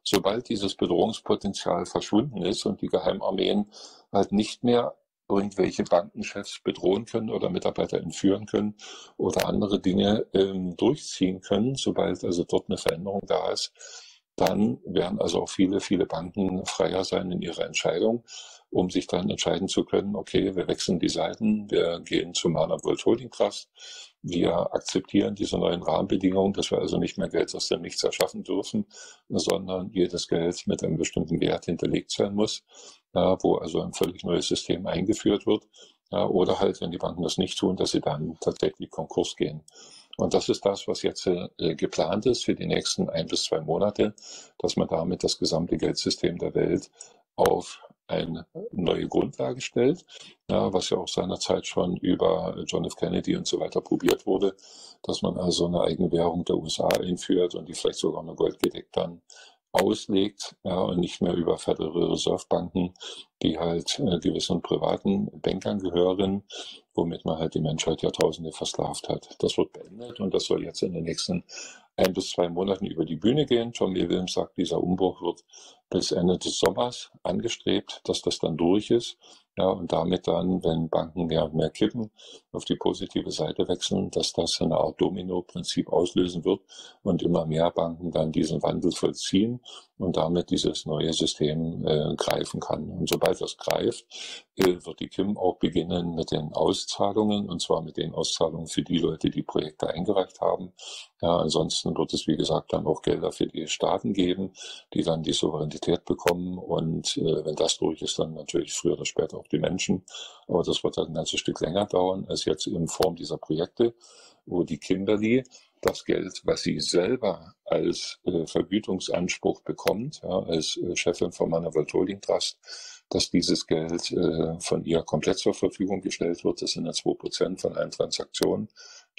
Sobald dieses Bedrohungspotenzial verschwunden ist und die Geheimarmeen halt nicht mehr irgendwelche Bankenchefs bedrohen können oder Mitarbeiter entführen können oder andere Dinge ähm, durchziehen können, sobald also dort eine Veränderung da ist, dann werden also auch viele, viele Banken freier sein in ihrer Entscheidung, um sich dann entscheiden zu können, okay, wir wechseln die Seiten, wir gehen zu Mana World Holding Trust, wir akzeptieren diese neuen Rahmenbedingungen, dass wir also nicht mehr Geld aus dem Nichts erschaffen dürfen, sondern jedes Geld mit einem bestimmten Wert hinterlegt sein muss, wo also ein völlig neues System eingeführt wird. Oder halt, wenn die Banken das nicht tun, dass sie dann tatsächlich Konkurs gehen. Und das ist das, was jetzt äh, geplant ist für die nächsten ein bis zwei Monate, dass man damit das gesamte Geldsystem der Welt auf eine neue Grundlage stellt, ja, was ja auch seinerzeit schon über John F. Kennedy und so weiter probiert wurde, dass man also eine eigene Währung der USA einführt und die vielleicht sogar eine goldgedeckt dann auslegt ja, und nicht mehr über Federal Reserve Banken, die halt äh, gewissen privaten Bankern gehören, womit man halt die Menschheit Jahrtausende versklavt hat. Das wird beendet und das soll jetzt in den nächsten ein bis zwei Monaten über die Bühne gehen. Lee Williams sagt, dieser Umbruch wird bis Ende des Sommers angestrebt, dass das dann durch ist. Ja, und damit dann, wenn Banken mehr und mehr kippen, auf die positive Seite wechseln, dass das eine Art Domino-Prinzip auslösen wird und immer mehr Banken dann diesen Wandel vollziehen und damit dieses neue System äh, greifen kann. Und sobald das greift, äh, wird die Kim auch beginnen mit den Auszahlungen und zwar mit den Auszahlungen für die Leute, die Projekte eingereicht haben. Ja, ansonsten wird es, wie gesagt, dann auch Gelder für die Staaten geben, die dann die Souveränität bekommen. Und äh, wenn das durch ist, dann natürlich früher oder später auch die Menschen. Aber das wird dann ein ganzes Stück länger dauern als jetzt in Form dieser Projekte, wo die Kimberly das Geld, was sie selber als äh, Vergütungsanspruch bekommt, ja, als äh, Chefin von Manavelt Holding Trust, dass dieses Geld äh, von ihr komplett zur Verfügung gestellt wird. Das sind ja zwei Prozent von allen Transaktionen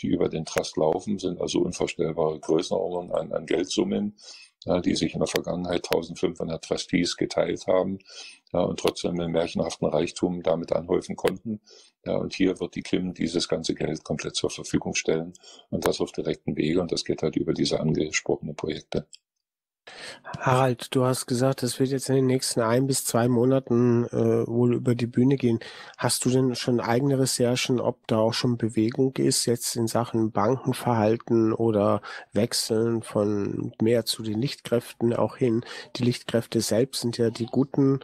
die über den Trust laufen, sind also unvorstellbare Größenordnungen an, an Geldsummen. Ja, die sich in der Vergangenheit 1500 Trustees geteilt haben ja, und trotzdem einen märchenhaften Reichtum damit anhäufen konnten. Ja, und hier wird die Kim dieses ganze Geld komplett zur Verfügung stellen und das auf direkten Wege und das geht halt über diese angesprochenen Projekte. Harald, du hast gesagt, es wird jetzt in den nächsten ein bis zwei Monaten äh, wohl über die Bühne gehen. Hast du denn schon eigene Recherchen, ob da auch schon Bewegung ist, jetzt in Sachen Bankenverhalten oder Wechseln von mehr zu den Lichtkräften auch hin? Die Lichtkräfte selbst sind ja die guten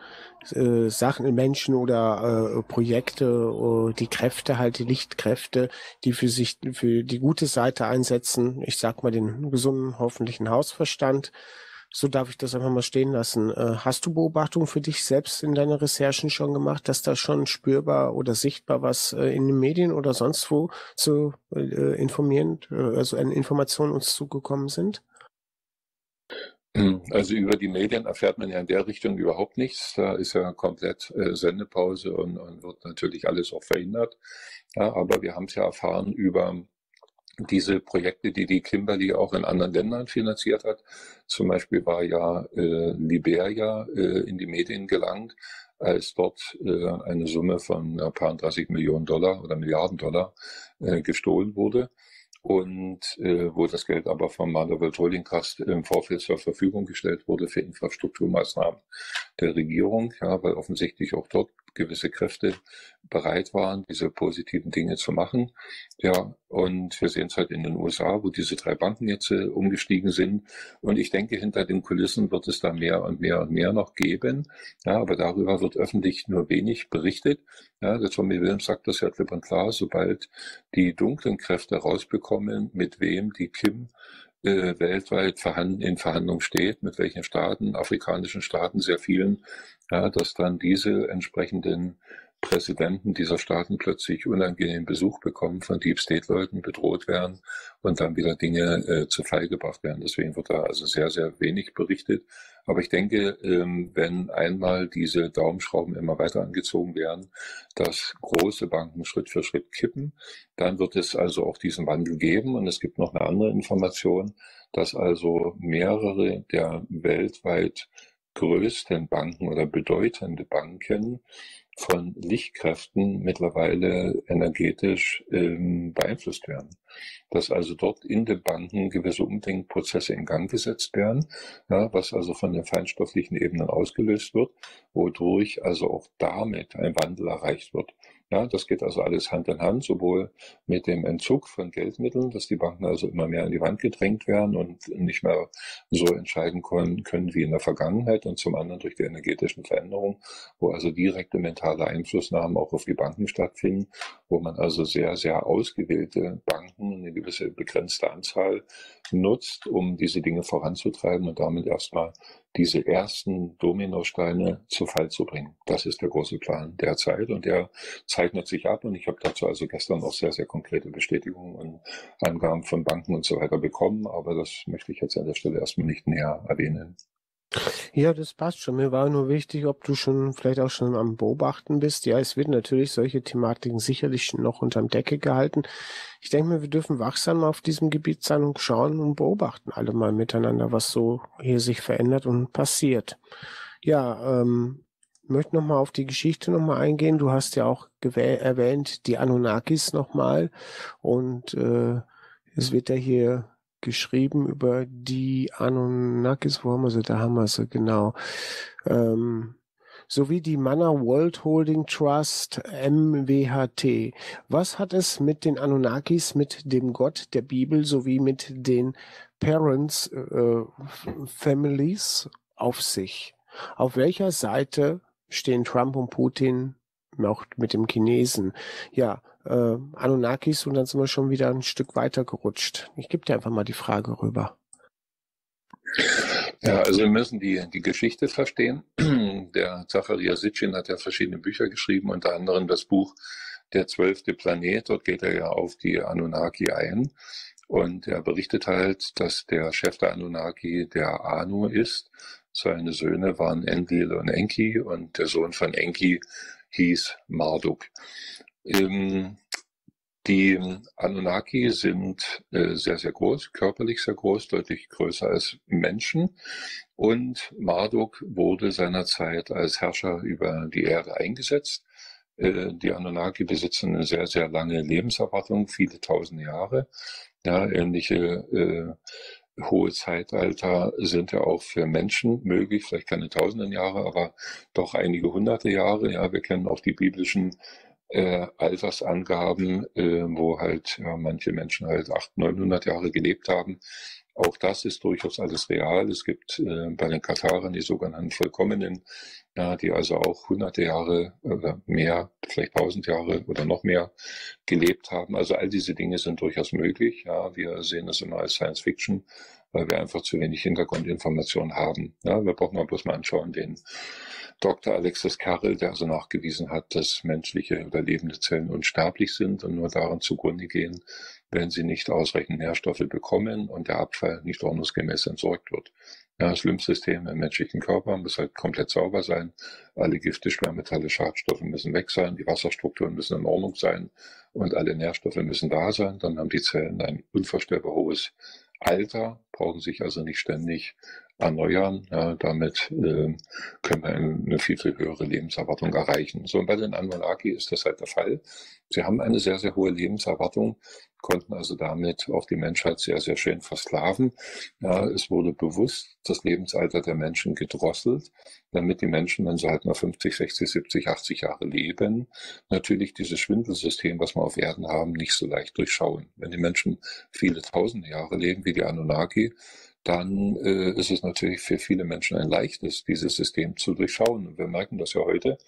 äh, Sachen, Menschen oder äh, Projekte, uh, die Kräfte halt, die Lichtkräfte, die für sich, für die gute Seite einsetzen. Ich sag mal den gesunden, hoffentlichen Hausverstand. So darf ich das einfach mal stehen lassen. Äh, hast du Beobachtungen für dich selbst in deinen Recherchen schon gemacht, dass da schon spürbar oder sichtbar was äh, in den Medien oder sonst wo zu äh, informieren, äh, also an Informationen uns zugekommen sind? Also über die Medien erfährt man ja in der Richtung überhaupt nichts. Da ist ja komplett äh, Sendepause und, und, wird natürlich alles auch verhindert. Ja, aber wir haben es ja erfahren über diese Projekte, die die Kimberly auch in anderen Ländern finanziert hat. Zum Beispiel war ja äh, Liberia äh, in die Medien gelangt, als dort äh, eine Summe von ein paar 30 Millionen Dollar oder Milliarden Dollar äh, gestohlen wurde und äh, wo das Geld aber vom Mandelwelt Holding Trust im Vorfeld zur Verfügung gestellt wurde für Infrastrukturmaßnahmen der Regierung, ja, weil offensichtlich auch dort gewisse Kräfte bereit waren, diese positiven Dinge zu machen. Ja, und wir sehen es halt in den USA, wo diese drei Banken jetzt äh, umgestiegen sind. Und ich denke, hinter den Kulissen wird es da mehr und mehr und mehr noch geben. Ja, aber darüber wird öffentlich nur wenig berichtet. Ja, der Tommy Williams sagt das ja klipp und klar, sobald die dunklen Kräfte rausbekommen, mit wem die Kim äh, weltweit verhand in Verhandlung steht, mit welchen Staaten, afrikanischen Staaten, sehr vielen, ja, dass dann diese entsprechenden Präsidenten dieser Staaten plötzlich unangenehmen Besuch bekommen von Deep State Leuten, bedroht werden und dann wieder Dinge äh, zu Fall gebracht werden. Deswegen wird da also sehr, sehr wenig berichtet. Aber ich denke, ähm, wenn einmal diese Daumenschrauben immer weiter angezogen werden, dass große Banken Schritt für Schritt kippen, dann wird es also auch diesen Wandel geben. Und es gibt noch eine andere Information, dass also mehrere der weltweit größten Banken oder bedeutende Banken von Lichtkräften mittlerweile energetisch ähm, beeinflusst werden. Dass also dort in den Banken gewisse Umdenkprozesse in Gang gesetzt werden, ja, was also von den feinstofflichen Ebenen ausgelöst wird, wodurch also auch damit ein Wandel erreicht wird. Ja, das geht also alles Hand in Hand, sowohl mit dem Entzug von Geldmitteln, dass die Banken also immer mehr an die Wand gedrängt werden und nicht mehr so entscheiden können, können wie in der Vergangenheit und zum anderen durch die energetischen Veränderungen, wo also direkte mentale Einflussnahmen auch auf die Banken stattfinden, wo man also sehr, sehr ausgewählte Banken, eine gewisse begrenzte Anzahl nutzt, um diese Dinge voranzutreiben und damit erstmal diese ersten Dominosteine zu Fall zu bringen. Das ist der große Plan derzeit und der zeichnet sich ab und ich habe dazu also gestern auch sehr, sehr konkrete Bestätigungen und Angaben von Banken und so weiter bekommen, aber das möchte ich jetzt an der Stelle erstmal nicht näher erwähnen. Ja, das passt schon. Mir war nur wichtig, ob du schon vielleicht auch schon am Beobachten bist. Ja, es wird natürlich solche Thematiken sicherlich noch unterm Decke gehalten. Ich denke mir, wir dürfen wachsam auf diesem Gebiet sein und schauen und beobachten alle mal miteinander, was so hier sich verändert und passiert. Ja, ähm, möchte nochmal auf die Geschichte nochmal eingehen. Du hast ja auch erwähnt die Anunnakis nochmal und äh, es wird ja hier geschrieben über die Anunnakis, wo haben wir sie? Da haben wir sie, genau. Ähm, sowie die Manna World Holding Trust MWHT. Was hat es mit den Anunnakis, mit dem Gott der Bibel sowie mit den Parents äh, Families auf sich? Auf welcher Seite stehen Trump und Putin auch mit dem Chinesen? Ja, äh, Anunnakis und dann sind wir schon wieder ein Stück weiter gerutscht. Ich gebe dir einfach mal die Frage rüber. Ja, also wir müssen die, die Geschichte verstehen. Der Zacharia Sitchin hat ja verschiedene Bücher geschrieben, unter anderem das Buch Der zwölfte Planet. Dort geht er ja auf die Anunnaki ein. Und er berichtet halt, dass der Chef der Anunnaki der Anu ist. Seine Söhne waren Enlil und Enki und der Sohn von Enki hieß Marduk. Ähm, Die Anunnaki sind äh, sehr, sehr groß, körperlich sehr groß, deutlich größer als Menschen. Und Marduk wurde seinerzeit als Herrscher über die Erde eingesetzt. Äh, die Anunnaki besitzen eine sehr, sehr lange Lebenserwartung, viele tausend Jahre. Ja, ähnliche äh, hohe Zeitalter sind ja auch für Menschen möglich, vielleicht keine tausenden Jahre, aber doch einige hunderte Jahre. Ja, wir kennen auch die biblischen äh, Altersangaben, äh, wo halt ja, manche Menschen halt 800, 900 Jahre gelebt haben. Auch das ist durchaus alles real. Es gibt äh, bei den Katarern die sogenannten Vollkommenen, ja, die also auch hunderte Jahre oder mehr, vielleicht tausend Jahre oder noch mehr gelebt haben. Also all diese Dinge sind durchaus möglich. Ja, wir sehen das immer als Science Fiction, weil wir einfach zu wenig Hintergrundinformationen haben. Ja, wir brauchen mal bloß mal anschauen den Dr. Alexis Carrel, der also nachgewiesen hat, dass menschliche überlebende Zellen unsterblich sind und nur daran zugrunde gehen, wenn sie nicht ausreichend Nährstoffe bekommen und der Abfall nicht ordnungsgemäß entsorgt wird. Ja, das Lymphsystem im menschlichen Körper muss halt komplett sauber sein. Alle Gifte, Schwermetalle, Schadstoffe müssen weg sein. Die Wasserstrukturen müssen in Ordnung sein und alle Nährstoffe müssen da sein. Dann haben die Zellen ein unvorstellbar hohes Alter, brauchen sich also nicht ständig erneuern. Ja, damit äh, können wir eine viel, viel höhere Lebenserwartung erreichen. So, und bei den Anunnaki ist das halt der Fall. Sie haben eine sehr, sehr hohe Lebenserwartung, konnten also damit auch die Menschheit sehr, sehr schön versklaven. Ja, es wurde bewusst das Lebensalter der Menschen gedrosselt, damit die Menschen, wenn sie halt noch 50, 60, 70, 80 Jahre leben, natürlich dieses Schwindelsystem, was wir auf Erden haben, nicht so leicht durchschauen. Wenn die Menschen viele tausende Jahre leben, wie die Anunnaki, dann äh, ist es natürlich für viele Menschen ein leichtes, dieses System zu durchschauen. Und wir merken das ja heute,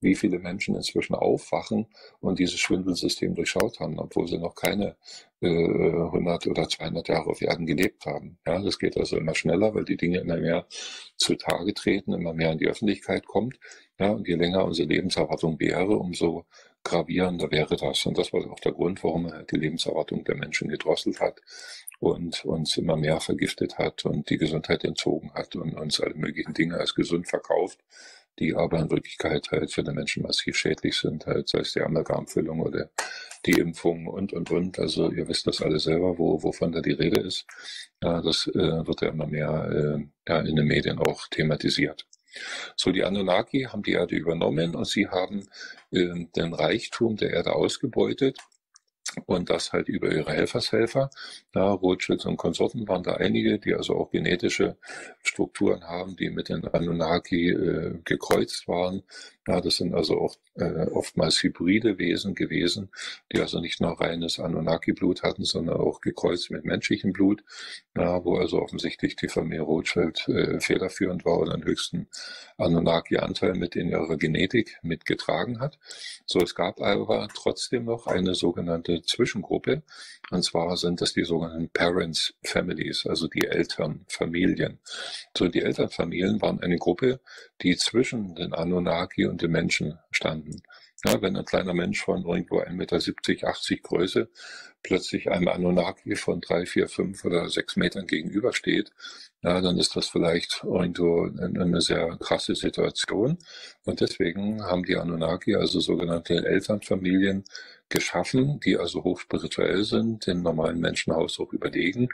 wie viele Menschen inzwischen aufwachen und dieses Schwindelsystem durchschaut haben, obwohl sie noch keine äh, 100 oder 200 Jahre auf Erden gelebt haben. Ja, das geht also immer schneller, weil die Dinge immer mehr zutage treten, immer mehr in die Öffentlichkeit kommt. Ja, und je länger unsere Lebenserwartung wäre, umso gravierender wäre das. Und das war auch der Grund, warum er die Lebenserwartung der Menschen gedrosselt hat und uns immer mehr vergiftet hat und die Gesundheit entzogen hat und uns alle möglichen Dinge als gesund verkauft, die aber in Wirklichkeit halt für den Menschen massiv schädlich sind, halt sei es die Amalgamfüllung oder die Impfung und, und, und. Also ihr wisst das alle selber, wo, wovon da die Rede ist. Ja, das äh, wird ja immer mehr äh, ja, in den Medien auch thematisiert. So, die Anunnaki haben die Erde übernommen und sie haben äh, den Reichtum der Erde ausgebeutet und das halt über ihre Helfershelfer. Ja, Rothschild und Konsorten waren da einige, die also auch genetische Strukturen haben, die mit den Anunnaki äh, gekreuzt waren. Ja, das sind also auch äh, oftmals hybride Wesen gewesen, die also nicht nur reines Anunnaki-Blut hatten, sondern auch gekreuzt mit menschlichem Blut, ja, wo also offensichtlich die Familie Rothschild äh, federführend war und einen höchsten Anunnaki-Anteil mit in ihrer Genetik mitgetragen hat. So, es gab aber trotzdem noch eine sogenannte Zwischengruppe, und zwar sind das die sogenannten Parents Families, also die Elternfamilien. So, die Elternfamilien waren eine Gruppe, die zwischen den Anunnaki und den Menschen standen. Ja, wenn ein kleiner Mensch von irgendwo 1,70 Meter, 80 Größe plötzlich einem Anunnaki von drei, vier, fünf oder sechs Metern gegenübersteht, ja, dann ist das vielleicht irgendwo eine sehr krasse Situation. Und deswegen haben die Anunnaki, also sogenannte Elternfamilien, geschaffen, die also hochspirituell sind, den normalen Menschen haushoch überlegen,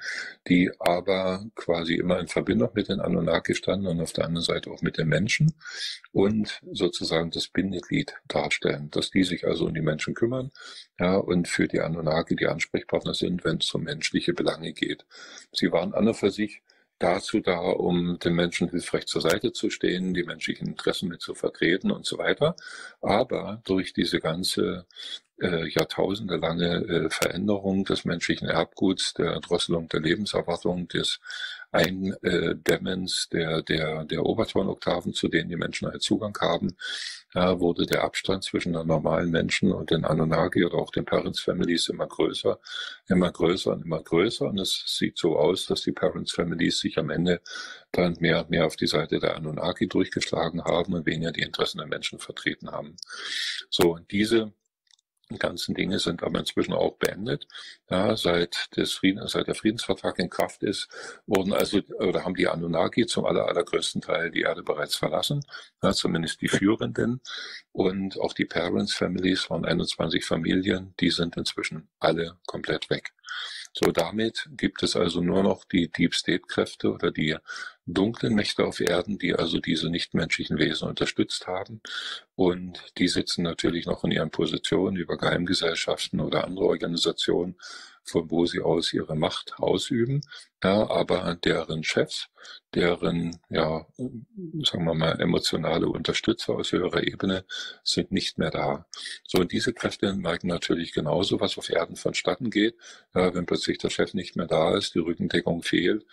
die aber quasi immer in Verbindung mit den Anunnaki standen und auf der anderen Seite auch mit den Menschen und sozusagen das Bindeglied darstellen, dass die sich also um die Menschen kümmern, ja, und für die Anunnaki die Ansprechpartner sind, wenn es um menschliche Belange geht. Sie waren an und für sich dazu da, um den Menschen hilfreich zur Seite zu stehen, die menschlichen Interessen mit zu vertreten und so weiter. Aber durch diese ganze äh, jahrtausendelange äh, Veränderung des menschlichen Erbguts, der Drosselung der Lebenserwartung, des Eindämmens der, der, der Obertonoktaven, zu denen die Menschen halt Zugang haben, wurde der Abstand zwischen den normalen Menschen und den Anunnaki oder auch den Parents Families immer größer, immer größer und immer größer. Und es sieht so aus, dass die Parents Families sich am Ende dann mehr und mehr auf die Seite der Anunnaki durchgeschlagen haben und weniger die Interessen der Menschen vertreten haben. So, und diese ganzen Dinge sind aber inzwischen auch beendet. Ja, seit, Frieden, seit der Friedensvertrag in Kraft ist, wurden also oder haben die Anunnaki zum aller, allergrößten Teil die Erde bereits verlassen, ja, zumindest die Führenden. Und auch die Parents Families von 21 Familien, die sind inzwischen alle komplett weg. So, damit gibt es also nur noch die Deep State Kräfte oder die dunklen Mächte auf Erden, die also diese nichtmenschlichen Wesen unterstützt haben. Und die sitzen natürlich noch in ihren Positionen über Geheimgesellschaften oder andere Organisationen, von wo sie aus ihre Macht ausüben. Ja, aber deren Chefs, deren, ja, sagen wir mal, emotionale Unterstützer aus höherer Ebene sind nicht mehr da. So, und diese Kräfte merken natürlich genauso, was auf Erden vonstatten geht. Ja, wenn plötzlich der Chef nicht mehr da ist, die Rückendeckung fehlt,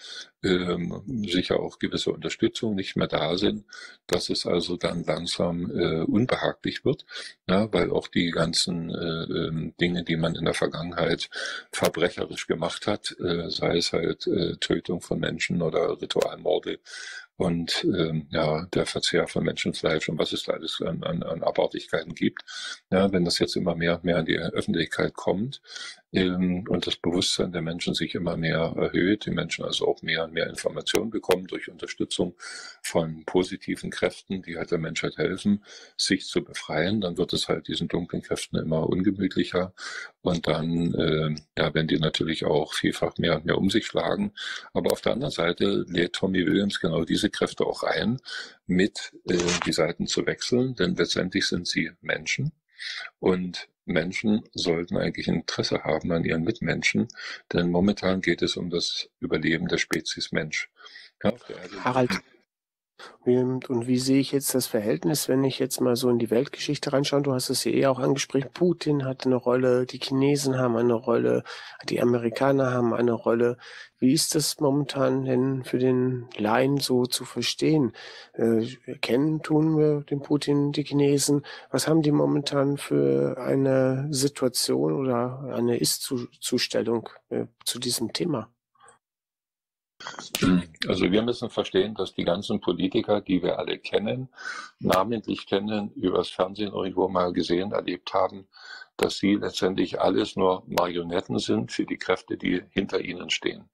ähm, sicher auch gewisse Unterstützung nicht mehr da sind, dass es also dann langsam äh, unbehaglich wird, ja, weil auch die ganzen äh, äh, Dinge, die man in der Vergangenheit verbrecherisch gemacht hat, äh, sei es halt Tötung von Menschen oder Ritualmorde und ähm, ja, der Verzehr von Menschenfleisch und was es da alles an, an, an Abartigkeiten gibt. Ja, wenn das jetzt immer mehr und mehr an die Öffentlichkeit kommt, und das Bewusstsein der Menschen sich immer mehr erhöht, die Menschen also auch mehr und mehr Informationen bekommen durch Unterstützung von positiven Kräften, die halt der Menschheit helfen, sich zu befreien, dann wird es halt diesen dunklen Kräften immer ungemütlicher. Und dann äh, ja, werden die natürlich auch vielfach mehr und mehr um sich schlagen. Aber auf der anderen Seite lädt Tommy Williams genau diese Kräfte auch ein, mit äh, die Seiten zu wechseln, denn letztendlich sind sie Menschen. Und Menschen sollten eigentlich Interesse haben an ihren Mitmenschen, denn momentan geht es um das Überleben der Spezies Mensch. Ja, Harald, und wie sehe ich jetzt das Verhältnis, wenn ich jetzt mal so in die Weltgeschichte reinschaue? Du hast es ja eh auch angesprochen. Putin hat eine Rolle, die Chinesen haben eine Rolle, die Amerikaner haben eine Rolle. Wie ist das momentan denn für den Laien so zu verstehen? Äh, kennen tun wir den Putin, die Chinesen. Was haben die momentan für eine Situation oder eine Ist-Zustellung äh, zu diesem Thema? Also wir müssen verstehen, dass die ganzen Politiker, die wir alle kennen, namentlich kennen, übers Fernsehen irgendwo mal gesehen, erlebt haben, dass sie letztendlich alles nur Marionetten sind für die Kräfte, die hinter ihnen stehen.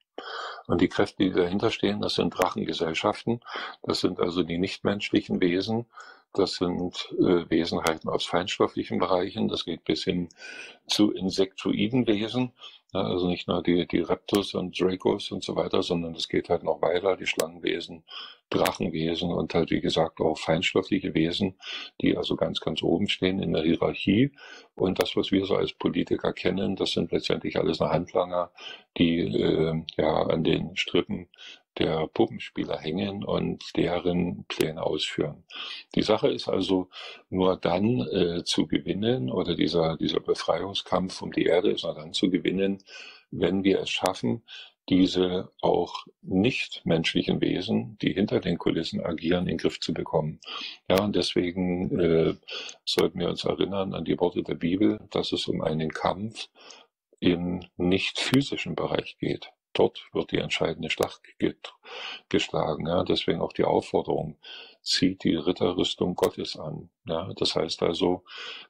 Und die Kräfte, die dahinter stehen, das sind Drachengesellschaften. Das sind also die nichtmenschlichen Wesen. Das sind äh, Wesenheiten aus feinstofflichen Bereichen. Das geht bis hin zu insektoiden Wesen. Also nicht nur die, die Reptus und Dracos und so weiter, sondern es geht halt noch weiter, die Schlangenwesen, Drachenwesen und halt, wie gesagt, auch feinstoffliche Wesen, die also ganz, ganz oben stehen in der Hierarchie. Und das, was wir so als Politiker kennen, das sind letztendlich alles Handlanger, die äh, ja an den Strippen der Puppenspieler hängen und deren Pläne ausführen. Die Sache ist also nur dann äh, zu gewinnen oder dieser, dieser Befreiungskampf um die Erde ist nur dann zu gewinnen, wenn wir es schaffen, diese auch nicht menschlichen Wesen, die hinter den Kulissen agieren, in den Griff zu bekommen. Ja, und deswegen äh, sollten wir uns erinnern an die Worte der Bibel, dass es um einen Kampf im nicht physischen Bereich geht. Dort wird die entscheidende Schlacht geschlagen. Ja. Deswegen auch die Aufforderung, zieht die Ritterrüstung Gottes an. Ja. Das heißt also,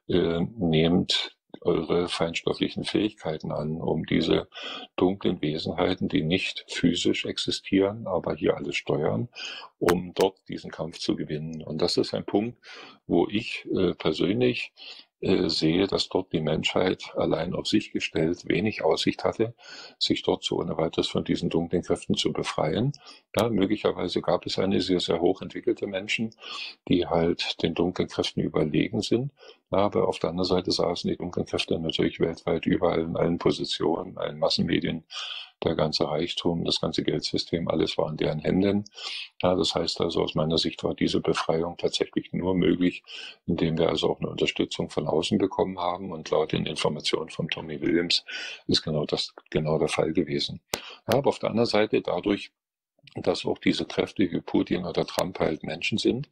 äh, nehmt eure feinstofflichen Fähigkeiten an, um diese dunklen Wesenheiten, die nicht physisch existieren, aber hier alles steuern, um dort diesen Kampf zu gewinnen. Und das ist ein Punkt, wo ich äh, persönlich sehe, dass dort die Menschheit allein auf sich gestellt wenig Aussicht hatte, sich dort so ohne weiteres von diesen dunklen Kräften zu befreien. Ja, möglicherweise gab es eine sehr, sehr hoch entwickelte Menschen, die halt den dunklen Kräften überlegen sind. Aber auf der anderen Seite saßen die dunklen Kräfte natürlich weltweit überall in allen Positionen, allen Massenmedien der ganze Reichtum, das ganze Geldsystem, alles war in deren Händen. Ja, das heißt also, aus meiner Sicht war diese Befreiung tatsächlich nur möglich, indem wir also auch eine Unterstützung von außen bekommen haben. Und laut den Informationen von Tommy Williams ist genau das genau der Fall gewesen. Ja, aber auf der anderen Seite dadurch, dass auch diese Kräfte wie Putin oder Trump halt Menschen sind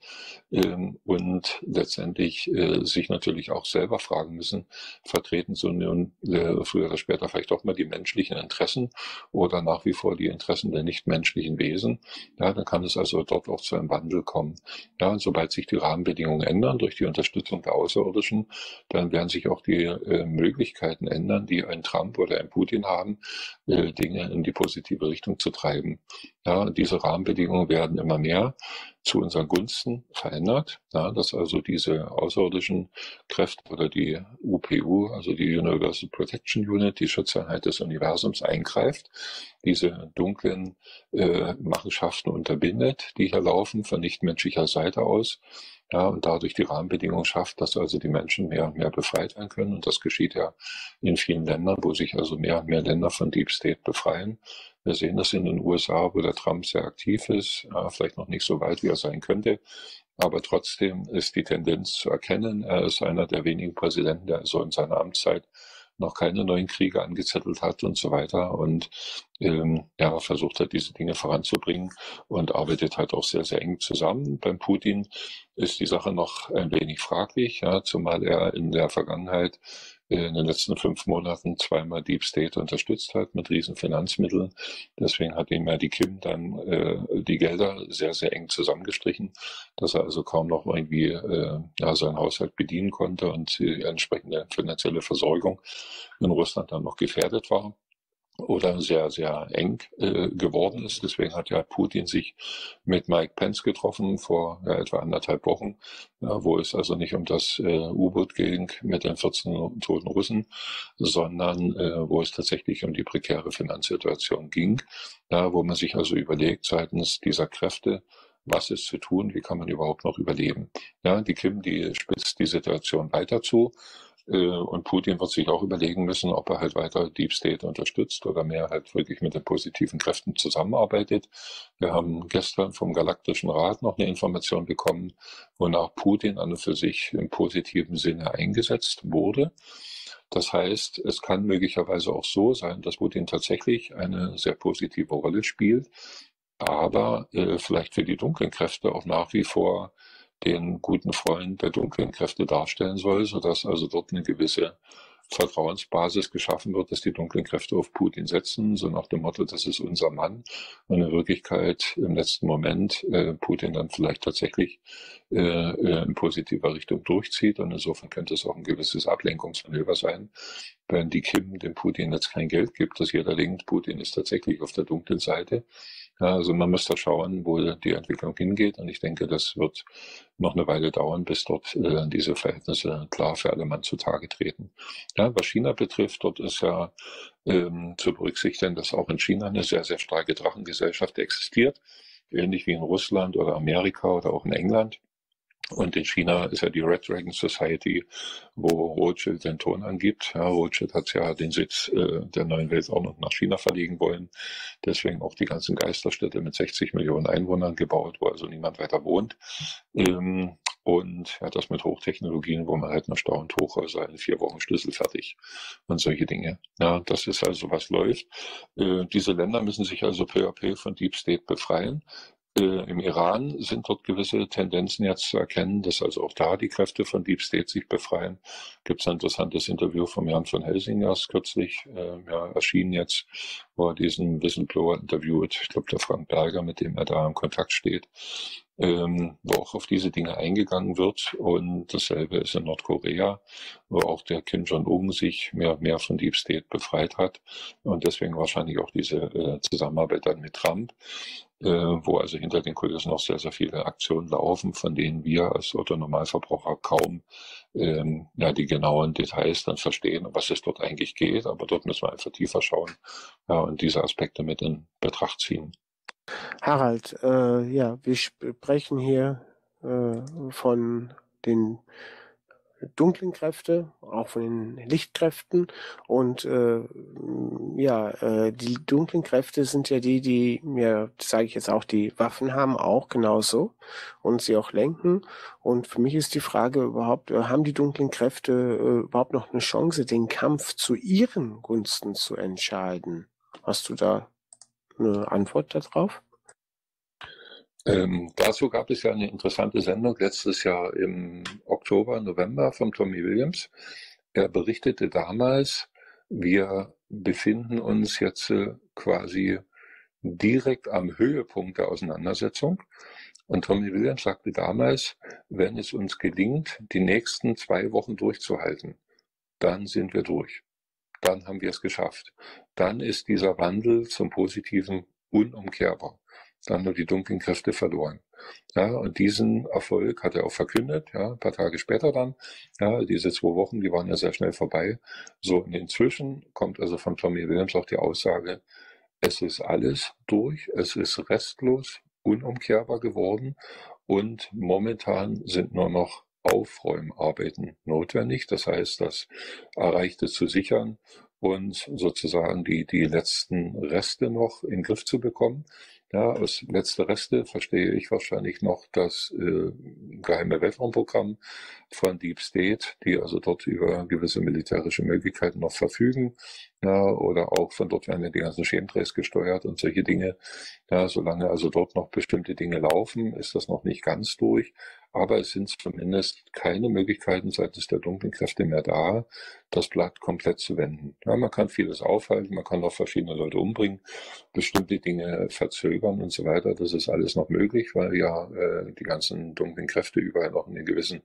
ähm, und letztendlich äh, sich natürlich auch selber fragen müssen, vertreten sie nun äh, früher oder später vielleicht doch mal die menschlichen Interessen oder nach wie vor die Interessen der nichtmenschlichen Wesen. Ja, dann kann es also dort auch zu einem Wandel kommen. Ja, sobald sich die Rahmenbedingungen ändern durch die Unterstützung der Außerirdischen, dann werden sich auch die äh, Möglichkeiten ändern, die ein Trump oder ein Putin haben, äh, Dinge in die positive Richtung zu treiben. Ja, diese Rahmenbedingungen werden immer mehr zu unseren Gunsten verändert, ja, dass also diese außerirdischen Kräfte oder die UPU, also die Universal Protection Unit, die Schutzeinheit des Universums eingreift, diese dunklen äh, Machenschaften unterbindet, die hier laufen von nichtmenschlicher Seite aus ja, und dadurch die Rahmenbedingungen schafft, dass also die Menschen mehr und mehr befreit werden können. Und das geschieht ja in vielen Ländern, wo sich also mehr und mehr Länder von Deep State befreien. Wir sehen das in den USA, wo der Trump sehr aktiv ist, vielleicht noch nicht so weit, wie er sein könnte. Aber trotzdem ist die Tendenz zu erkennen. Er ist einer der wenigen Präsidenten, der so in seiner Amtszeit noch keine neuen Kriege angezettelt hat und so weiter. Und ähm, ja, versucht hat, diese Dinge voranzubringen und arbeitet halt auch sehr, sehr eng zusammen. Beim Putin ist die Sache noch ein wenig fraglich, ja, zumal er in der Vergangenheit in den letzten fünf Monaten zweimal Deep State unterstützt hat mit riesen Finanzmitteln. Deswegen hat ihm ja die Kim dann äh, die Gelder sehr, sehr eng zusammengestrichen, dass er also kaum noch irgendwie äh, ja, seinen Haushalt bedienen konnte und die entsprechende finanzielle Versorgung in Russland dann noch gefährdet war oder sehr, sehr eng äh, geworden ist. Deswegen hat ja Putin sich mit Mike Pence getroffen vor ja, etwa anderthalb Wochen, ja, wo es also nicht um das äh, U-Boot ging mit den 14 toten Russen, sondern äh, wo es tatsächlich um die prekäre Finanzsituation ging, ja, wo man sich also überlegt seitens dieser Kräfte, was ist zu tun, wie kann man überhaupt noch überleben. Ja, die Kim, die spitzt die Situation weiter zu. Äh, und Putin wird sich auch überlegen müssen, ob er halt weiter Deep State unterstützt oder mehr halt wirklich mit den positiven Kräften zusammenarbeitet. Wir haben gestern vom Galaktischen Rat noch eine Information bekommen, wonach Putin an und für sich im positiven Sinne eingesetzt wurde. Das heißt, es kann möglicherweise auch so sein, dass Putin tatsächlich eine sehr positive Rolle spielt, aber äh, vielleicht für die dunklen Kräfte auch nach wie vor den guten Freund der dunklen Kräfte darstellen soll, sodass also dort eine gewisse Vertrauensbasis geschaffen wird, dass die dunklen Kräfte auf Putin setzen, so nach dem Motto, das ist unser Mann. Und in Wirklichkeit im letzten Moment äh, Putin dann vielleicht tatsächlich äh, äh, in positiver Richtung durchzieht. Und insofern könnte es auch ein gewisses Ablenkungsmanöver sein, wenn die Kim dem Putin jetzt kein Geld gibt, dass jeder denkt, Putin ist tatsächlich auf der dunklen Seite. Also man muss da schauen, wo die Entwicklung hingeht. Und ich denke, das wird noch eine Weile dauern, bis dort äh, diese Verhältnisse klar für alle Mann zutage treten. Ja, was China betrifft, dort ist ja ähm, zu berücksichtigen, dass auch in China eine sehr, sehr starke Drachengesellschaft existiert, ähnlich wie in Russland oder Amerika oder auch in England. Und in China ist ja die Red Dragon Society, wo Rothschild den Ton angibt. Ja, Rothschild hat ja den Sitz äh, der neuen Weltordnung nach China verlegen wollen. Deswegen auch die ganzen Geisterstädte mit 60 Millionen Einwohnern gebaut, wo also niemand weiter wohnt. Ähm, und ja, das mit Hochtechnologien, wo man halt noch staunt, Hochhäuser in vier Wochen Schlüssel fertig und solche Dinge. Ja, das ist also was läuft. Äh, diese Länder müssen sich also peu à peu von Deep State befreien. Äh, Im Iran sind dort gewisse Tendenzen jetzt zu erkennen, dass also auch da die Kräfte von Deep State sich befreien. Gibt es ein interessantes Interview von Jan von Helsingers kürzlich äh, ja, erschienen jetzt, wo er diesen Whistleblower interviewt. Ich glaube, der Frank Berger, mit dem er da im Kontakt steht ähm, wo auch auf diese Dinge eingegangen wird. Und dasselbe ist in Nordkorea, wo auch der Kim Jong-un sich mehr mehr von Deep State befreit hat und deswegen wahrscheinlich auch diese äh, Zusammenarbeit dann mit Trump, äh, wo also hinter den Kulissen noch sehr, sehr viele Aktionen laufen, von denen wir als Otto-Normalverbraucher kaum ähm, ja, die genauen Details dann verstehen, was es dort eigentlich geht. Aber dort müssen wir einfach tiefer schauen ja, und diese Aspekte mit in Betracht ziehen. Harald, äh, ja, wir sprechen hier äh, von den dunklen Kräfte, auch von den Lichtkräften. Und äh, ja, äh, die dunklen Kräfte sind ja die, die mir, sage ich jetzt auch, die Waffen haben, auch genauso und sie auch lenken. Und für mich ist die Frage überhaupt, äh, haben die dunklen Kräfte äh, überhaupt noch eine Chance, den Kampf zu ihren Gunsten zu entscheiden? Hast du da eine Antwort darauf? Ähm, dazu gab es ja eine interessante Sendung letztes Jahr im Oktober, November von Tommy Williams. Er berichtete damals, wir befinden uns jetzt äh, quasi direkt am Höhepunkt der Auseinandersetzung. Und Tommy Williams sagte damals, wenn es uns gelingt, die nächsten zwei Wochen durchzuhalten, dann sind wir durch. Dann haben wir es geschafft. Dann ist dieser Wandel zum Positiven unumkehrbar. Dann nur die dunklen Kräfte verloren. Ja, und diesen Erfolg hat er auch verkündet, ja, ein paar Tage später dann. Ja, diese zwei Wochen, die waren ja sehr schnell vorbei. So, und inzwischen kommt also von Tommy Williams auch die Aussage, es ist alles durch, es ist restlos, unumkehrbar geworden und momentan sind nur noch Aufräumarbeiten notwendig. Das heißt, das Erreichte zu sichern und sozusagen die, die letzten Reste noch in den Griff zu bekommen. Ja, als letzte Reste verstehe ich wahrscheinlich noch das äh, geheime Weltraumprogramm von Deep State, die also dort über gewisse militärische Möglichkeiten noch verfügen. Ja, oder auch von dort werden ja die ganzen Chemtrails gesteuert und solche Dinge. Ja, solange also dort noch bestimmte Dinge laufen, ist das noch nicht ganz durch. Aber es sind zumindest keine Möglichkeiten seitens der dunklen Kräfte mehr da, das Blatt komplett zu wenden. Ja, man kann vieles aufhalten, man kann auch verschiedene Leute umbringen, bestimmte Dinge verzögern und so weiter. Das ist alles noch möglich, weil ja äh, die ganzen dunklen Kräfte überall noch in einer gewissen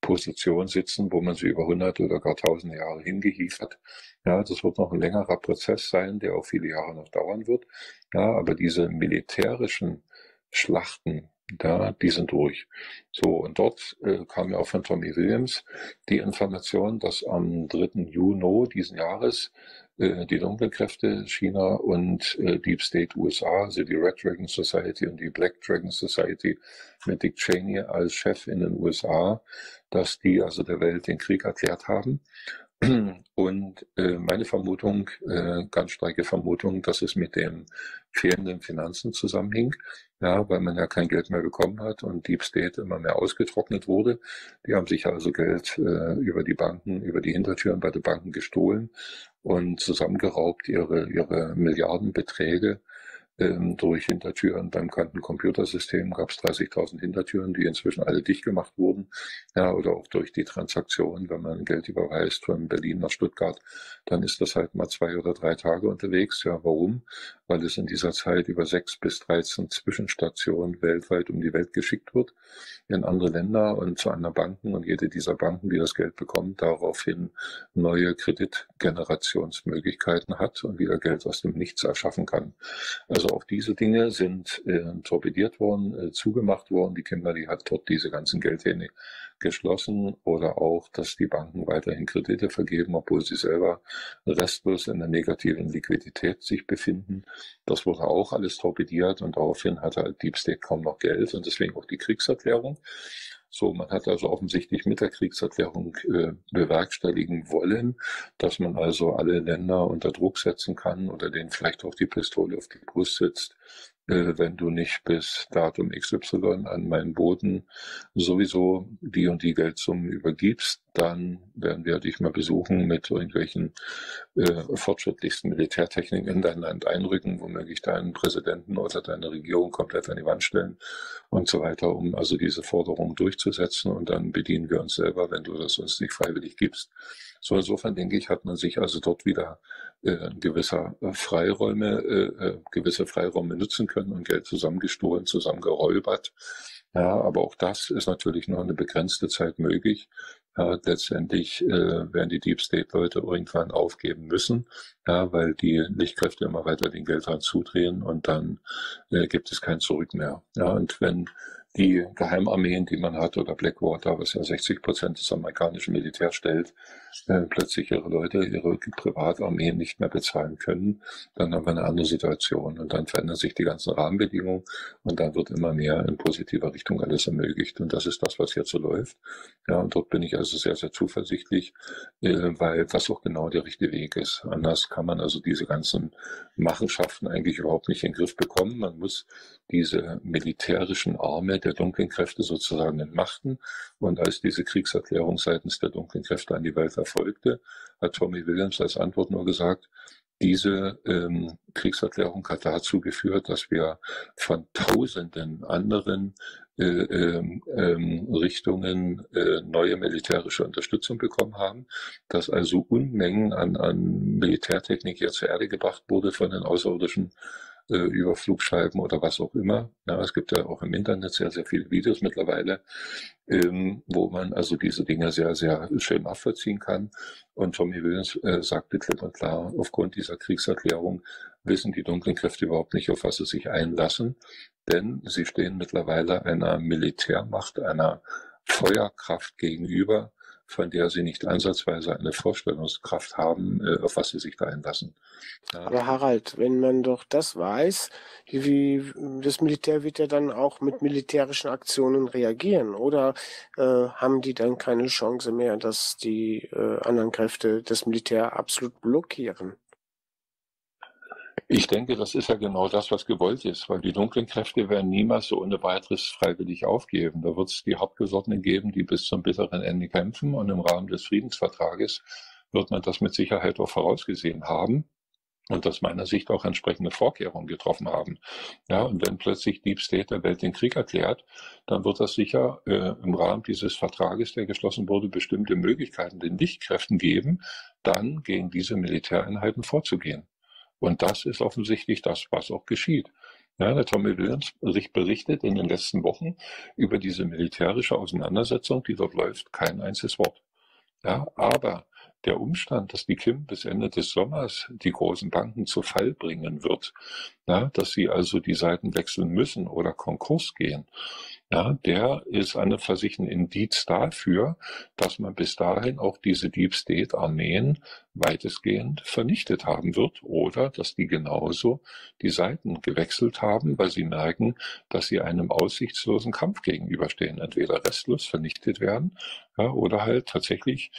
Position sitzen, wo man sie über hunderte oder gar tausende Jahre hingehieft hat. Ja, das wird noch ein längerer Prozess sein, der auch viele Jahre noch dauern wird. Ja, aber diese militärischen Schlachten, da, die sind durch. So, und dort äh, kam ja auch von Tommy Williams die Information, dass am 3. Juni diesen Jahres äh, die dunklen Kräfte China und äh, Deep State USA, also die Red Dragon Society und die Black Dragon Society mit Dick Cheney als Chef in den USA, dass die also der Welt den Krieg erklärt haben. Und äh, meine Vermutung, äh, ganz starke Vermutung, dass es mit den fehlenden Finanzen zusammenhing, ja, weil man ja kein Geld mehr bekommen hat und Deep State immer mehr ausgetrocknet wurde. Die haben sich also Geld äh, über die Banken, über die Hintertüren bei den Banken gestohlen und zusammengeraubt ihre, ihre Milliardenbeträge ähm, durch Hintertüren. Beim Quantencomputersystem gab es 30.000 Hintertüren, die inzwischen alle dicht gemacht wurden. Ja, oder auch durch die Transaktion, wenn man Geld überweist von Berlin nach Stuttgart, dann ist das halt mal zwei oder drei Tage unterwegs. Ja, warum? Weil es in dieser Zeit über sechs bis 13 Zwischenstationen weltweit um die Welt geschickt wird, in andere Länder und zu anderen Banken und jede dieser Banken, die das Geld bekommt, daraufhin neue Kreditgenerationsmöglichkeiten hat und wieder Geld aus dem Nichts erschaffen kann. Also also auch diese Dinge sind äh, torpediert worden, äh, zugemacht worden. Die Kimberly hat dort diese ganzen Geldhähne geschlossen oder auch, dass die Banken weiterhin Kredite vergeben, obwohl sie selber restlos in der negativen Liquidität sich befinden. Das wurde auch alles torpediert und daraufhin hatte halt Deep State kaum noch Geld und deswegen auch die Kriegserklärung. So, man hat also offensichtlich mit der Kriegserklärung äh, bewerkstelligen wollen, dass man also alle Länder unter Druck setzen kann oder denen vielleicht auch die Pistole auf die Brust setzt, äh, wenn du nicht bis Datum XY an meinen Boden sowieso die und die Geldsummen übergibst, dann werden wir dich mal besuchen mit irgendwelchen äh, fortschrittlichsten Militärtechniken in dein Land einrücken, womöglich deinen Präsidenten oder deine Regierung komplett an die Wand stellen und so weiter, um also diese Forderung durchzusetzen. Und dann bedienen wir uns selber, wenn du das uns nicht freiwillig gibst. So insofern denke ich, hat man sich also dort wieder äh, gewisser äh, Freiräume, äh, äh, gewisse Freiräume nutzen können und Geld zusammengestohlen, zusammengeräubert. Ja, aber auch das ist natürlich nur eine begrenzte Zeit möglich. Ja, letztendlich äh, werden die Deep State Leute irgendwann aufgeben müssen, ja, weil die Lichtkräfte immer weiter den Geldrand zudrehen und dann äh, gibt es kein Zurück mehr. Ja, und wenn die Geheimarmeen, die man hat, oder Blackwater, was ja 60 Prozent des amerikanischen Militärs stellt, äh, plötzlich ihre Leute, ihre Privatarmeen nicht mehr bezahlen können, dann haben wir eine andere Situation und dann verändern sich die ganzen Rahmenbedingungen und dann wird immer mehr in positiver Richtung alles ermöglicht und das ist das, was jetzt so läuft. Ja, und dort bin ich also sehr, sehr zuversichtlich, äh, weil das auch genau der richtige Weg ist. Anders kann man also diese ganzen Machenschaften eigentlich überhaupt nicht in den Griff bekommen. Man muss diese militärischen Arme der dunklen Kräfte sozusagen entmachten. Und als diese Kriegserklärung seitens der dunklen Kräfte an die Welt erfolgte, hat Tommy Williams als Antwort nur gesagt, diese ähm, Kriegserklärung hat dazu geführt, dass wir von tausenden anderen äh, ähm, ähm, Richtungen äh, neue militärische Unterstützung bekommen haben, dass also Unmengen an, an Militärtechnik hier zur Erde gebracht wurde von den Außerirdischen äh, über Flugscheiben oder was auch immer. Ja, es gibt ja auch im Internet sehr, sehr viele Videos mittlerweile, ähm, wo man also diese Dinge sehr, sehr schön nachvollziehen kann. Und Tommy Williams äh, sagte klipp und klar, aufgrund dieser Kriegserklärung wissen die dunklen Kräfte überhaupt nicht, auf was sie sich einlassen, denn sie stehen mittlerweile einer Militärmacht, einer Feuerkraft gegenüber, von der sie nicht ansatzweise eine Vorstellungskraft haben, äh, auf was sie sich da einlassen. Ja. Aber Harald, wenn man doch das weiß, wie das Militär wird ja dann auch mit militärischen Aktionen reagieren, oder äh, haben die dann keine Chance mehr, dass die äh, anderen Kräfte das Militär absolut blockieren? Ich denke, das ist ja genau das, was gewollt ist, weil die dunklen Kräfte werden niemals so ohne weiteres freiwillig aufgeben. Da wird es die Hauptgesottenen geben, die bis zum bitteren Ende kämpfen und im Rahmen des Friedensvertrages wird man das mit Sicherheit auch vorausgesehen haben und aus meiner Sicht auch entsprechende Vorkehrungen getroffen haben. Ja, und wenn plötzlich Deep State der Welt den Krieg erklärt, dann wird das sicher äh, im Rahmen dieses Vertrages, der geschlossen wurde, bestimmte Möglichkeiten den Lichtkräften geben, dann gegen diese Militäreinheiten vorzugehen. Und das ist offensichtlich das, was auch geschieht. Ja, der Tommy Williams berichtet in den letzten Wochen über diese militärische Auseinandersetzung, die dort läuft, kein einziges Wort. Ja, aber der Umstand, dass die Kim bis Ende des Sommers die großen Banken zu Fall bringen wird, ja, dass sie also die Seiten wechseln müssen oder Konkurs gehen, ja, der ist sich ein Indiz dafür, dass man bis dahin auch diese Deep State Armeen weitestgehend vernichtet haben wird oder dass die genauso die Seiten gewechselt haben, weil sie merken, dass sie einem aussichtslosen Kampf gegenüberstehen. Entweder restlos vernichtet werden ja, oder halt tatsächlich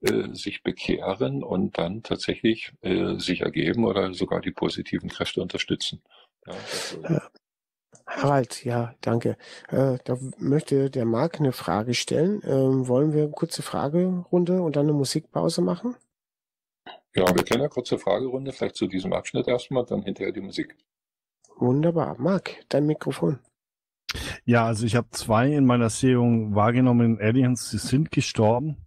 äh, sich bekehren und dann tatsächlich äh, sich ergeben oder sogar die positiven Kräfte unterstützen. Ja, Harald, ja, danke. Äh, da möchte der Marc eine Frage stellen. Ähm, wollen wir eine kurze Fragerunde und dann eine Musikpause machen? Ja, wir können eine kurze Fragerunde, vielleicht zu diesem Abschnitt erstmal, dann hinterher die Musik. Wunderbar. Marc, dein Mikrofon. Ja, also ich habe zwei in meiner Sehung wahrgenommen Aliens, die sind gestorben.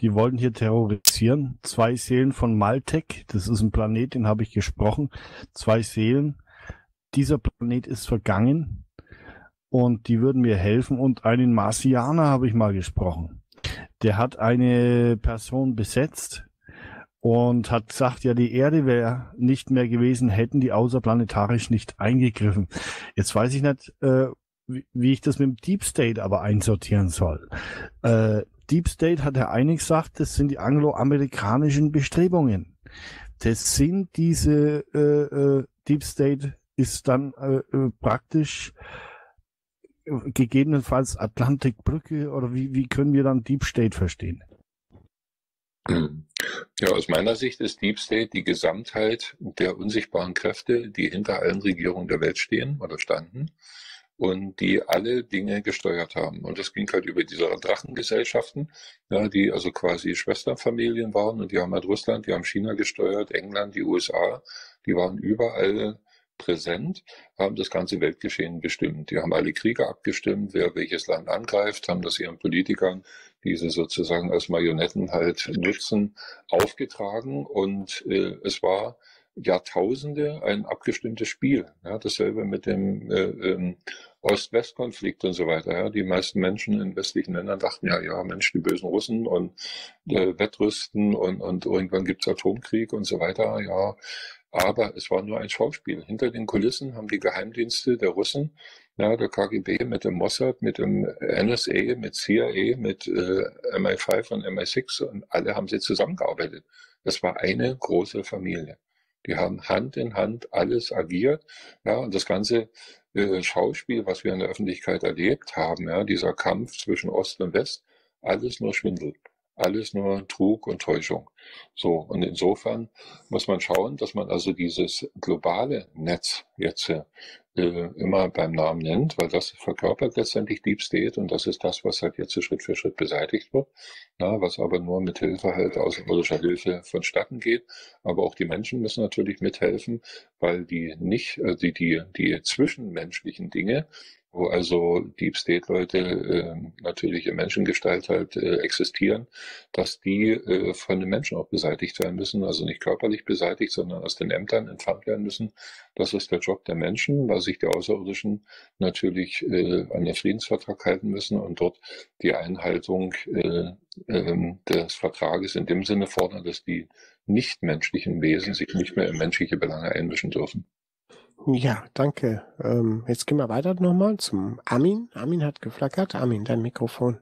Die wollten hier terrorisieren. Zwei Seelen von Maltek, das ist ein Planet, den habe ich gesprochen. Zwei Seelen dieser Planet ist vergangen und die würden mir helfen. Und einen Marsianer habe ich mal gesprochen. Der hat eine Person besetzt und hat gesagt, ja, die Erde wäre nicht mehr gewesen, hätten die außerplanetarisch nicht eingegriffen. Jetzt weiß ich nicht, äh, wie, wie ich das mit dem Deep State aber einsortieren soll. Äh, Deep State hat der eine gesagt, das sind die angloamerikanischen Bestrebungen. Das sind diese äh, äh, Deep State ist dann äh, äh, praktisch äh, gegebenenfalls Atlantikbrücke oder wie, wie können wir dann Deep State verstehen? Ja, aus meiner Sicht ist Deep State die Gesamtheit der unsichtbaren Kräfte, die hinter allen Regierungen der Welt stehen oder standen und die alle Dinge gesteuert haben. Und das ging halt über diese Drachengesellschaften, ja, die also quasi Schwesterfamilien waren und die haben halt Russland, die haben China gesteuert, England, die USA, die waren überall präsent, haben das ganze Weltgeschehen bestimmt. Die haben alle Kriege abgestimmt, wer welches Land angreift, haben das ihren Politikern, die sie sozusagen als Marionetten halt nutzen, aufgetragen. Und äh, es war Jahrtausende ein abgestimmtes Spiel. Ja, dasselbe mit dem äh, ähm, Ost-West-Konflikt und so weiter. Ja. Die meisten Menschen in westlichen Ländern dachten, ja, ja, Mensch, die bösen Russen und äh, Wettrüsten und, und irgendwann gibt's Atomkrieg und so weiter. Ja, aber es war nur ein Schauspiel. Hinter den Kulissen haben die Geheimdienste der Russen, ja, der KGB mit dem Mossad, mit dem NSA, mit CIA, mit äh, MI5 und MI6 und alle haben sie zusammengearbeitet. Es war eine große Familie. Die haben Hand in Hand alles agiert. Ja, und das ganze äh, Schauspiel, was wir in der Öffentlichkeit erlebt haben, ja, dieser Kampf zwischen Ost und West, alles nur Schwindel. Alles nur Trug und Täuschung. So, und insofern muss man schauen, dass man also dieses globale Netz jetzt äh, immer beim Namen nennt, weil das verkörpert letztendlich Deep State und das ist das, was halt jetzt Schritt für Schritt beseitigt wird, ja, was aber nur mit Hilfe halt außerirdischer Hilfe vonstatten geht. Aber auch die Menschen müssen natürlich mithelfen, weil die nicht, äh, die, die, die zwischenmenschlichen Dinge, wo also Deep State Leute äh, natürlich in Menschengestalt halt äh, existieren, dass die äh, von den Menschen auch beseitigt werden müssen, also nicht körperlich beseitigt, sondern aus den Ämtern entfernt werden müssen. Das ist der Job der Menschen, weil sich die Außerirdischen natürlich äh, an den Friedensvertrag halten müssen und dort die Einhaltung äh, äh, des Vertrages in dem Sinne fordern, dass die nichtmenschlichen Wesen sich nicht mehr in menschliche Belange einmischen dürfen. Ja, danke. Ähm, jetzt gehen wir weiter nochmal zum Armin. Armin hat geflackert. Armin, dein Mikrofon.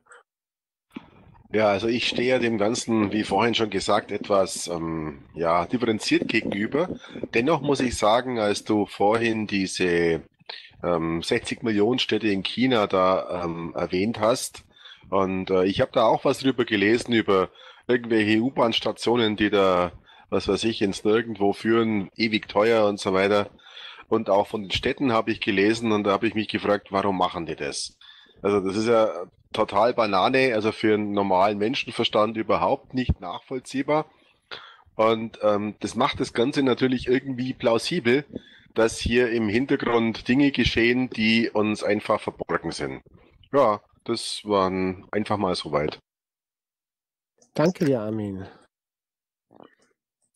Ja, also ich stehe dem Ganzen, wie vorhin schon gesagt, etwas ähm, ja, differenziert gegenüber. Dennoch muss ich sagen, als du vorhin diese ähm, 60 Millionen Städte in China da ähm, erwähnt hast, und äh, ich habe da auch was drüber gelesen, über irgendwelche U-Bahn-Stationen, die da, was weiß ich, ins Nirgendwo führen, ewig teuer und so weiter. Und auch von den Städten habe ich gelesen und da habe ich mich gefragt, warum machen die das? Also das ist ja total Banane, also für einen normalen Menschenverstand überhaupt nicht nachvollziehbar. Und ähm, das macht das Ganze natürlich irgendwie plausibel, dass hier im Hintergrund Dinge geschehen, die uns einfach verborgen sind. Ja, das waren einfach mal soweit. Danke dir, Armin.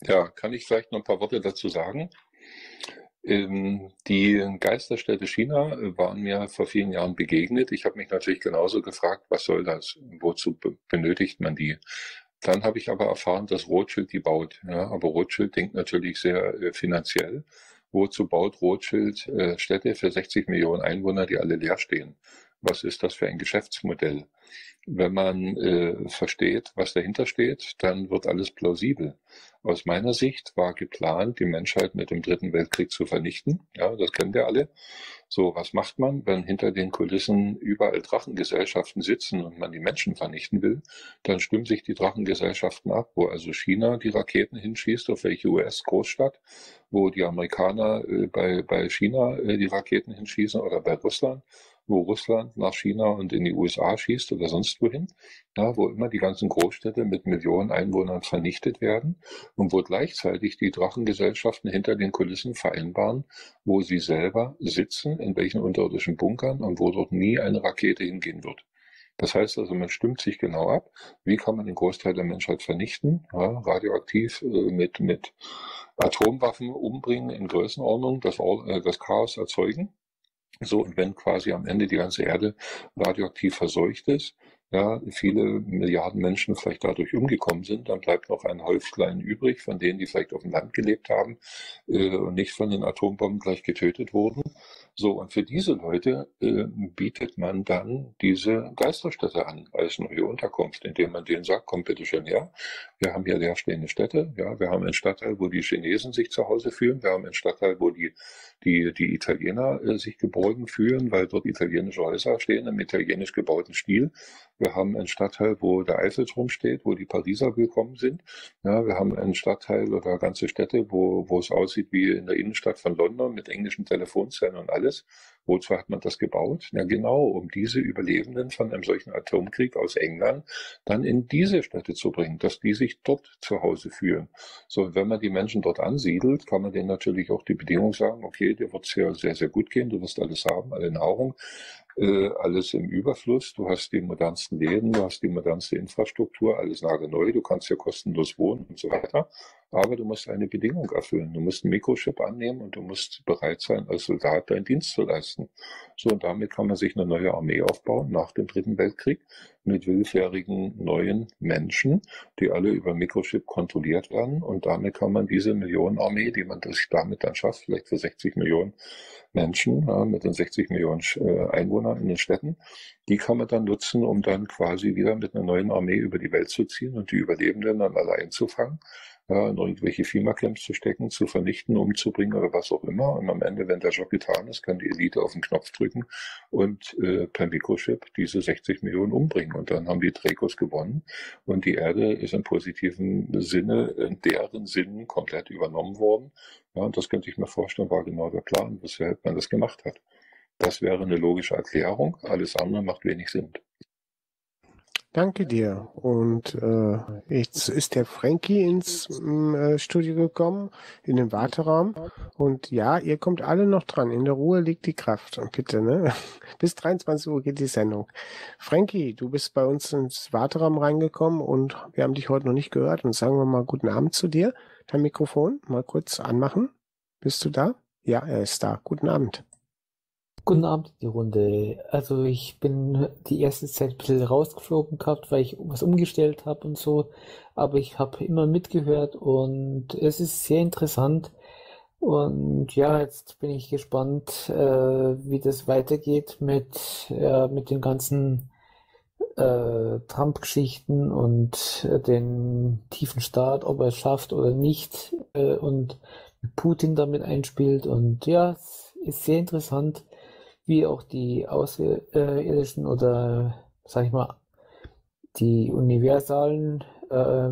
Ja, kann ich vielleicht noch ein paar Worte dazu sagen? Ähm, die Geisterstädte China äh, waren mir vor vielen Jahren begegnet. Ich habe mich natürlich genauso gefragt, was soll das? Wozu benötigt man die? Dann habe ich aber erfahren, dass Rothschild die baut. Ja, aber Rothschild denkt natürlich sehr äh, finanziell. Wozu baut Rothschild äh, Städte für 60 Millionen Einwohner, die alle leer stehen? Was ist das für ein Geschäftsmodell? Wenn man äh, versteht, was dahinter steht, dann wird alles plausibel. Aus meiner Sicht war geplant, die Menschheit mit dem Dritten Weltkrieg zu vernichten. Ja, das kennen wir alle. So, was macht man, wenn hinter den Kulissen überall Drachengesellschaften sitzen und man die Menschen vernichten will? Dann stimmen sich die Drachengesellschaften ab, wo also China die Raketen hinschießt, auf welche US-Großstadt, wo die Amerikaner äh, bei, bei China äh, die Raketen hinschießen oder bei Russland wo Russland nach China und in die USA schießt oder sonst wohin, ja, wo immer die ganzen Großstädte mit Millionen Einwohnern vernichtet werden und wo gleichzeitig die Drachengesellschaften hinter den Kulissen vereinbaren, wo sie selber sitzen, in welchen unterirdischen Bunkern und wo dort nie eine Rakete hingehen wird. Das heißt also, man stimmt sich genau ab, wie kann man den Großteil der Menschheit vernichten, ja, radioaktiv äh, mit, mit Atomwaffen umbringen in Größenordnung, das, äh, das Chaos erzeugen. So, und wenn quasi am Ende die ganze Erde radioaktiv verseucht ist, ja, viele Milliarden Menschen vielleicht dadurch umgekommen sind, dann bleibt noch ein Häuflein übrig von denen, die vielleicht auf dem Land gelebt haben äh, und nicht von den Atombomben gleich getötet wurden. So, und für diese Leute äh, bietet man dann diese Geisterstätte an als neue Unterkunft, indem man denen sagt, komm bitte schön her, wir haben hier leerstehende Städte, ja, wir haben einen Stadtteil, wo die Chinesen sich zu Hause fühlen, wir haben einen Stadtteil, wo die, die, die Italiener äh, sich geborgen fühlen, weil dort italienische Häuser stehen im italienisch gebauten Stil. Wir haben einen Stadtteil, wo der Eiffelturm steht, wo die Pariser willkommen sind. Ja, wir haben einen Stadtteil oder ganze Städte, wo, wo es aussieht wie in der Innenstadt von London mit englischen Telefonzellen und alles. Wozu hat man das gebaut? Ja, genau, um diese Überlebenden von einem solchen Atomkrieg aus England dann in diese Städte zu bringen, dass die sich dort zu Hause fühlen. So, wenn man die Menschen dort ansiedelt, kann man denen natürlich auch die Bedingung sagen, okay, dir wird es hier sehr, sehr gut gehen, du wirst alles haben, alle Nahrung, äh, alles im Überfluss. Du hast die modernsten Läden, du hast die modernste Infrastruktur, alles nagelneu, du kannst ja kostenlos wohnen und so weiter. Aber du musst eine Bedingung erfüllen. Du musst einen Mikrochip annehmen und du musst bereit sein, als Soldat deinen Dienst zu leisten. So, und damit kann man sich eine neue Armee aufbauen nach dem Dritten Weltkrieg mit willfährigen neuen Menschen, die alle über Mikrochip kontrolliert werden. Und damit kann man diese Millionenarmee, die man sich damit dann schafft, vielleicht für 60 Millionen Menschen, ja, mit den 60 Millionen äh, Einwohnern in den Städten, die kann man dann nutzen, um dann quasi wieder mit einer neuen Armee über die Welt zu ziehen und die Überlebenden dann alle einzufangen ja, in irgendwelche FEMA-Camps zu stecken, zu vernichten, umzubringen oder was auch immer. Und am Ende, wenn der Job getan ist, kann die Elite auf den Knopf drücken und äh, per Mikrochip diese 60 Millionen umbringen. Und dann haben die Dracos gewonnen und die Erde ist im positiven Sinne, in deren Sinn komplett übernommen worden. Ja, und das könnte ich mir vorstellen, war genau der Plan, weshalb man das gemacht hat. Das wäre eine logische Erklärung. Alles andere macht wenig Sinn. Danke dir. Und äh, jetzt ist der Frankie ins mm, äh, Studio gekommen, in den Warteraum. Und ja, ihr kommt alle noch dran. In der Ruhe liegt die Kraft. Und bitte, ne? Bis 23 Uhr geht die Sendung. Frankie, du bist bei uns ins Warteraum reingekommen und wir haben dich heute noch nicht gehört. Und sagen wir mal guten Abend zu dir. Dein Mikrofon mal kurz anmachen. Bist du da? Ja, er ist da. Guten Abend. Guten Abend, die Runde. Also ich bin die erste Zeit ein bisschen rausgeflogen gehabt, weil ich was umgestellt habe und so. Aber ich habe immer mitgehört und es ist sehr interessant. Und ja, jetzt bin ich gespannt, äh, wie das weitergeht mit, äh, mit den ganzen äh, Trump-Geschichten und äh, den tiefen Staat, ob er es schafft oder nicht. Äh, und Putin damit einspielt. Und ja, es ist sehr interessant wie auch die Außerirdischen oder, sag ich mal, die Universalen äh,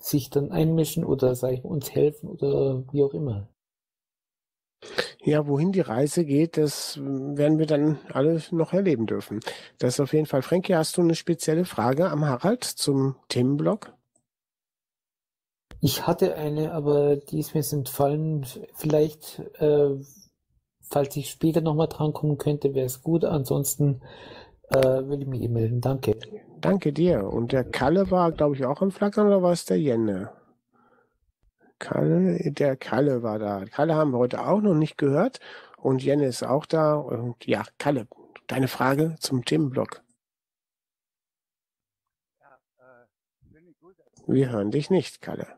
sich dann einmischen oder, sag ich mal, uns helfen oder wie auch immer. Ja, wohin die Reise geht, das werden wir dann alle noch erleben dürfen. Das ist auf jeden Fall. Frankie, hast du eine spezielle Frage am Harald zum Themenblock? Ich hatte eine, aber die ist mir entfallen. Vielleicht äh, falls ich später nochmal drankommen könnte, wäre es gut. Ansonsten äh, würde ich mich eh melden. Danke. Danke dir. Und der Kalle war, glaube ich, auch am Flackern oder war es der Jenne? Kalle, der Kalle war da. Kalle haben wir heute auch noch nicht gehört. Und Jenne ist auch da. Und ja, Kalle, deine Frage zum Themenblock. Wir hören dich nicht, Kalle.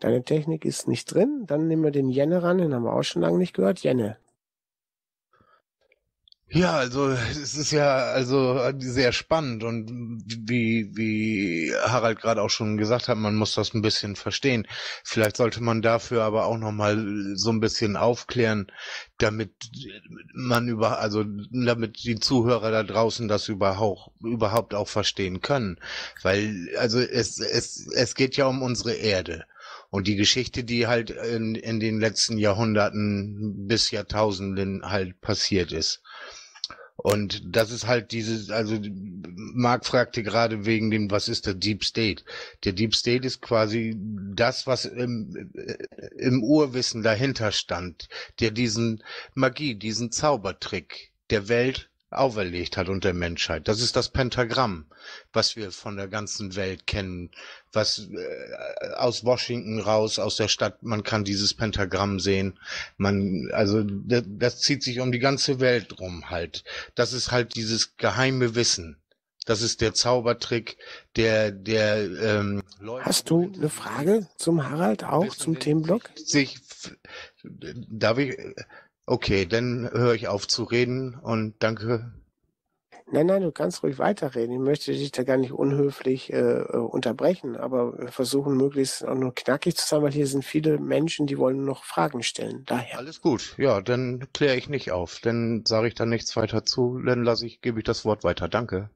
Deine Technik ist nicht drin. Dann nehmen wir den Jenne ran, den haben wir auch schon lange nicht gehört. Jenne. Ja, also es ist ja also sehr spannend und wie wie Harald gerade auch schon gesagt hat, man muss das ein bisschen verstehen. Vielleicht sollte man dafür aber auch noch mal so ein bisschen aufklären, damit man über also damit die Zuhörer da draußen das überhaupt überhaupt auch verstehen können, weil also es es es geht ja um unsere Erde und die Geschichte, die halt in, in den letzten Jahrhunderten bis Jahrtausenden halt passiert ist. Und das ist halt dieses, also Marc fragte gerade wegen dem, was ist der Deep State? Der Deep State ist quasi das, was im, im Urwissen dahinter stand, der diesen Magie, diesen Zaubertrick der Welt auferlegt hat und der Menschheit. Das ist das Pentagramm, was wir von der ganzen Welt kennen, was äh, aus Washington raus, aus der Stadt, man kann dieses Pentagramm sehen. Man, also das, das zieht sich um die ganze Welt rum halt. Das ist halt dieses geheime Wissen. Das ist der Zaubertrick, der, der ähm, Leute. Hast du eine Frage zum Harald auch, zum Themenblock? Sich, darf ich, Okay, dann höre ich auf zu reden und danke. Nein, nein, du kannst ruhig weiterreden. Ich möchte dich da gar nicht unhöflich äh, äh unterbrechen, aber wir versuchen möglichst auch nur knackig zu sein, weil hier sind viele Menschen, die wollen noch Fragen stellen. Daher. Alles gut, ja, dann kläre ich nicht auf. Dann sage ich da nichts weiter zu, dann lasse ich, gebe ich das Wort weiter. Danke.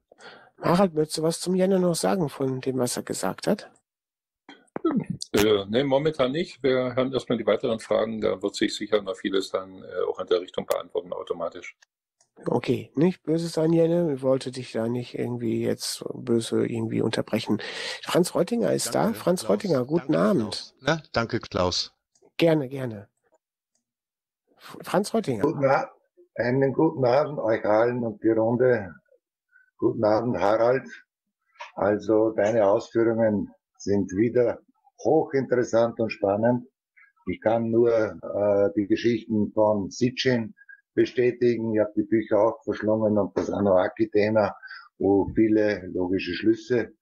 Harald, möchtest du was zum Jenne noch sagen von dem, was er gesagt hat? Äh, nee, momentan nicht. Wir hören erstmal die weiteren Fragen. Da wird sich sicher noch vieles dann äh, auch in der Richtung beantworten automatisch. Okay, nicht böse sein, Jenne. Ich wollte dich da nicht irgendwie jetzt böse irgendwie unterbrechen. Franz Reutinger ist Danke, da. Franz Klaus. Reutinger, guten Danke, Abend. Klaus. Na, danke, Klaus. Gerne, gerne. Franz Reutinger. Guten Abend, einen guten Abend euch allen und die Runde. Guten Abend, Harald. Also deine Ausführungen sind wieder hochinteressant und spannend. Ich kann nur äh, die Geschichten von Sitchin bestätigen. Ich habe die Bücher auch verschlungen und das Anuaki-Thema, wo viele logische Schlüsse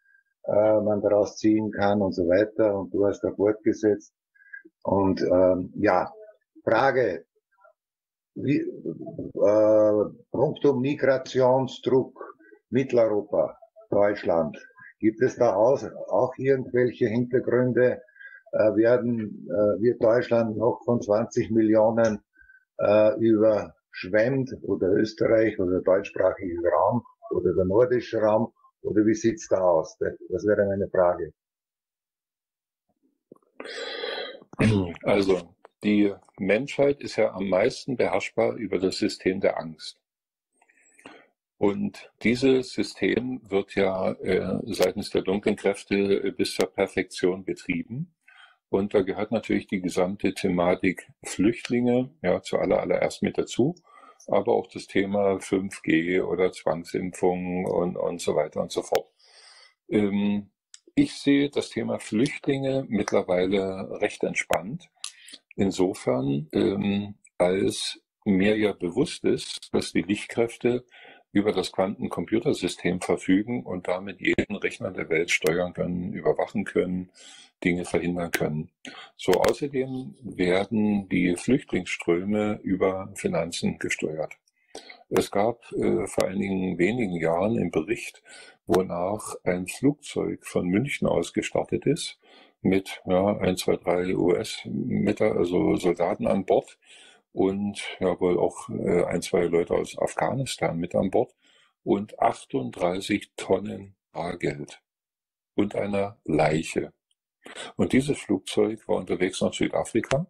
äh, man daraus ziehen kann und so weiter. Und du hast da fortgesetzt. Und ähm, ja, Frage, wie, äh, rund um Migrationsdruck Mitteleuropa, Deutschland. Gibt es da auch irgendwelche Hintergründe? Äh, werden, äh, wird Deutschland noch von 20 Millionen äh, überschwemmt oder Österreich oder deutschsprachiger Raum oder der nordische Raum? Oder wie sieht's da aus? Das wäre meine Frage. Also, die Menschheit ist ja am meisten beherrschbar über das System der Angst. Und dieses System wird ja äh, seitens der dunklen Kräfte äh, bis zur Perfektion betrieben. Und da gehört natürlich die gesamte Thematik Flüchtlinge ja zu aller, allererst mit dazu, aber auch das Thema 5G oder Zwangsimpfungen und, und so weiter und so fort. Ähm, ich sehe das Thema Flüchtlinge mittlerweile recht entspannt. Insofern, ähm, als mir ja bewusst ist, dass die Lichtkräfte über das Quantencomputersystem verfügen und damit jeden Rechner der Welt steuern können, überwachen können, Dinge verhindern können. So außerdem werden die Flüchtlingsströme über Finanzen gesteuert. Es gab äh, vor einigen wenigen Jahren im Bericht, wonach ein Flugzeug von München aus gestartet ist mit ja, ein, zwei, drei US-Mitter, also Soldaten an Bord und ja wohl auch äh, ein, zwei Leute aus Afghanistan mit an Bord und 38 Tonnen Bargeld und einer Leiche. Und dieses Flugzeug war unterwegs nach Südafrika,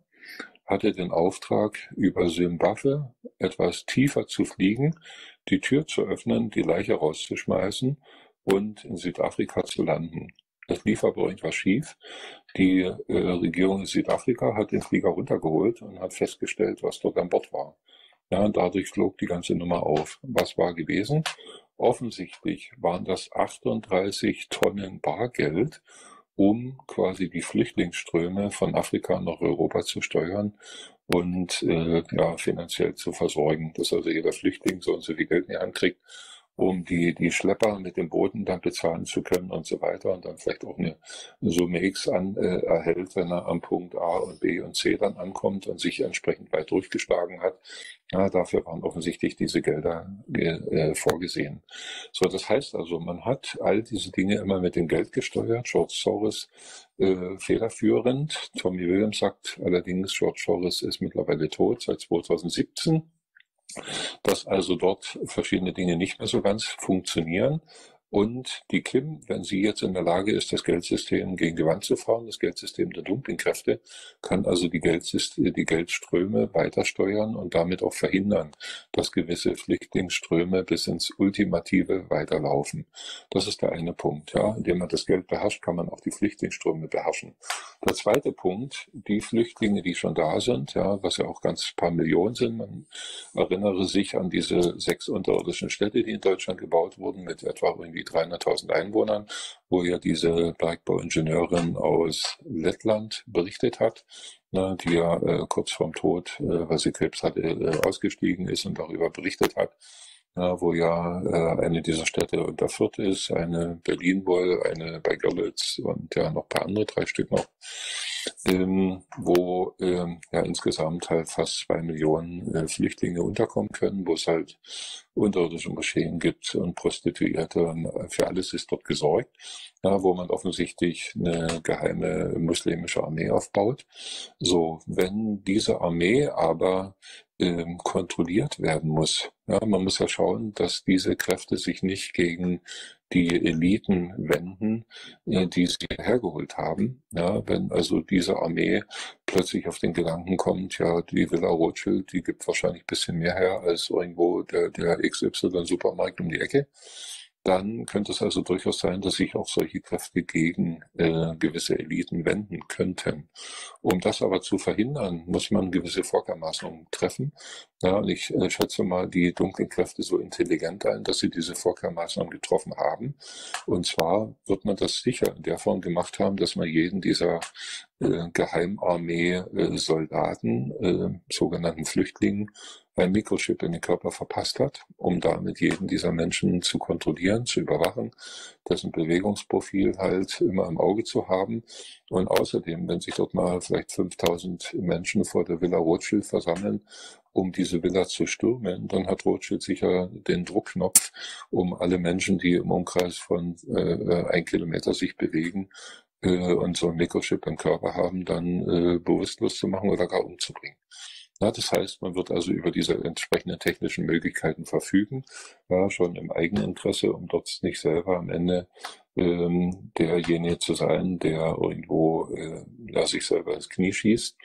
hatte den Auftrag, über Simbabwe etwas tiefer zu fliegen, die Tür zu öffnen, die Leiche rauszuschmeißen und in Südafrika zu landen. Es lief aber irgendwas schief. Die äh, Regierung in Südafrika hat den Flieger runtergeholt und hat festgestellt, was dort an Bord war. Ja, und dadurch flog die ganze Nummer auf. Was war gewesen? Offensichtlich waren das 38 Tonnen Bargeld, um quasi die Flüchtlingsströme von Afrika nach Europa zu steuern und äh, ja, finanziell zu versorgen, dass also jeder Flüchtling so und so viel Geld in die Hand kriegt um die, die Schlepper mit dem Boden dann bezahlen zu können und so weiter und dann vielleicht auch eine Summe X an, äh, erhält, wenn er am Punkt A und B und C dann ankommt und sich entsprechend weit durchgeschlagen hat. Ja, dafür waren offensichtlich diese Gelder äh, vorgesehen. So, das heißt also, man hat all diese Dinge immer mit dem Geld gesteuert. George Soros äh, federführend. Tommy Williams sagt allerdings, George Soros ist mittlerweile tot seit 2017 dass also dort verschiedene Dinge nicht mehr so ganz funktionieren. Und die Kim, wenn sie jetzt in der Lage ist, das Geldsystem gegen die Wand zu fahren, das Geldsystem der Dumpingkräfte, kann also die, Geldsystem, die Geldströme weiter steuern und damit auch verhindern, dass gewisse Flüchtlingsströme bis ins Ultimative weiterlaufen. Das ist der eine Punkt. Ja. Indem man das Geld beherrscht, kann man auch die Flüchtlingsströme beherrschen. Der zweite Punkt, die Flüchtlinge, die schon da sind, ja, was ja auch ganz paar Millionen sind. Man erinnere sich an diese sechs unterirdischen Städte, die in Deutschland gebaut wurden, mit etwa irgendwie irgendwie 300.000 Einwohnern, wo ja diese Bergbauingenieurin aus Lettland berichtet hat, ne, die ja äh, kurz vorm Tod, äh, weil sie Krebs hatte, äh, ausgestiegen ist und darüber berichtet hat, ja, wo ja äh, eine dieser Städte unter Fürth ist, eine Berlin wohl, eine bei Görlitz und ja noch ein paar andere, drei Stück noch ähm, wo ähm, ja insgesamt halt fast zwei Millionen äh, Flüchtlinge unterkommen können, wo es halt unterirdische Moscheen gibt und Prostituierte und äh, für alles ist dort gesorgt, ja, wo man offensichtlich eine geheime muslimische Armee aufbaut. So, wenn diese Armee aber ähm, kontrolliert werden muss. Ja, man muss ja schauen, dass diese Kräfte sich nicht gegen die Eliten wenden, äh, die sie hergeholt haben. Ja, wenn also diese Armee plötzlich auf den Gedanken kommt, ja, die Villa Rothschild, die gibt wahrscheinlich ein bisschen mehr her als irgendwo der, der XY-Supermarkt um die Ecke dann könnte es also durchaus sein, dass sich auch solche Kräfte gegen äh, gewisse Eliten wenden könnten. Um das aber zu verhindern, muss man gewisse Vorkehrmaßnahmen treffen. Ja, und ich äh, schätze mal die dunklen Kräfte so intelligent ein, dass sie diese Vorkehrmaßnahmen getroffen haben. Und zwar wird man das sicher in der Form gemacht haben, dass man jeden dieser äh, Geheimarmee-Soldaten, äh, sogenannten Flüchtlingen, ein Mikrochip in den Körper verpasst hat, um damit jeden dieser Menschen zu kontrollieren, zu überwachen, dessen Bewegungsprofil halt immer im Auge zu haben. Und außerdem, wenn sich dort mal vielleicht 5000 Menschen vor der Villa Rothschild versammeln um diese Villa zu stürmen, dann hat Rothschild sicher den Druckknopf, um alle Menschen, die im Umkreis von äh, ein Kilometer sich bewegen äh, und so ein Mikrochip im Körper haben, dann äh, bewusstlos zu machen oder gar umzubringen. Ja, das heißt, man wird also über diese entsprechenden technischen Möglichkeiten verfügen, ja, schon im Eigeninteresse, um dort nicht selber am Ende ähm, derjenige zu sein, der irgendwo äh, ja, sich selber ins Knie schießt.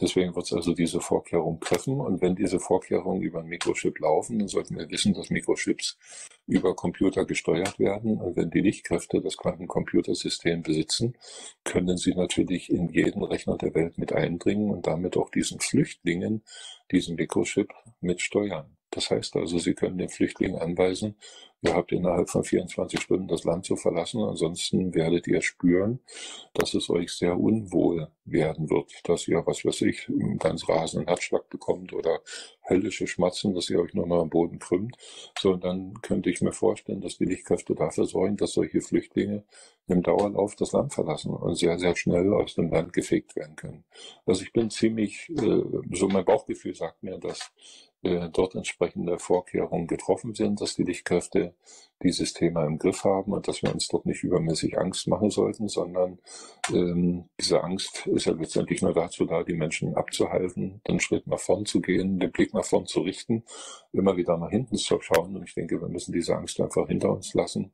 Deswegen wird es also diese Vorkehrung treffen. Und wenn diese Vorkehrungen über ein Mikrochip laufen, dann sollten wir wissen, dass Mikrochips über Computer gesteuert werden. Und wenn die Lichtkräfte das Quantencomputersystem besitzen, können sie natürlich in jeden Rechner der Welt mit eindringen und damit auch diesen Flüchtlingen diesen Mikrochip mit steuern. Das heißt also, Sie können den Flüchtlingen anweisen, ihr habt innerhalb von 24 Stunden das Land zu verlassen, ansonsten werdet ihr spüren, dass es euch sehr unwohl werden wird, dass ihr, was weiß ich, einen ganz rasenden Herzschlag bekommt oder höllische Schmerzen, dass ihr euch nur noch am Boden krümmt. So, dann könnte ich mir vorstellen, dass die Lichtkräfte dafür sorgen, dass solche Flüchtlinge im Dauerlauf das Land verlassen und sehr, sehr schnell aus dem Land gefegt werden können. Also ich bin ziemlich, äh, so mein Bauchgefühl sagt mir, dass äh, dort entsprechende Vorkehrungen getroffen sind, dass die Lichtkräfte dieses Thema im Griff haben und dass wir uns dort nicht übermäßig Angst machen sollten, sondern ähm, diese Angst ist ja letztendlich nur dazu da, die Menschen abzuhalten, den Schritt nach vorn zu gehen, den Blick nach vorn zu richten, immer wieder nach hinten zu schauen. Und ich denke, wir müssen diese Angst einfach hinter uns lassen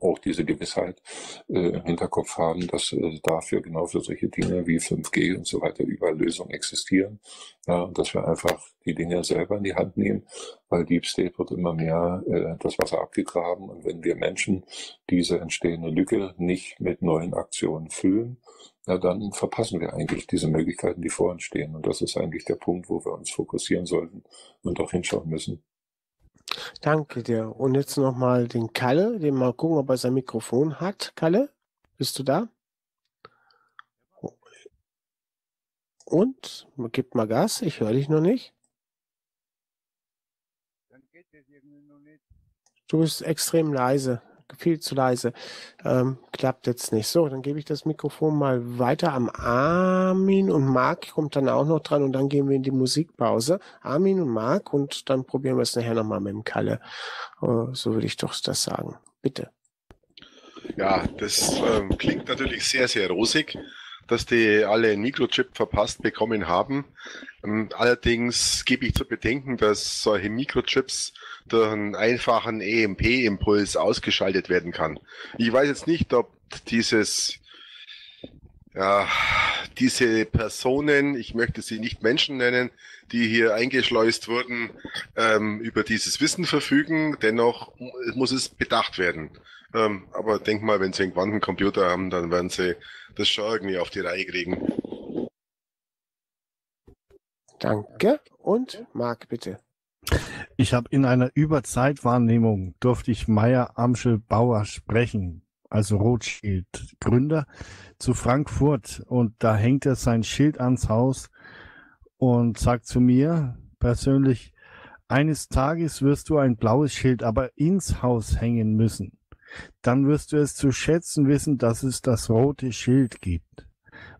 auch diese Gewissheit äh, im Hinterkopf haben, dass äh, dafür genau für solche Dinge wie 5G und so weiter überall Lösungen existieren. Ja, und dass wir einfach die Dinge selber in die Hand nehmen, weil Deep State wird immer mehr äh, das Wasser abgegraben. Und wenn wir Menschen diese entstehende Lücke nicht mit neuen Aktionen füllen, ja, dann verpassen wir eigentlich diese Möglichkeiten, die vor uns stehen. Und das ist eigentlich der Punkt, wo wir uns fokussieren sollten und auch hinschauen müssen. Danke dir. Und jetzt nochmal den Kalle, den mal gucken, ob er sein Mikrofon hat. Kalle, bist du da? Und? Gib mal Gas, ich höre dich noch nicht. Du bist extrem leise viel zu leise. Ähm, klappt jetzt nicht. So, dann gebe ich das Mikrofon mal weiter am Armin und Marc kommt dann auch noch dran und dann gehen wir in die Musikpause. Armin und Marc und dann probieren wir es nachher nochmal mit dem Kalle. Äh, so würde ich doch das sagen. Bitte. Ja, das ähm, klingt natürlich sehr, sehr rosig, dass die alle einen Mikrochip verpasst bekommen haben. Ähm, allerdings gebe ich zu bedenken, dass solche Mikrochips durch einen einfachen EMP-Impuls ausgeschaltet werden kann. Ich weiß jetzt nicht, ob dieses ja, diese Personen, ich möchte sie nicht Menschen nennen, die hier eingeschleust wurden, ähm, über dieses Wissen verfügen. Dennoch muss es bedacht werden. Ähm, aber denk mal, wenn sie einen Quantencomputer haben, dann werden sie das schon irgendwie auf die Reihe kriegen. Danke. Und Marc, bitte. Ich habe in einer Überzeitwahrnehmung durfte ich Meier Amschel Bauer sprechen, also Rothschild Gründer zu Frankfurt und da hängt er sein Schild ans Haus und sagt zu mir persönlich, eines Tages wirst du ein blaues Schild aber ins Haus hängen müssen. Dann wirst du es zu schätzen wissen, dass es das rote Schild gibt.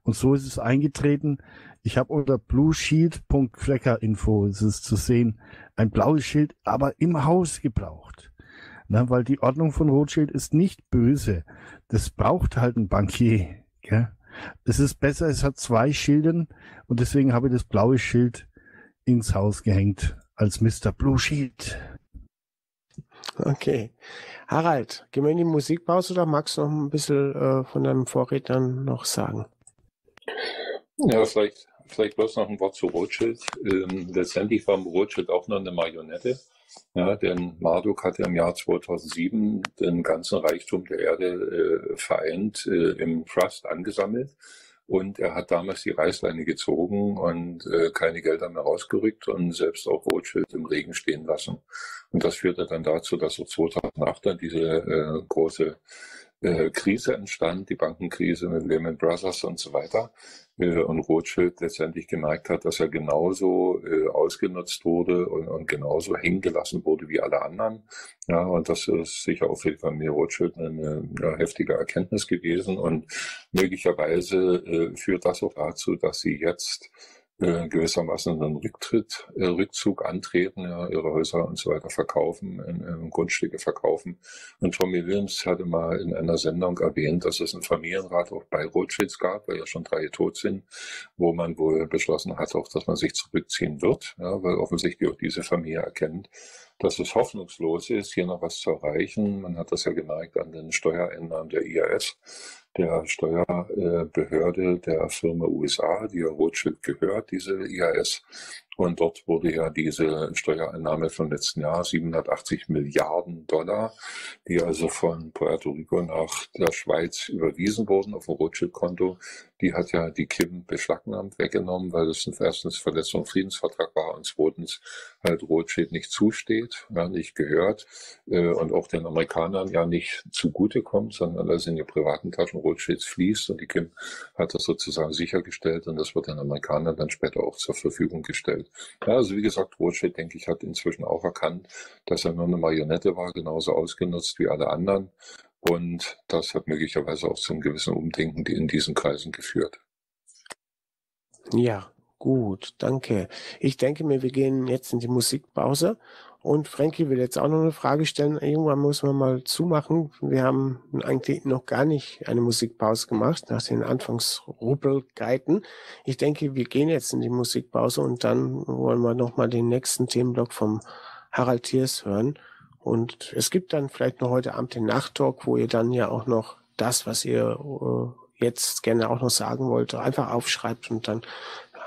Und so ist es eingetreten. Ich habe unter blueshield.flecker.info ist es zu sehen, ein blaues Schild, aber im Haus gebraucht. Na, weil die Ordnung von Rothschild ist nicht böse. Das braucht halt ein Bankier. Gell? Es ist besser, es hat zwei Schilden und deswegen habe ich das blaue Schild ins Haus gehängt als Mr. Blue Shield. Okay. Harald, gehen wir in die Musikpause oder magst du noch ein bisschen äh, von deinen Vorrednern noch sagen? Ja, vielleicht, vielleicht bloß noch ein Wort zu Rothschild. Ähm, letztendlich war Rothschild auch nur eine Marionette. Ja, denn Marduk hat ja im Jahr 2007 den ganzen Reichtum der Erde äh, vereint äh, im Trust angesammelt. Und er hat damals die Reißleine gezogen und äh, keine Gelder mehr rausgerückt und selbst auch Rothschild im Regen stehen lassen. Und das führte dann dazu, dass so 2008 dann diese äh, große äh, Krise entstand, die Bankenkrise mit Lehman Brothers und so weiter. Und Rothschild letztendlich gemerkt hat, dass er genauso äh, ausgenutzt wurde und, und genauso hängen gelassen wurde wie alle anderen. Ja, und das ist sicher auch für Familie Rothschild eine, eine heftige Erkenntnis gewesen. Und möglicherweise äh, führt das auch dazu, dass sie jetzt äh, gewissermaßen einen Rücktritt, äh, Rückzug antreten, ja, ihre Häuser und so weiter verkaufen, in, in Grundstücke verkaufen. Und Tommy Williams hatte mal in einer Sendung erwähnt, dass es einen Familienrat auch bei Rothschilds gab, weil ja schon drei tot sind, wo man wohl beschlossen hat, auch, dass man sich zurückziehen wird, ja, weil offensichtlich auch diese Familie erkennt, dass es hoffnungslos ist, hier noch was zu erreichen. Man hat das ja gemerkt an den Steuereinnahmen der IRS der Steuerbehörde der Firma USA, die ja Rothschild gehört, diese IAS. Und dort wurde ja diese Steuereinnahme vom letzten Jahr 780 Milliarden Dollar, die also von Puerto Rico nach der Schweiz überwiesen wurden auf ein Rothschild-Konto. Die hat ja die Kim beschlagnahmt weggenommen, weil es erstens Verletzung Friedensvertrag war und zweitens halt Rothschild nicht zusteht, ja, nicht gehört äh, und auch den Amerikanern ja nicht zugutekommt, sondern alles in die privaten Taschen Rothschilds fließt und die Kim hat das sozusagen sichergestellt und das wird den Amerikanern dann später auch zur Verfügung gestellt. Ja, also wie gesagt, Rothschild, denke ich, hat inzwischen auch erkannt, dass er nur eine Marionette war, genauso ausgenutzt wie alle anderen. Und das hat möglicherweise auch zu einem gewissen Umdenken in diesen Kreisen geführt. Ja, gut, danke. Ich denke mir, wir gehen jetzt in die Musikpause und Frankie will jetzt auch noch eine Frage stellen. Irgendwann muss man mal zumachen. Wir haben eigentlich noch gar nicht eine Musikpause gemacht nach den Anfangsruppelgeiten. Ich denke, wir gehen jetzt in die Musikpause und dann wollen wir noch mal den nächsten Themenblock vom Harald Thiers hören. Und es gibt dann vielleicht noch heute Abend den Nachttalk, wo ihr dann ja auch noch das, was ihr äh, jetzt gerne auch noch sagen wollt, einfach aufschreibt und dann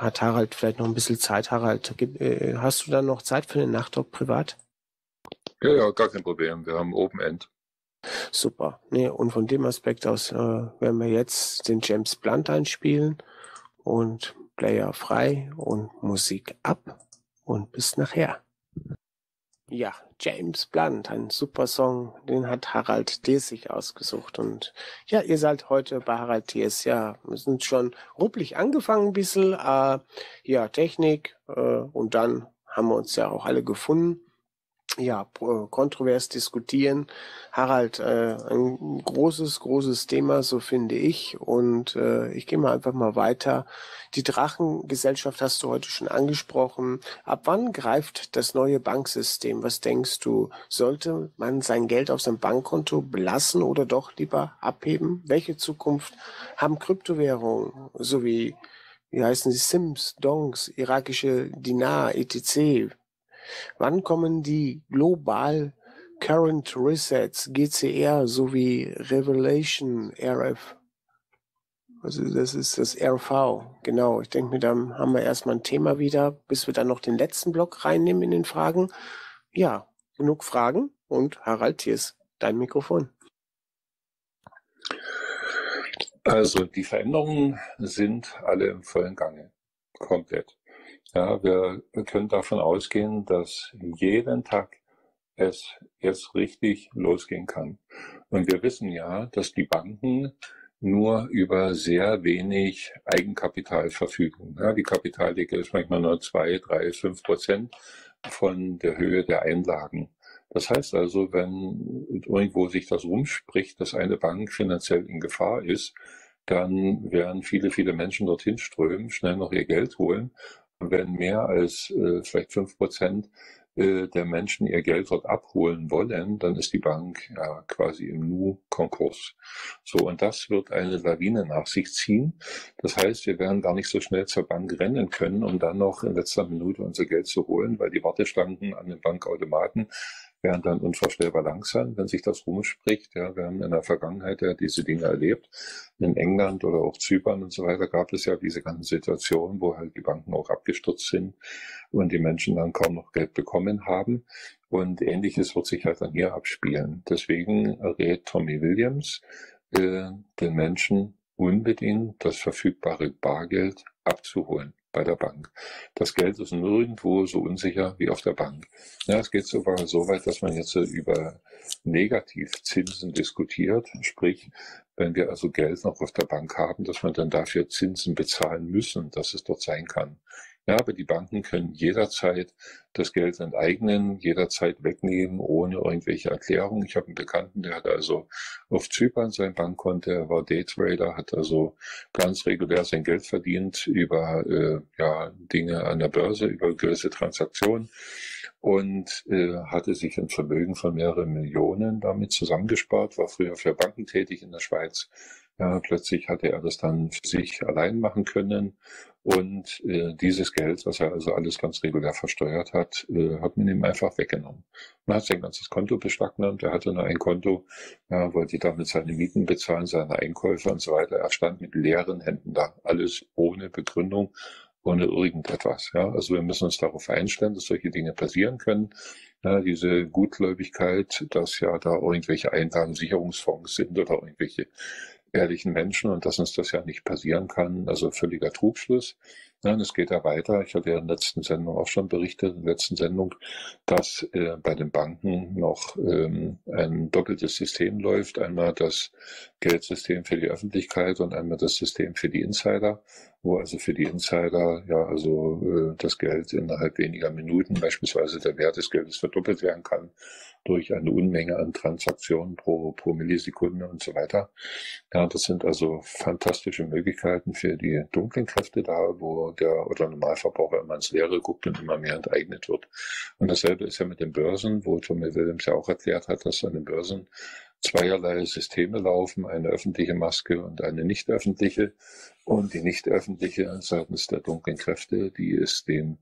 hat Harald vielleicht noch ein bisschen Zeit. Harald, äh, hast du dann noch Zeit für den Nachttalk privat? Ja, ja, gar kein Problem. Wir haben Open End. Super. Nee, und von dem Aspekt aus äh, werden wir jetzt den James Blunt einspielen und Player frei und Musik ab und bis nachher. Ja, James Blunt, ein super Song, den hat Harald Diers sich ausgesucht. Und ja, ihr seid heute bei Harald Diers. Ja, wir sind schon rupplig angefangen ein bisschen. Äh, ja, Technik äh, und dann haben wir uns ja auch alle gefunden ja, kontrovers diskutieren. Harald, äh, ein großes, großes Thema, so finde ich. Und äh, ich gehe mal einfach mal weiter. Die Drachengesellschaft hast du heute schon angesprochen. Ab wann greift das neue Banksystem? Was denkst du? Sollte man sein Geld auf seinem Bankkonto belassen oder doch lieber abheben? Welche Zukunft haben Kryptowährungen sowie, wie heißen sie, Sims, Dongs, irakische Dinar, etc.? Wann kommen die Global Current Resets, GCR sowie Revelation RF? Also das ist das RV, genau. Ich denke mir, dann haben wir erstmal ein Thema wieder, bis wir dann noch den letzten Block reinnehmen in den Fragen. Ja, genug Fragen und Harald, hier ist dein Mikrofon. Also die Veränderungen sind alle im vollen Gange, komplett. Ja, wir können davon ausgehen, dass jeden Tag es jetzt richtig losgehen kann. Und wir wissen ja, dass die Banken nur über sehr wenig Eigenkapital verfügen. Ja, die Kapitaldecke ist manchmal nur zwei, drei, fünf Prozent von der Höhe der Einlagen. Das heißt also, wenn irgendwo sich das rumspricht, dass eine Bank finanziell in Gefahr ist, dann werden viele, viele Menschen dorthin strömen, schnell noch ihr Geld holen wenn mehr als äh, vielleicht fünf Prozent äh, der Menschen ihr Geld dort abholen wollen, dann ist die Bank ja quasi im Nu Konkurs. So, und das wird eine Lawine nach sich ziehen. Das heißt, wir werden gar nicht so schnell zur Bank rennen können, um dann noch in letzter Minute unser Geld zu holen, weil die Warteschlangen an den Bankautomaten wären dann unvorstellbar langsam, wenn sich das rumspricht. Ja, wir haben in der Vergangenheit ja diese Dinge erlebt. In England oder auch Zypern und so weiter gab es ja diese ganzen Situationen, wo halt die Banken auch abgestürzt sind und die Menschen dann kaum noch Geld bekommen haben. Und ähnliches wird sich halt dann hier abspielen. Deswegen rät Tommy Williams äh, den Menschen unbedingt das verfügbare Bargeld abzuholen bei der Bank. Das Geld ist nirgendwo so unsicher wie auf der Bank. Ja, es geht sogar so weit, dass man jetzt über Negativzinsen diskutiert, sprich, wenn wir also Geld noch auf der Bank haben, dass man dann dafür Zinsen bezahlen müssen, dass es dort sein kann. Ja, aber die Banken können jederzeit das Geld enteignen, jederzeit wegnehmen, ohne irgendwelche Erklärungen. Ich habe einen Bekannten, der hat also auf Zypern sein Bankkonto, er war Daytrader, hat also ganz regulär sein Geld verdient über äh, ja, Dinge an der Börse, über gewisse Transaktionen und äh, hatte sich ein Vermögen von mehreren Millionen damit zusammengespart, war früher für Banken tätig in der Schweiz. Ja, plötzlich hatte er das dann für sich allein machen können und äh, dieses Geld, was er also alles ganz regulär versteuert hat, äh, hat man ihm einfach weggenommen. Man hat sein ganzes Konto beschlagnahmt, er hatte nur ein Konto, ja, wollte damit seine Mieten bezahlen, seine Einkäufe und so weiter. Er stand mit leeren Händen da, alles ohne Begründung ohne irgendetwas. Ja? Also wir müssen uns darauf einstellen, dass solche Dinge passieren können. Ja, diese Gutgläubigkeit, dass ja da irgendwelche Einlagensicherungsfonds sind oder irgendwelche ehrlichen Menschen und dass uns das ja nicht passieren kann. Also völliger Trugschluss. Ja, es geht ja weiter. Ich hatte ja in der letzten Sendung auch schon berichtet, in der letzten Sendung, dass äh, bei den Banken noch ähm, ein doppeltes System läuft. Einmal das Geldsystem für die Öffentlichkeit und einmal das System für die Insider, wo also für die Insider ja also äh, das Geld innerhalb weniger Minuten, beispielsweise der Wert des Geldes verdoppelt werden kann durch eine Unmenge an Transaktionen pro, pro Millisekunde und so weiter. Ja, das sind also fantastische Möglichkeiten für die dunklen Kräfte da, wo der oder Normalverbraucher immer ins Leere guckt und immer mehr enteignet wird. Und dasselbe ist ja mit den Börsen, wo Tommy Williams ja auch erklärt hat, dass an den Börsen zweierlei Systeme laufen, eine öffentliche Maske und eine nicht öffentliche. Und die nicht öffentliche seitens der dunklen Kräfte, die ist dem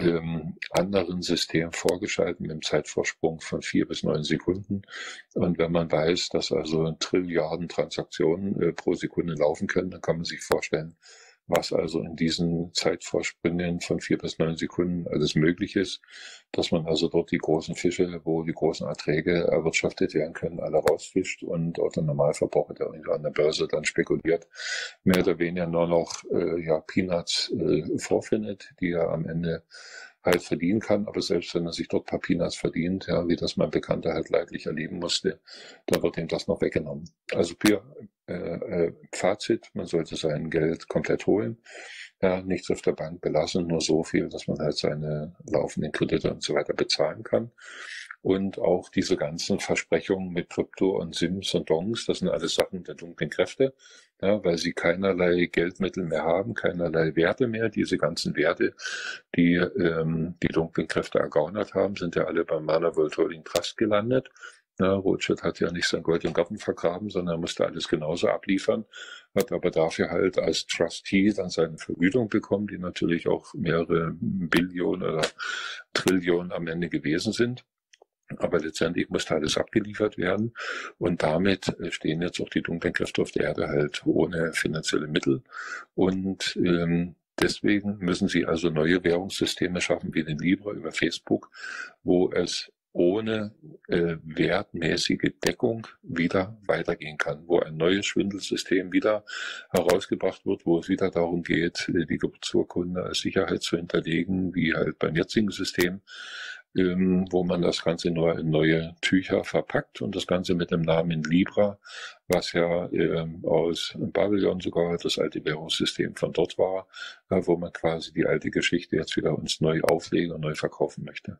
ähm, anderen System vorgeschaltet mit einem Zeitvorsprung von vier bis neun Sekunden. Und wenn man weiß, dass also Trilliarden Transaktionen äh, pro Sekunde laufen können, dann kann man sich vorstellen, was also in diesen Zeitvorsprüngen von vier bis neun Sekunden alles möglich ist, dass man also dort die großen Fische, wo die großen Erträge erwirtschaftet werden können, alle rausfischt und auch der Normalverbraucher, der an der Börse dann spekuliert, mehr oder weniger nur noch äh, ja, Peanuts äh, vorfindet, die er am Ende halt verdienen kann, aber selbst wenn er sich dort Papinas verdient, ja, wie das mein Bekannter halt leidlich erleben musste, dann wird ihm das noch weggenommen. Also Bier, äh, äh, Fazit, man sollte sein Geld komplett holen, ja, nichts auf der Bank belassen, nur so viel, dass man halt seine laufenden Kredite und so weiter bezahlen kann. Und auch diese ganzen Versprechungen mit Krypto und Sims und Dongs, das sind alles Sachen der dunklen Kräfte, ja, weil sie keinerlei Geldmittel mehr haben, keinerlei Werte mehr. Diese ganzen Werte, die ähm, die dunklen Kräfte ergaunert haben, sind ja alle beim Mana World Holding Trust gelandet. Ja, Rothschild hat ja nicht sein Gold im Garten vergraben, sondern er musste alles genauso abliefern, hat aber dafür halt als Trustee dann seine Vergütung bekommen, die natürlich auch mehrere Billionen oder Trillionen am Ende gewesen sind. Aber letztendlich muss alles abgeliefert werden. Und damit äh, stehen jetzt auch die dunklen Kräfte auf der Erde halt ohne finanzielle Mittel. Und ähm, deswegen müssen sie also neue Währungssysteme schaffen, wie den Libra über Facebook, wo es ohne äh, wertmäßige Deckung wieder weitergehen kann, wo ein neues Schwindelsystem wieder herausgebracht wird, wo es wieder darum geht, äh, die Geburtsurkunde als Sicherheit zu hinterlegen, wie halt beim jetzigen System ähm, wo man das Ganze nur in neue Tücher verpackt und das Ganze mit dem Namen Libra, was ja ähm, aus Babylon sogar das alte Währungssystem von dort war, äh, wo man quasi die alte Geschichte jetzt wieder uns neu auflegen und neu verkaufen möchte.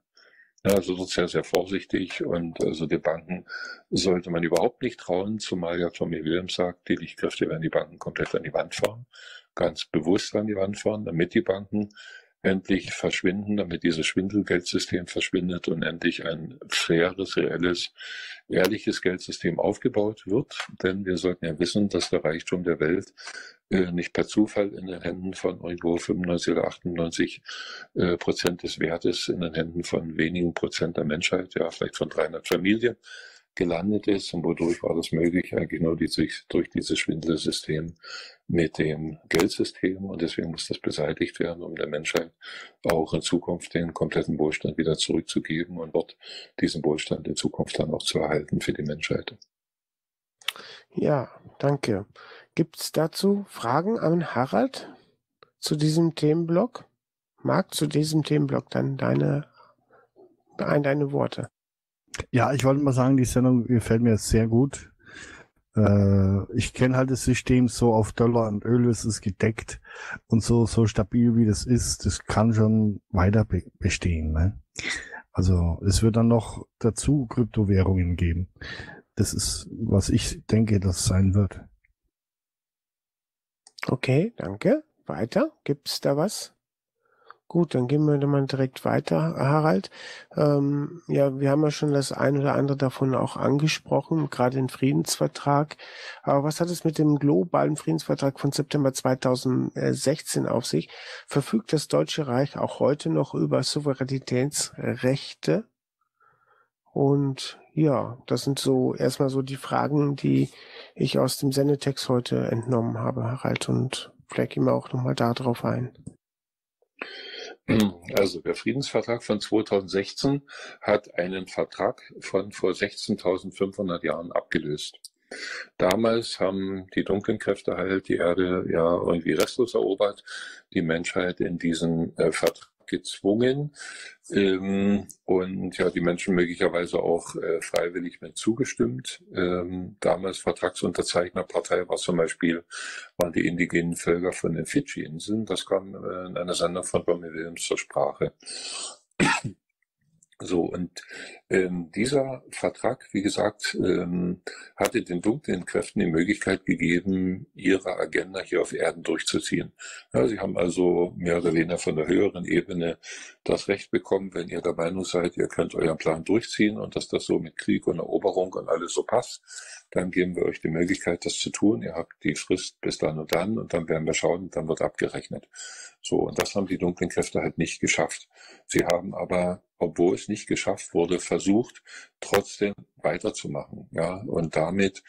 Also dort sehr, sehr vorsichtig und also die Banken sollte man überhaupt nicht trauen, zumal ja Tommy Williams sagt, die Lichtkräfte werden die Banken komplett an die Wand fahren, ganz bewusst an die Wand fahren, damit die Banken endlich verschwinden, damit dieses Schwindelgeldsystem verschwindet und endlich ein faires, reelles, ehrliches Geldsystem aufgebaut wird. Denn wir sollten ja wissen, dass der Reichtum der Welt äh, nicht per Zufall in den Händen von irgendwo 95 oder 98 äh, Prozent des Wertes in den Händen von wenigen Prozent der Menschheit, ja vielleicht von 300 Familien, gelandet ist und wodurch war das möglich, eigentlich nur diese, durch dieses Schwindelsystem mit dem Geldsystem und deswegen muss das beseitigt werden, um der Menschheit auch in Zukunft den kompletten Wohlstand wieder zurückzugeben und dort diesen Wohlstand in Zukunft dann auch zu erhalten für die Menschheit. Ja, danke. Gibt es dazu Fragen an Harald zu diesem Themenblock? Marc, zu diesem Themenblock dann deine, deine Worte. Ja, ich wollte mal sagen, die Sendung gefällt mir sehr gut. Äh, ich kenne halt das System so auf Dollar und Öl ist es gedeckt und so, so stabil wie das ist, das kann schon weiter be bestehen. Ne? Also es wird dann noch dazu Kryptowährungen geben. Das ist, was ich denke, das sein wird. Okay, danke. Weiter? Gibt's da was? Gut, dann gehen wir dann mal direkt weiter, Harald. Ähm, ja, wir haben ja schon das ein oder andere davon auch angesprochen, gerade den Friedensvertrag. Aber was hat es mit dem globalen Friedensvertrag von September 2016 auf sich? Verfügt das Deutsche Reich auch heute noch über Souveränitätsrechte? Und ja, das sind so erstmal so die Fragen, die ich aus dem Sendetext heute entnommen habe, Harald. Und vielleicht gehen wir auch nochmal darauf ein. Also der Friedensvertrag von 2016 hat einen Vertrag von vor 16.500 Jahren abgelöst. Damals haben die dunklen Kräfte halt die Erde ja irgendwie restlos erobert, die Menschheit in diesen äh, Vertrag gezwungen ähm, und ja, die Menschen möglicherweise auch äh, freiwillig mit zugestimmt. Ähm, damals Vertragsunterzeichnerpartei war zum Beispiel, waren die indigenen Völker von den Fidschi-Inseln. Das kam äh, in einer Sendung von Romy Williams zur Sprache. So, und ähm, dieser Vertrag, wie gesagt, ähm, hatte den dunklen Kräften die Möglichkeit gegeben, ihre Agenda hier auf Erden durchzuziehen. Ja, sie haben also mehr oder weniger von der höheren Ebene das Recht bekommen, wenn ihr der Meinung seid, ihr könnt euren Plan durchziehen und dass das so mit Krieg und Eroberung und alles so passt, dann geben wir euch die Möglichkeit, das zu tun. Ihr habt die Frist bis dann und dann und dann werden wir schauen, dann wird abgerechnet. So, und das haben die dunklen Kräfte halt nicht geschafft. Sie haben aber, obwohl es nicht geschafft wurde, versucht, trotzdem weiterzumachen, ja, und damit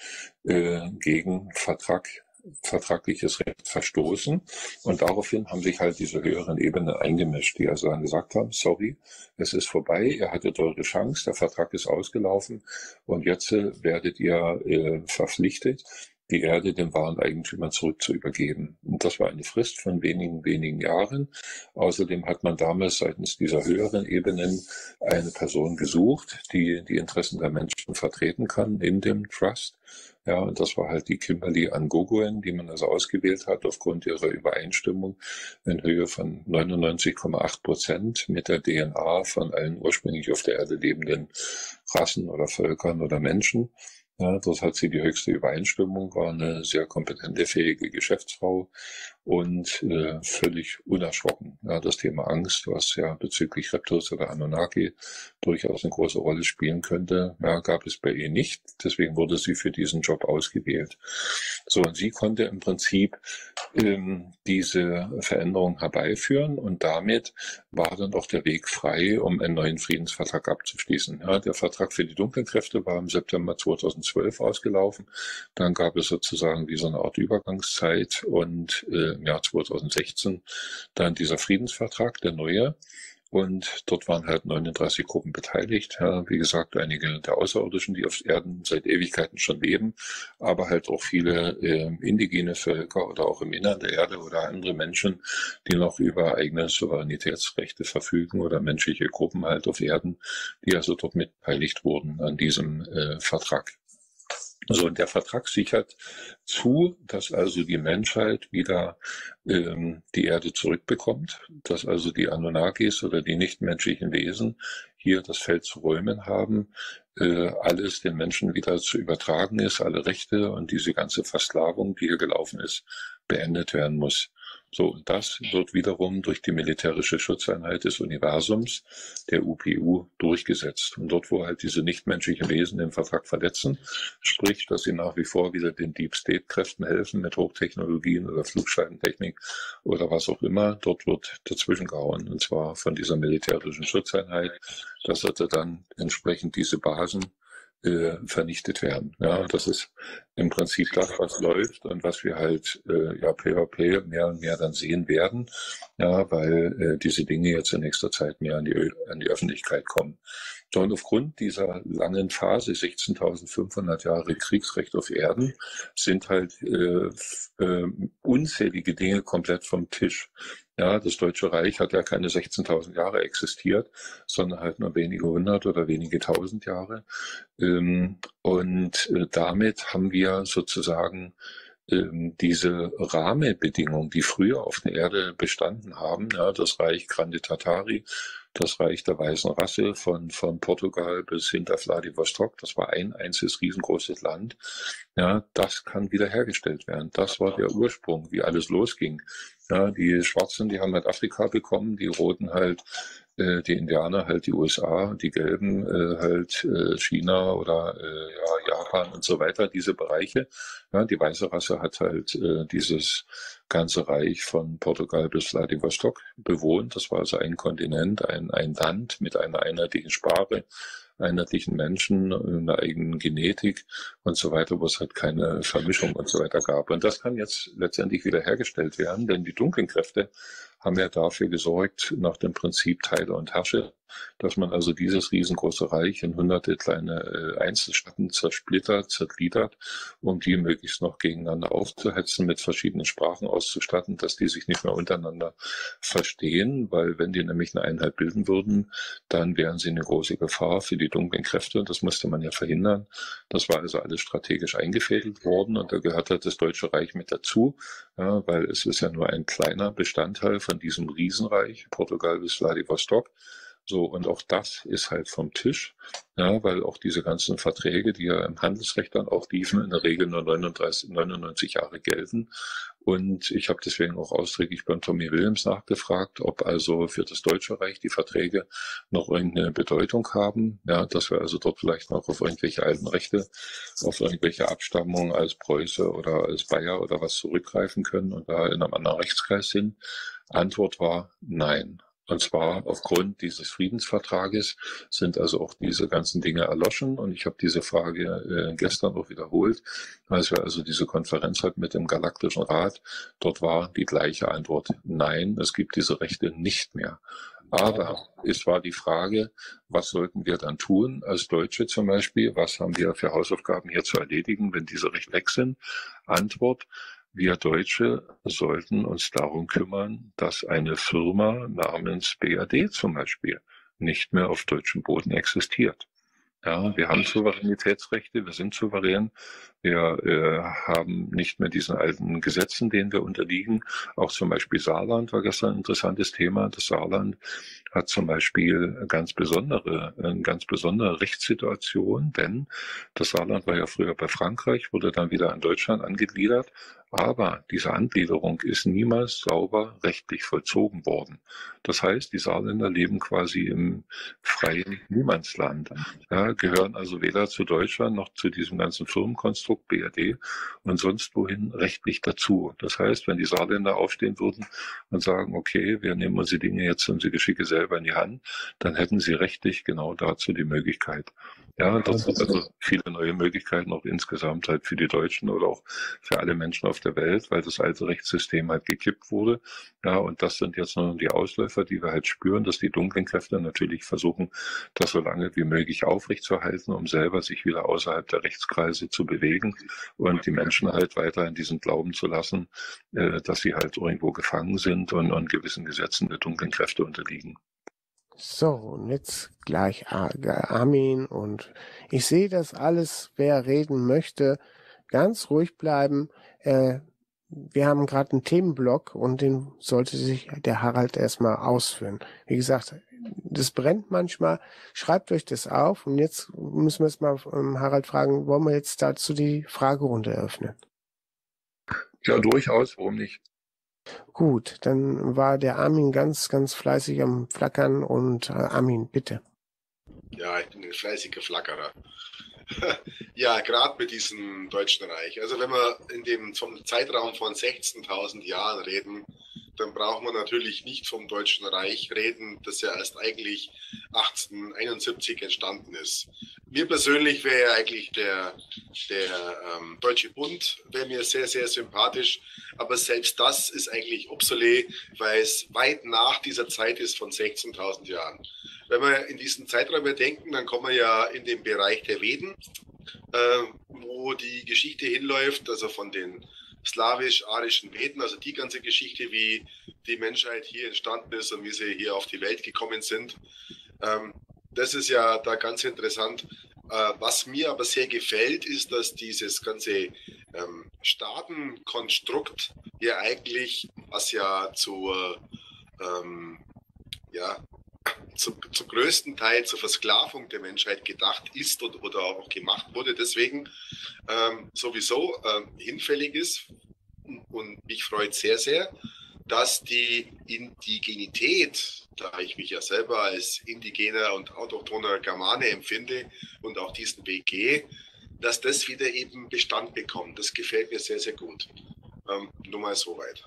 äh, gegen Vertrag vertragliches Recht verstoßen. Und daraufhin haben sich halt diese höheren Ebenen eingemischt, die also dann gesagt haben, sorry, es ist vorbei, ihr hattet eure Chance, der Vertrag ist ausgelaufen und jetzt äh, werdet ihr äh, verpflichtet, die Erde dem wahren Eigentümer zurück zu übergeben. Und das war eine Frist von wenigen, wenigen Jahren. Außerdem hat man damals seitens dieser höheren Ebenen eine Person gesucht, die die Interessen der Menschen vertreten kann in dem Trust. Ja, und das war halt die Kimberly Angogoen, die man also ausgewählt hat aufgrund ihrer Übereinstimmung in Höhe von 99,8 Prozent mit der DNA von allen ursprünglich auf der Erde lebenden Rassen oder Völkern oder Menschen. Ja, dort hat sie die höchste Übereinstimmung, war eine sehr kompetente, fähige Geschäftsfrau und äh, völlig unerschrocken. Ja, das Thema Angst, was ja bezüglich Reptos oder Anunnaki durchaus eine große Rolle spielen könnte, ja, gab es bei ihr nicht. Deswegen wurde sie für diesen Job ausgewählt. So, und sie konnte im Prinzip ähm, diese Veränderung herbeiführen und damit war dann auch der Weg frei, um einen neuen Friedensvertrag abzuschließen. Ja, der Vertrag für die dunklen Kräfte war im September 2012 ausgelaufen. Dann gab es sozusagen wie so eine Art Übergangszeit und äh, im Jahr 2016 dann dieser Friedensvertrag, der neue. Und dort waren halt 39 Gruppen beteiligt. Ja, wie gesagt, einige der Außerirdischen, die auf Erden seit Ewigkeiten schon leben, aber halt auch viele äh, indigene Völker oder auch im Innern der Erde oder andere Menschen, die noch über eigene Souveränitätsrechte verfügen oder menschliche Gruppen halt auf Erden, die also dort mit beteiligt wurden an diesem äh, Vertrag. So, und der Vertrag sichert zu, dass also die Menschheit wieder ähm, die Erde zurückbekommt, dass also die Anunnakis oder die nichtmenschlichen Wesen hier das Feld zu räumen haben, äh, alles den Menschen wieder zu übertragen ist, alle Rechte und diese ganze Versklavung, die hier gelaufen ist, beendet werden muss. So, und das wird wiederum durch die militärische Schutzeinheit des Universums, der UPU, durchgesetzt. Und dort, wo halt diese nichtmenschlichen Wesen den Vertrag verletzen, sprich, dass sie nach wie vor wieder den Deep State Kräften helfen mit Hochtechnologien oder Flugscheibentechnik oder was auch immer, dort wird dazwischen gehauen. Und zwar von dieser militärischen Schutzeinheit. Das sollte dann entsprechend diese Basen äh, vernichtet werden. Ja, das ist im Prinzip das, was läuft und was wir halt äh, ja peu mehr und mehr dann sehen werden, ja, weil äh, diese Dinge jetzt in nächster Zeit mehr an die, an die Öffentlichkeit kommen. So, und aufgrund dieser langen Phase, 16.500 Jahre Kriegsrecht auf Erden, sind halt äh, äh, unzählige Dinge komplett vom Tisch. Ja, das Deutsche Reich hat ja keine 16.000 Jahre existiert, sondern halt nur wenige hundert oder wenige tausend Jahre. Ähm, und äh, damit haben wir sozusagen ähm, diese Rahmenbedingungen, die früher auf der Erde bestanden haben, ja, das Reich Grande Tatari, das Reich der weißen Rasse von, von Portugal bis hinter Vladivostok, das war ein einziges riesengroßes Land, ja, das kann wiederhergestellt werden. Das war der Ursprung, wie alles losging. Ja, die Schwarzen, die haben halt Afrika bekommen, die Roten halt äh, die Indianer halt die USA, die Gelben äh, halt äh, China oder äh, ja, Japan und so weiter, diese Bereiche. Ja, die weiße Rasse hat halt äh, dieses ganze Reich von Portugal bis Vladivostok bewohnt. Das war also ein Kontinent, ein, ein Land mit einer einheitlichen Sprache, einheitlichen Menschen, einer eigenen Genetik und so weiter, wo es halt keine Vermischung und so weiter gab. Und das kann jetzt letztendlich wieder hergestellt werden, denn die dunklen Kräfte haben ja dafür gesorgt, nach dem Prinzip Teile und Herrsche, dass man also dieses riesengroße Reich in hunderte kleine äh, Einzelstaaten zersplittert, zergliedert, um die möglichst noch gegeneinander aufzuhetzen, mit verschiedenen Sprachen auszustatten, dass die sich nicht mehr untereinander verstehen, weil wenn die nämlich eine Einheit bilden würden, dann wären sie eine große Gefahr für die dunklen Kräfte. Das musste man ja verhindern. Das war also alles strategisch eingefädelt worden und da gehört halt das Deutsche Reich mit dazu, ja, weil es ist ja nur ein kleiner Bestandteil von diesem Riesenreich, Portugal bis Vladivostok. So, und auch das ist halt vom Tisch, ja, weil auch diese ganzen Verträge, die ja im Handelsrecht dann auch liefen, in der Regel nur 39, 99 Jahre gelten. Und ich habe deswegen auch ausdrücklich beim Tommy Williams nachgefragt, ob also für das Deutsche Reich die Verträge noch irgendeine Bedeutung haben, ja, dass wir also dort vielleicht noch auf irgendwelche alten Rechte, auf irgendwelche Abstammungen als Preuße oder als Bayer oder was zurückgreifen können und da in einem anderen Rechtskreis sind. Antwort war nein. Und zwar aufgrund dieses Friedensvertrages sind also auch diese ganzen Dinge erloschen. Und ich habe diese Frage äh, gestern auch wiederholt, als wir also diese Konferenz hatten mit dem Galaktischen Rat. Dort war die gleiche Antwort, nein, es gibt diese Rechte nicht mehr. Aber es war die Frage, was sollten wir dann tun als Deutsche zum Beispiel? Was haben wir für Hausaufgaben hier zu erledigen, wenn diese Rechte weg sind? Antwort, wir Deutsche sollten uns darum kümmern, dass eine Firma namens BAD zum Beispiel nicht mehr auf deutschem Boden existiert. Ja, wir haben Souveränitätsrechte, wir sind souverän, wir äh, haben nicht mehr diesen alten Gesetzen, denen wir unterliegen. Auch zum Beispiel Saarland war gestern ein interessantes Thema. Das Saarland hat zum Beispiel ganz besondere, eine ganz besondere Rechtssituation, denn das Saarland war ja früher bei Frankreich, wurde dann wieder an Deutschland angegliedert aber diese Angliederung ist niemals sauber rechtlich vollzogen worden. Das heißt, die Saarländer leben quasi im freien Niemandsland, ja, gehören also weder zu Deutschland noch zu diesem ganzen Firmenkonstrukt BRD und sonst wohin rechtlich dazu. Das heißt, wenn die Saarländer aufstehen würden und sagen, okay, wir nehmen unsere Dinge jetzt, unsere Geschicke selber in die Hand, dann hätten sie rechtlich genau dazu die Möglichkeit. Ja, das sind also viele neue Möglichkeiten auch insgesamt halt für die Deutschen oder auch für alle Menschen auf der Welt, weil das alte Rechtssystem halt gekippt wurde. Ja, und das sind jetzt nur die Ausläufer, die wir halt spüren, dass die dunklen Kräfte natürlich versuchen, das so lange wie möglich aufrechtzuerhalten, um selber sich wieder außerhalb der Rechtskreise zu bewegen und die Menschen halt weiter in diesen Glauben zu lassen, äh, dass sie halt irgendwo gefangen sind und, und gewissen Gesetzen der dunklen Kräfte unterliegen. So, und jetzt gleich Armin und ich sehe das alles, wer reden möchte, ganz ruhig bleiben. Äh, wir haben gerade einen Themenblock und den sollte sich der Harald erstmal ausführen. Wie gesagt, das brennt manchmal. Schreibt euch das auf und jetzt müssen wir es mal ähm, Harald fragen, wollen wir jetzt dazu die Fragerunde eröffnen? Ja, durchaus, warum nicht? Gut, dann war der Armin ganz, ganz fleißig am Flackern und äh, Armin, bitte. Ja, ich bin ein fleißiger Flackerer. ja, gerade mit diesem Deutschen Reich. Also wenn wir in dem vom Zeitraum von 16.000 Jahren reden, dann braucht man natürlich nicht vom Deutschen Reich reden, das ja erst eigentlich 1871 entstanden ist. Mir persönlich wäre ja eigentlich der, der ähm, Deutsche Bund, wäre mir sehr, sehr sympathisch, aber selbst das ist eigentlich obsolet, weil es weit nach dieser Zeit ist von 16.000 Jahren. Wenn wir in diesen Zeitraum denken, dann kommen wir ja in den Bereich der Veden, äh, wo die Geschichte hinläuft, also von den slawisch-arischen Veden, also die ganze Geschichte, wie die Menschheit hier entstanden ist und wie sie hier auf die Welt gekommen sind. Ähm, das ist ja da ganz interessant. Äh, was mir aber sehr gefällt, ist, dass dieses ganze ähm, Staatenkonstrukt hier eigentlich, was ja zur, ähm, ja, zum, zum größten Teil zur Versklavung der Menschheit gedacht ist oder, oder auch gemacht wurde, deswegen ähm, sowieso ähm, hinfällig ist. Und mich freut sehr, sehr, dass die Indigenität, da ich mich ja selber als indigener und autochthoner Germane empfinde und auch diesen Weg gehe, dass das wieder eben Bestand bekommt. Das gefällt mir sehr, sehr gut. Ähm, nur mal so weit.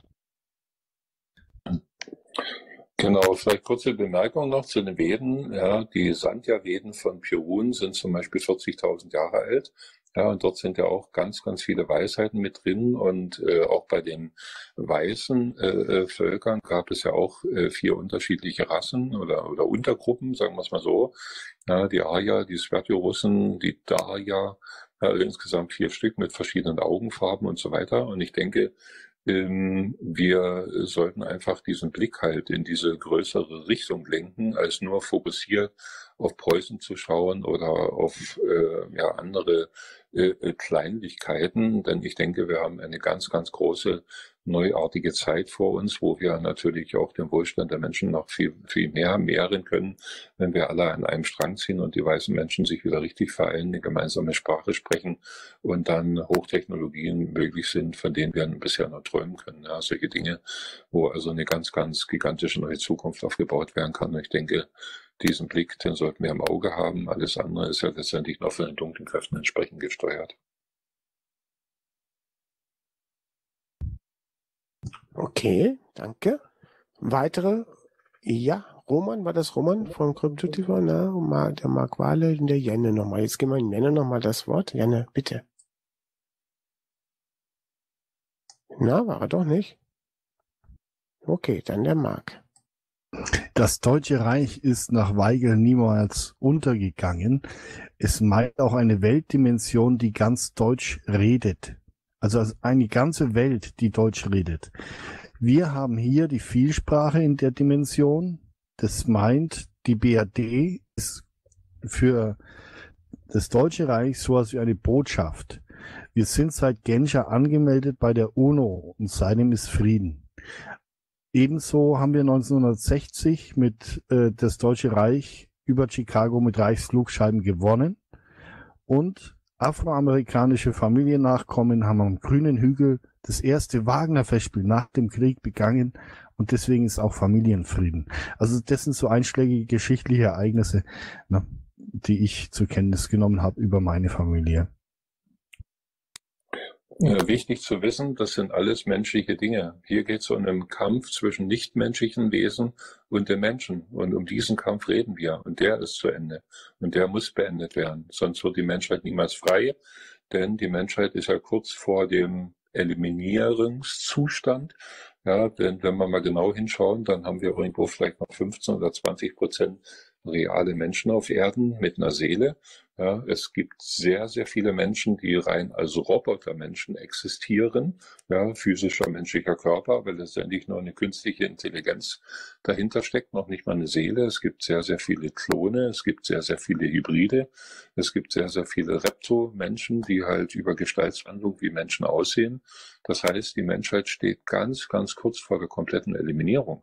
Genau, vielleicht kurze Bemerkung noch zu den Veden. Ja, die Sandhya-Veden von Purun sind zum Beispiel 40.000 Jahre alt. Ja, und dort sind ja auch ganz, ganz viele Weisheiten mit drin. Und äh, auch bei den weißen äh, äh Völkern gab es ja auch äh, vier unterschiedliche Rassen oder, oder Untergruppen, sagen wir es mal so. Ja, die Arya, die Svetio-Russen, die Darya, ja, insgesamt vier Stück mit verschiedenen Augenfarben und so weiter. Und ich denke, wir sollten einfach diesen Blick halt in diese größere Richtung lenken, als nur fokussiert auf Preußen zu schauen oder auf äh, ja, andere äh, äh, Kleinlichkeiten. Denn ich denke, wir haben eine ganz, ganz große neuartige Zeit vor uns, wo wir natürlich auch den Wohlstand der Menschen noch viel, viel mehr mehren können, wenn wir alle an einem Strang ziehen und die weißen Menschen sich wieder richtig vereinen, eine gemeinsame Sprache sprechen und dann Hochtechnologien möglich sind, von denen wir bisher nur träumen können. Ja, solche Dinge, wo also eine ganz, ganz gigantische neue Zukunft aufgebaut werden kann. Und ich denke, diesen Blick, den sollten wir im Auge haben. Alles andere ist ja letztendlich noch von den dunklen Kräften entsprechend gesteuert. Okay, danke. Weitere? Ja, Roman, war das Roman vom Krypto TV? Na, der Mark Wale und der Jenne nochmal. Jetzt geben wir Jenne nochmal das Wort. Jenne, bitte. Na, war er doch nicht. Okay, dann der Mark. Das Deutsche Reich ist nach Weigel niemals untergegangen. Es meint auch eine Weltdimension, die ganz Deutsch redet. Also eine ganze Welt, die Deutsch redet. Wir haben hier die Vielsprache in der Dimension. Das meint, die BRD ist für das Deutsche Reich sowas wie eine Botschaft. Wir sind seit Genscher angemeldet bei der UNO und seitdem ist Frieden. Ebenso haben wir 1960 mit äh, das Deutsche Reich über Chicago mit Reichsflugscheiben gewonnen und afroamerikanische Familiennachkommen haben am grünen Hügel das erste Wagner-Festspiel nach dem Krieg begangen und deswegen ist auch Familienfrieden. Also das sind so einschlägige geschichtliche Ereignisse, ne, die ich zur Kenntnis genommen habe über meine Familie. Äh, wichtig zu wissen, das sind alles menschliche Dinge. Hier geht es um einen Kampf zwischen nichtmenschlichen Wesen und dem Menschen. Und um diesen Kampf reden wir. Und der ist zu Ende. Und der muss beendet werden. Sonst wird die Menschheit niemals frei. Denn die Menschheit ist ja kurz vor dem Eliminierungszustand. Ja, denn wenn wir mal genau hinschauen, dann haben wir irgendwo vielleicht noch 15 oder 20 Prozent reale Menschen auf Erden mit einer Seele. Ja, es gibt sehr, sehr viele Menschen, die rein als Robotermenschen existieren, ja, physischer menschlicher Körper, weil letztendlich nur eine künstliche Intelligenz dahinter steckt, noch nicht mal eine Seele. Es gibt sehr, sehr viele Klone, es gibt sehr, sehr viele Hybride, es gibt sehr, sehr viele Repto-Menschen, die halt über Gestaltswandlung wie Menschen aussehen. Das heißt, die Menschheit steht ganz, ganz kurz vor der kompletten Eliminierung.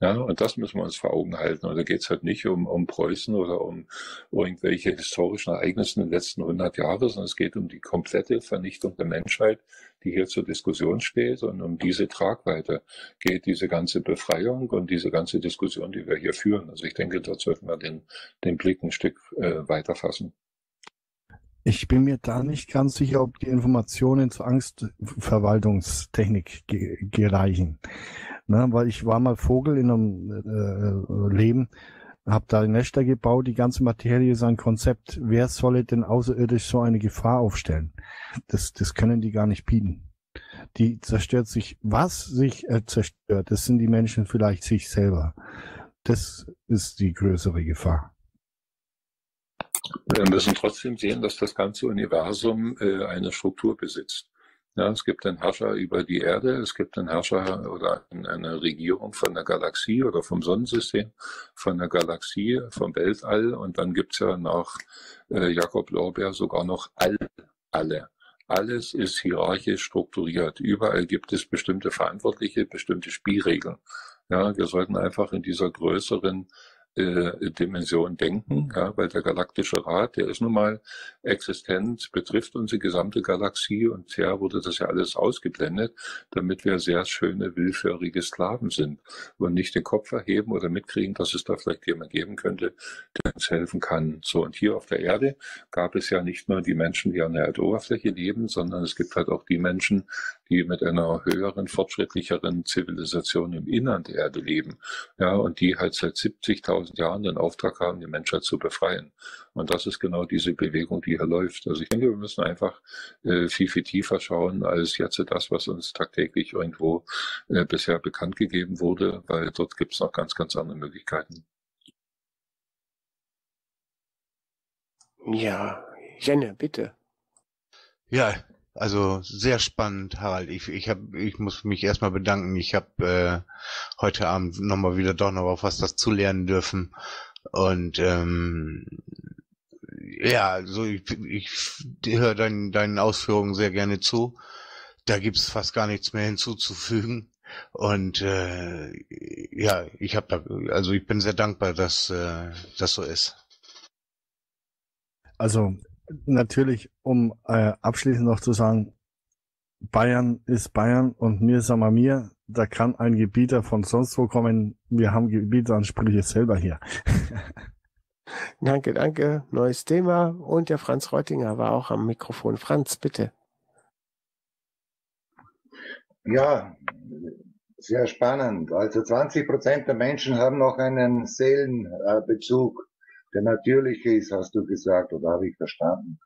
Ja, und das müssen wir uns vor Augen halten. Und da geht es halt nicht um, um Preußen oder um irgendwelche historischen Ereignisse in den letzten 100 Jahren, sondern es geht um die komplette Vernichtung der Menschheit, die hier zur Diskussion steht. Und um diese Tragweite geht diese ganze Befreiung und diese ganze Diskussion, die wir hier führen. Also ich denke, dort sollten wir den, den Blick ein Stück äh, weiter fassen. Ich bin mir da nicht ganz sicher, ob die Informationen zur Angstverwaltungstechnik ge gereichen. Ne, weil ich war mal Vogel in einem äh, Leben, habe da Nester gebaut, die ganze Materie ist ein Konzept. Wer solle denn außerirdisch so eine Gefahr aufstellen? Das, das können die gar nicht bieten. Die zerstört sich, was sich äh, zerstört, das sind die Menschen vielleicht sich selber. Das ist die größere Gefahr. Wir müssen trotzdem sehen, dass das ganze Universum äh, eine Struktur besitzt. Ja, es gibt einen Herrscher über die Erde, es gibt einen Herrscher oder eine Regierung von der Galaxie oder vom Sonnensystem, von der Galaxie, vom Weltall und dann gibt's ja nach äh, Jakob Lorbeer sogar noch all, alle. Alles ist hierarchisch strukturiert. Überall gibt es bestimmte Verantwortliche, bestimmte Spielregeln. Ja, wir sollten einfach in dieser größeren äh, Dimension denken, ja, weil der galaktische Rat, der ist nun mal existent, betrifft unsere gesamte Galaxie und bisher wurde das ja alles ausgeblendet, damit wir sehr schöne, willfährige Sklaven sind und nicht den Kopf erheben oder mitkriegen, dass es da vielleicht jemand geben könnte, der uns helfen kann. So, und hier auf der Erde gab es ja nicht nur die Menschen, die an der Erdoberfläche leben, sondern es gibt halt auch die Menschen, die mit einer höheren, fortschrittlicheren Zivilisation im Innern der Erde leben, ja, und die halt seit 70.000 tausend Jahren den Auftrag haben, die Menschheit zu befreien. Und das ist genau diese Bewegung, die hier läuft. Also ich denke, wir müssen einfach äh, viel, viel tiefer schauen als jetzt das, was uns tagtäglich irgendwo äh, bisher bekannt gegeben wurde, weil dort gibt es noch ganz, ganz andere Möglichkeiten. Ja, Jenne, bitte. Ja, also sehr spannend, Harald. Ich, ich, hab, ich muss mich erstmal bedanken. Ich habe äh, heute Abend nochmal wieder doch noch auf was das zu lernen dürfen. Und ähm, ja, also ich, ich höre dein, deinen Ausführungen sehr gerne zu. Da gibt's fast gar nichts mehr hinzuzufügen. Und äh, ja, ich habe da, also ich bin sehr dankbar, dass äh, das so ist. Also natürlich, um äh, abschließend noch zu sagen, Bayern ist Bayern und mir sagen wir mir, da kann ein Gebieter von sonst wo kommen. Wir haben Gebieteransprüche selber hier. danke, danke. Neues Thema. Und der Franz Reutinger war auch am Mikrofon. Franz, bitte. Ja, sehr spannend. Also 20 Prozent der Menschen haben noch einen Seelenbezug der natürliche ist, hast du gesagt, oder habe ich verstanden?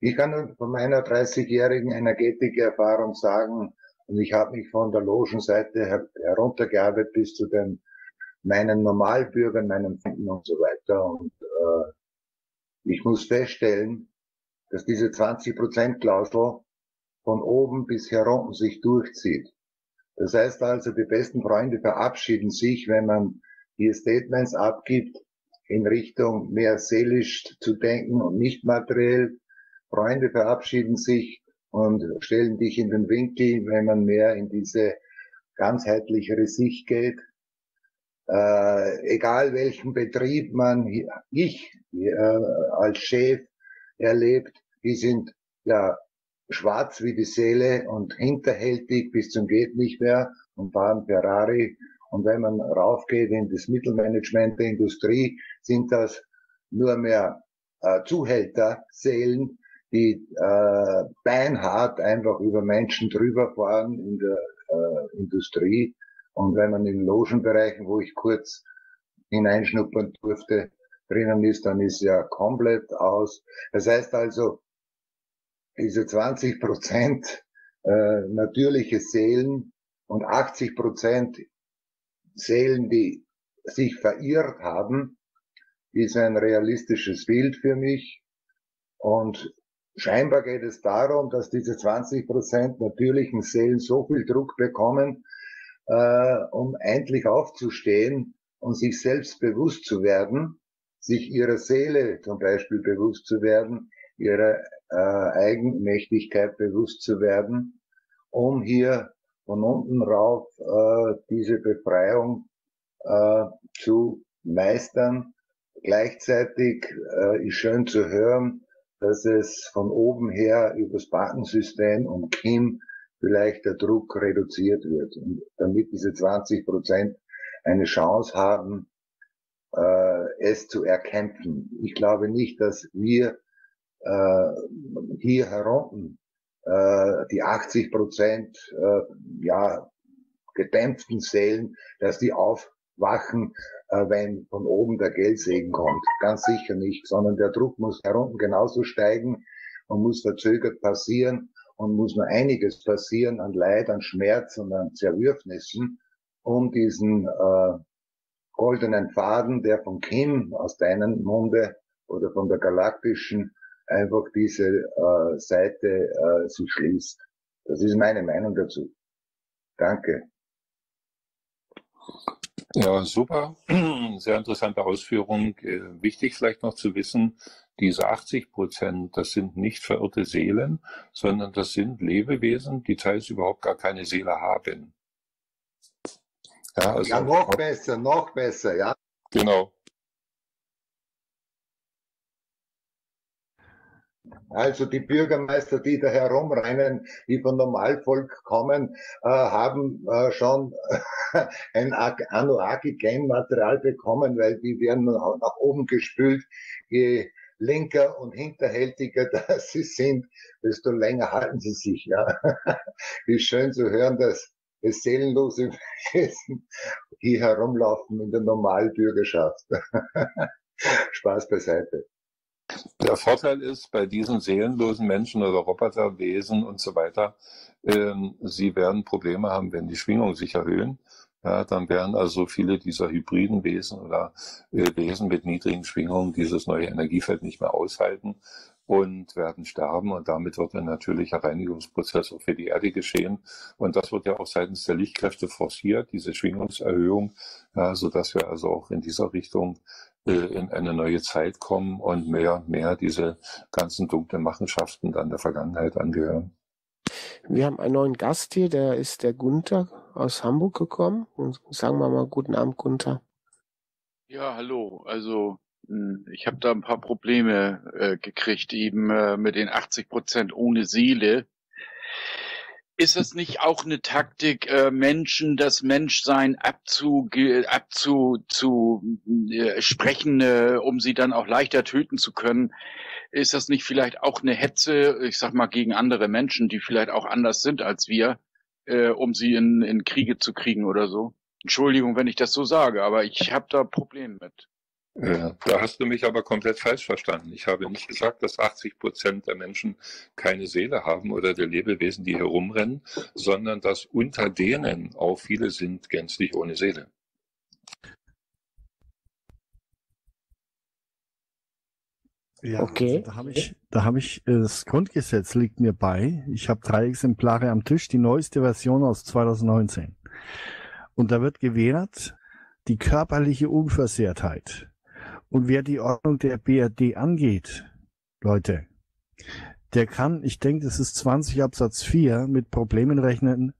Ich kann von meiner 30-jährigen Energetikerfahrung sagen, und ich habe mich von der Logenseite her heruntergearbeitet bis zu den meinen Normalbürgern, meinen Freunden und so weiter. Und äh, ich muss feststellen, dass diese 20%-Klausel von oben bis herunten sich durchzieht. Das heißt also, die besten Freunde verabschieden sich, wenn man hier Statements abgibt, in Richtung mehr seelisch zu denken und nicht materiell. Freunde verabschieden sich und stellen dich in den Winkel, wenn man mehr in diese ganzheitlichere Sicht geht. Äh, egal welchen Betrieb man, ich äh, als Chef erlebt, die sind ja schwarz wie die Seele und hinterhältig bis zum geht nicht mehr und fahren Ferrari und wenn man raufgeht in das Mittelmanagement der Industrie, sind das nur mehr äh, Zuhälterseelen, die äh, beinhart einfach über Menschen drüber fahren in der äh, Industrie. Und wenn man in Logenbereichen, wo ich kurz hineinschnuppern durfte, drinnen ist, dann ist ja komplett aus. Das heißt also, diese 20 Prozent äh, natürliche Seelen und 80 Prozent Seelen, die sich verirrt haben, ist ein realistisches Bild für mich. Und scheinbar geht es darum, dass diese 20 Prozent natürlichen Seelen so viel Druck bekommen, äh, um endlich aufzustehen und sich selbst bewusst zu werden, sich ihrer Seele zum Beispiel bewusst zu werden, ihrer äh, Eigenmächtigkeit bewusst zu werden, um hier von unten rauf äh, diese Befreiung äh, zu meistern. Gleichzeitig äh, ist schön zu hören, dass es von oben her übers Bankensystem und Kim vielleicht der Druck reduziert wird, und damit diese 20 Prozent eine Chance haben, äh, es zu erkämpfen. Ich glaube nicht, dass wir äh, hier herunten äh, die 80 Prozent äh, ja, gedämpften Seelen, dass die aufwachen, wenn von oben der Geldsegen kommt. Ganz sicher nicht, sondern der Druck muss herunten genauso steigen und muss verzögert passieren und muss nur einiges passieren an Leid, an Schmerz und an Zerwürfnissen, um diesen äh, goldenen Faden, der von Kim aus deinem Munde oder von der galaktischen einfach diese äh, Seite äh, sich schließt. Das ist meine Meinung dazu. Danke. Ja, super. Sehr interessante Ausführung. Äh, Wichtig vielleicht noch zu wissen, diese 80 Prozent, das sind nicht verirrte Seelen, sondern das sind Lebewesen, die teils überhaupt gar keine Seele haben. Ja, also, Ja, noch besser, noch besser, ja. genau. Also die Bürgermeister, die da herumrennen, die von Normalvolk kommen, äh, haben äh, schon ein Ak- Anuaki-Genmaterial bekommen, weil die werden nach oben gespült. Je linker und hinterhältiger da sie sind, desto länger halten sie sich. Ja. Ist schön zu hören, dass es seelenlose Wesen hier herumlaufen in der Normalbürgerschaft. Spaß beiseite. Der Vorteil ist bei diesen seelenlosen Menschen oder Roboterwesen und so weiter, ähm, sie werden Probleme haben, wenn die Schwingungen sich erhöhen. Ja, dann werden also viele dieser hybriden Wesen oder äh, Wesen mit niedrigen Schwingungen dieses neue Energiefeld nicht mehr aushalten und werden sterben. Und damit wird ein natürlicher Reinigungsprozess auch für die Erde geschehen. Und das wird ja auch seitens der Lichtkräfte forciert, diese Schwingungserhöhung, ja, sodass wir also auch in dieser Richtung in eine neue Zeit kommen und mehr und mehr diese ganzen dunklen Machenschaften dann der Vergangenheit angehören. Wir haben einen neuen Gast hier, der ist der Gunther aus Hamburg gekommen. Und sagen wir mal guten Abend, Gunther. Ja, hallo. Also mh, ich habe da ein paar Probleme äh, gekriegt, eben äh, mit den 80 Prozent ohne Seele. Ist das nicht auch eine Taktik, äh, Menschen das Menschsein abzuge abzu zu äh, sprechen, äh, um sie dann auch leichter töten zu können? Ist das nicht vielleicht auch eine Hetze, ich sag mal, gegen andere Menschen, die vielleicht auch anders sind als wir, äh, um sie in, in Kriege zu kriegen oder so? Entschuldigung, wenn ich das so sage, aber ich habe da Probleme mit. Da hast du mich aber komplett falsch verstanden. Ich habe nicht gesagt, dass 80 Prozent der Menschen keine Seele haben oder der Lebewesen, die herumrennen, sondern dass unter denen auch viele sind gänzlich ohne Seele. Ja, Okay. also da habe ich, da habe ich, äh, das Grundgesetz liegt mir bei. Ich habe drei Exemplare am Tisch, die neueste Version aus 2019. Und da wird gewährt die körperliche Unversehrtheit. Und wer die Ordnung der BRD angeht, Leute, der kann, ich denke, das ist 20 Absatz 4, mit Problemen rechnen,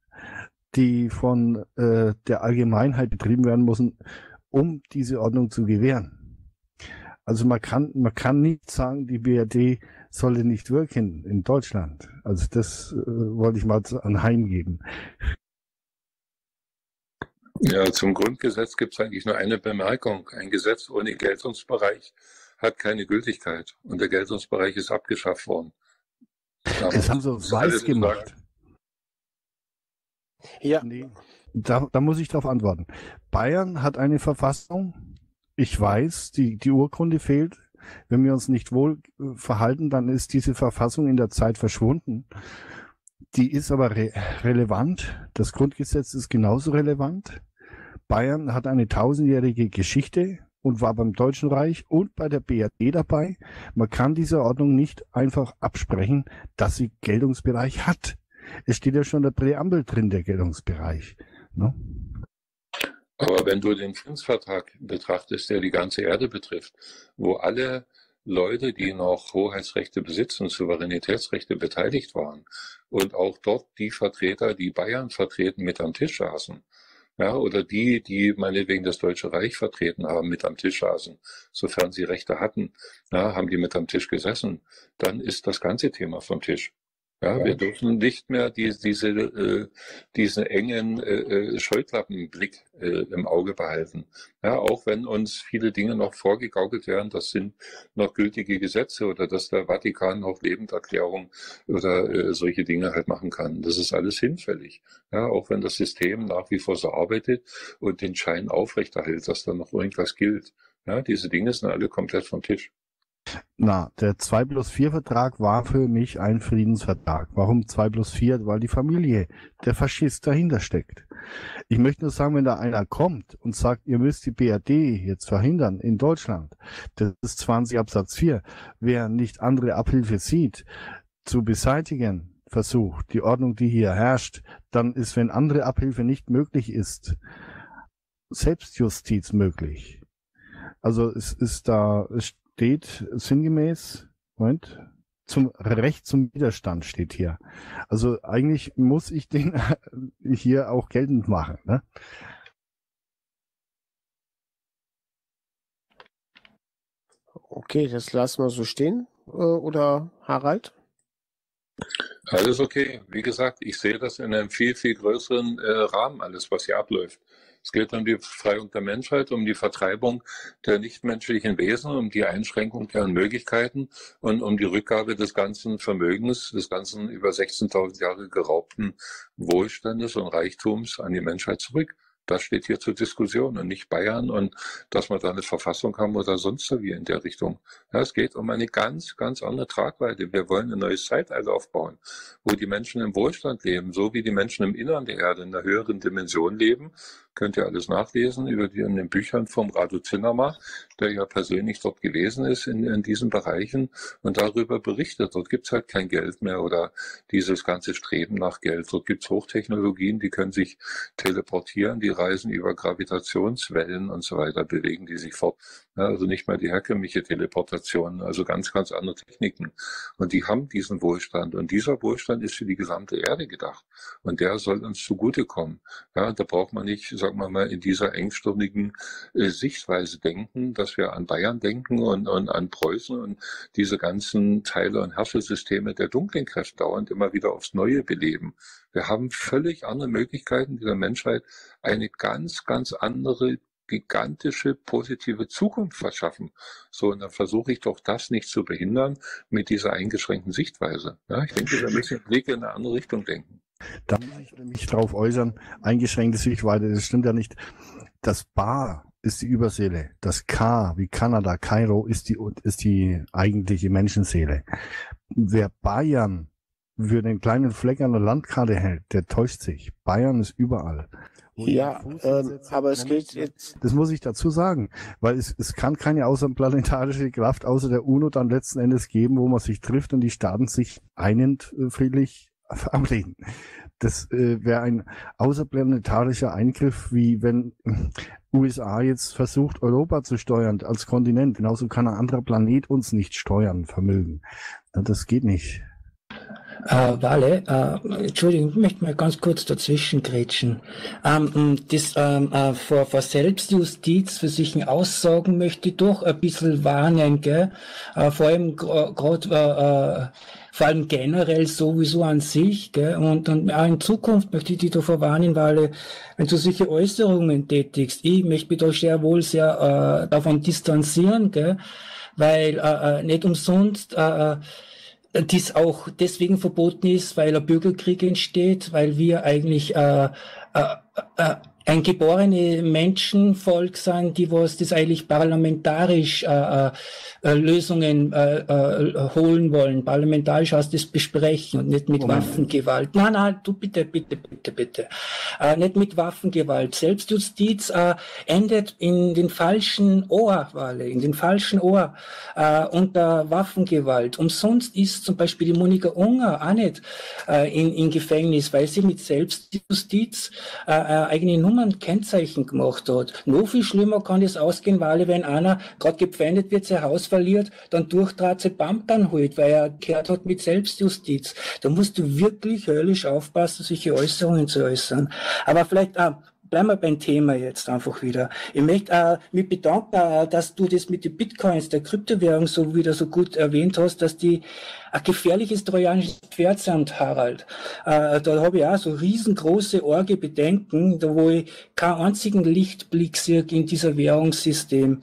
die von äh, der Allgemeinheit betrieben werden müssen, um diese Ordnung zu gewähren. Also man kann, man kann nicht sagen, die BRD solle nicht wirken in Deutschland. Also das äh, wollte ich mal anheimgeben. Ja, zum Grundgesetz gibt es eigentlich nur eine Bemerkung. Ein Gesetz ohne Geltungsbereich hat keine Gültigkeit und der Geltungsbereich ist abgeschafft worden. Ja, Das haben sie weiß gemacht. Ja, Nee, da, da muss ich darauf antworten. Bayern hat eine Verfassung. Ich weiß, die, die Urkunde fehlt. Wenn wir uns nicht wohl äh, verhalten, dann ist diese Verfassung in der Zeit verschwunden. Die ist aber re relevant. Das Grundgesetz ist genauso relevant. Bayern hat eine tausendjährige Geschichte und war beim Deutschen Reich und bei der BRD dabei. Man kann dieser Ordnung nicht einfach absprechen, dass sie Geltungsbereich hat. Es steht ja schon der Präambel drin, der Geltungsbereich. Ne? Aber wenn du den Friedensvertrag betrachtest, der die ganze Erde betrifft, wo alle Leute, die noch Hoheitsrechte besitzen, Souveränitätsrechte beteiligt waren. Und auch dort die Vertreter, die Bayern vertreten, mit am Tisch saßen, ja, oder die, die meinetwegen das Deutsche Reich vertreten haben, mit am Tisch saßen, sofern sie Rechte hatten, ja, haben die mit am Tisch gesessen, dann ist das ganze Thema vom Tisch. Ja, wir dürfen nicht mehr die, diese, äh, diesen engen äh, äh, Scheuklappenblick äh, im Auge behalten. Ja, auch wenn uns viele Dinge noch vorgegaukelt werden, das sind noch gültige Gesetze oder dass der Vatikan noch Lebenserklärung oder äh, solche Dinge halt machen kann. Das ist alles hinfällig. Ja, auch wenn das System nach wie vor so arbeitet und den Schein aufrechterhält, dass da noch irgendwas gilt. Ja, diese Dinge sind alle komplett vom Tisch. Na, der 2 plus 4 Vertrag war für mich ein Friedensvertrag. Warum 2 plus 4? Weil die Familie, der Faschist dahinter steckt. Ich möchte nur sagen, wenn da einer kommt und sagt, ihr müsst die BRD jetzt verhindern in Deutschland, das ist 20 Absatz 4, wer nicht andere Abhilfe sieht, zu beseitigen, versucht, die Ordnung, die hier herrscht, dann ist, wenn andere Abhilfe nicht möglich ist, Selbstjustiz möglich. Also es ist da, es steht sinngemäß, Moment, zum Recht zum Widerstand steht hier. Also eigentlich muss ich den hier auch geltend machen. Ne? Okay, das lassen wir so stehen. Äh, Oder Harald? Alles okay. Wie gesagt, ich sehe das in einem viel, viel größeren äh, Rahmen, alles, was hier abläuft. Es geht um die Befreiung der Menschheit, um die Vertreibung der nichtmenschlichen Wesen, um die Einschränkung deren Möglichkeiten und um die Rückgabe des ganzen Vermögens, des ganzen über 16.000 Jahre geraubten Wohlstandes und Reichtums an die Menschheit zurück. Das steht hier zur Diskussion und nicht Bayern und dass wir da eine Verfassung haben oder sonst so wie in der Richtung. Ja, es geht um eine ganz, ganz andere Tragweite. Wir wollen ein neues Zeitalter aufbauen, wo die Menschen im Wohlstand leben, so wie die Menschen im Innern der Erde in einer höheren Dimension leben. Könnt ihr alles nachlesen über die in den Büchern vom Radu Zinnerma, der ja persönlich dort gewesen ist in, in diesen Bereichen und darüber berichtet. Dort gibt's halt kein Geld mehr oder dieses ganze Streben nach Geld. Dort gibt's Hochtechnologien, die können sich teleportieren, die reisen über Gravitationswellen und so weiter, bewegen die sich fort. Ja, also nicht mehr die herkömmliche Teleportation, also ganz, ganz andere Techniken. Und die haben diesen Wohlstand. Und dieser Wohlstand ist für die gesamte Erde gedacht. Und der soll uns zugutekommen. Ja, da braucht man nicht, sagen wir mal, in dieser engstirnigen äh, Sichtweise denken, dass wir an Bayern denken und, und an Preußen und diese ganzen Teile und Herrschesysteme der dunklen Kräfte dauernd immer wieder aufs Neue beleben. Wir haben völlig andere Möglichkeiten, dieser Menschheit eine ganz, ganz andere gigantische positive Zukunft verschaffen. So, und dann versuche ich doch das nicht zu behindern mit dieser eingeschränkten Sichtweise. Ja, ich denke, wir müssen den Blick in eine andere Richtung denken. Da muss ich mich drauf äußern, eingeschränkte Sichtweise, das stimmt ja nicht. Das Bar ist die Überseele. Das K, wie Kanada, Kairo, ist die, ist die eigentliche Menschenseele. Wer Bayern für den kleinen Fleck an der Landkarte hält, der täuscht sich. Bayern ist überall. Ja, hinsetzt, aber es Moment, geht jetzt. Das muss ich dazu sagen, weil es, es kann keine außerplanetarische Kraft außer der UNO dann letzten Endes geben, wo man sich trifft und die Staaten sich einend äh, friedlich verabreden. Das äh, wäre ein außerplanetarischer Eingriff, wie wenn USA jetzt versucht, Europa zu steuern als Kontinent. Genauso kann ein anderer Planet uns nicht steuern, vermögen. Das geht nicht. Äh, Wale, äh, Entschuldigung, ich möchte mal ganz kurz dazwischen grätschen. Ähm, das ähm, äh, vor, vor Selbstjustiz für sich Aussagen möchte ich doch ein bisschen warnen, gell? Äh, vor allem gerade äh, äh, vor allem generell sowieso an sich, gell? Und, und auch in Zukunft möchte ich dich davor warnen, weil wenn du solche Äußerungen tätigst, ich möchte mich da sehr wohl sehr äh, davon distanzieren, gell? Weil äh, äh, nicht umsonst äh, äh, dies auch deswegen verboten ist, weil ein Bürgerkrieg entsteht, weil wir eigentlich äh, äh, äh, ein geborene Menschenvolk sind, die was das eigentlich parlamentarisch äh, äh, Lösungen äh, äh, holen wollen, parlamentarisch aus das besprechen und nicht mit Moment. Waffengewalt. Nein, nein, du bitte, bitte, bitte, bitte. Äh, nicht mit Waffengewalt. Selbstjustiz äh, endet in den falschen Ohr, Wale, in den falschen Ohr äh, unter Waffengewalt. Umsonst ist zum Beispiel die Monika Unger auch nicht äh, in, in Gefängnis, weil sie mit Selbstjustiz äh, äh, eigene Nummern, Kennzeichen gemacht hat. Noch viel schlimmer kann das ausgehen, weil wenn einer gerade gepfändet wird, sein Haus verliert, dann durchtrat sie Pampern holt, weil er gehört hat mit Selbstjustiz. Da musst du wirklich höllisch aufpassen, solche Äußerungen zu äußern. Aber vielleicht, äh, bleiben wir beim Thema jetzt einfach wieder. Ich möchte äh, mich bedanken, äh, dass du das mit den Bitcoins, der Kryptowährung, so wieder so gut erwähnt hast, dass die ein gefährliches trojanisches Pferd sind, Harald. Äh, da habe ich auch so riesengroße Orge Bedenken, da wo ich keinen einzigen Lichtblick sehe in dieser Währungssystem.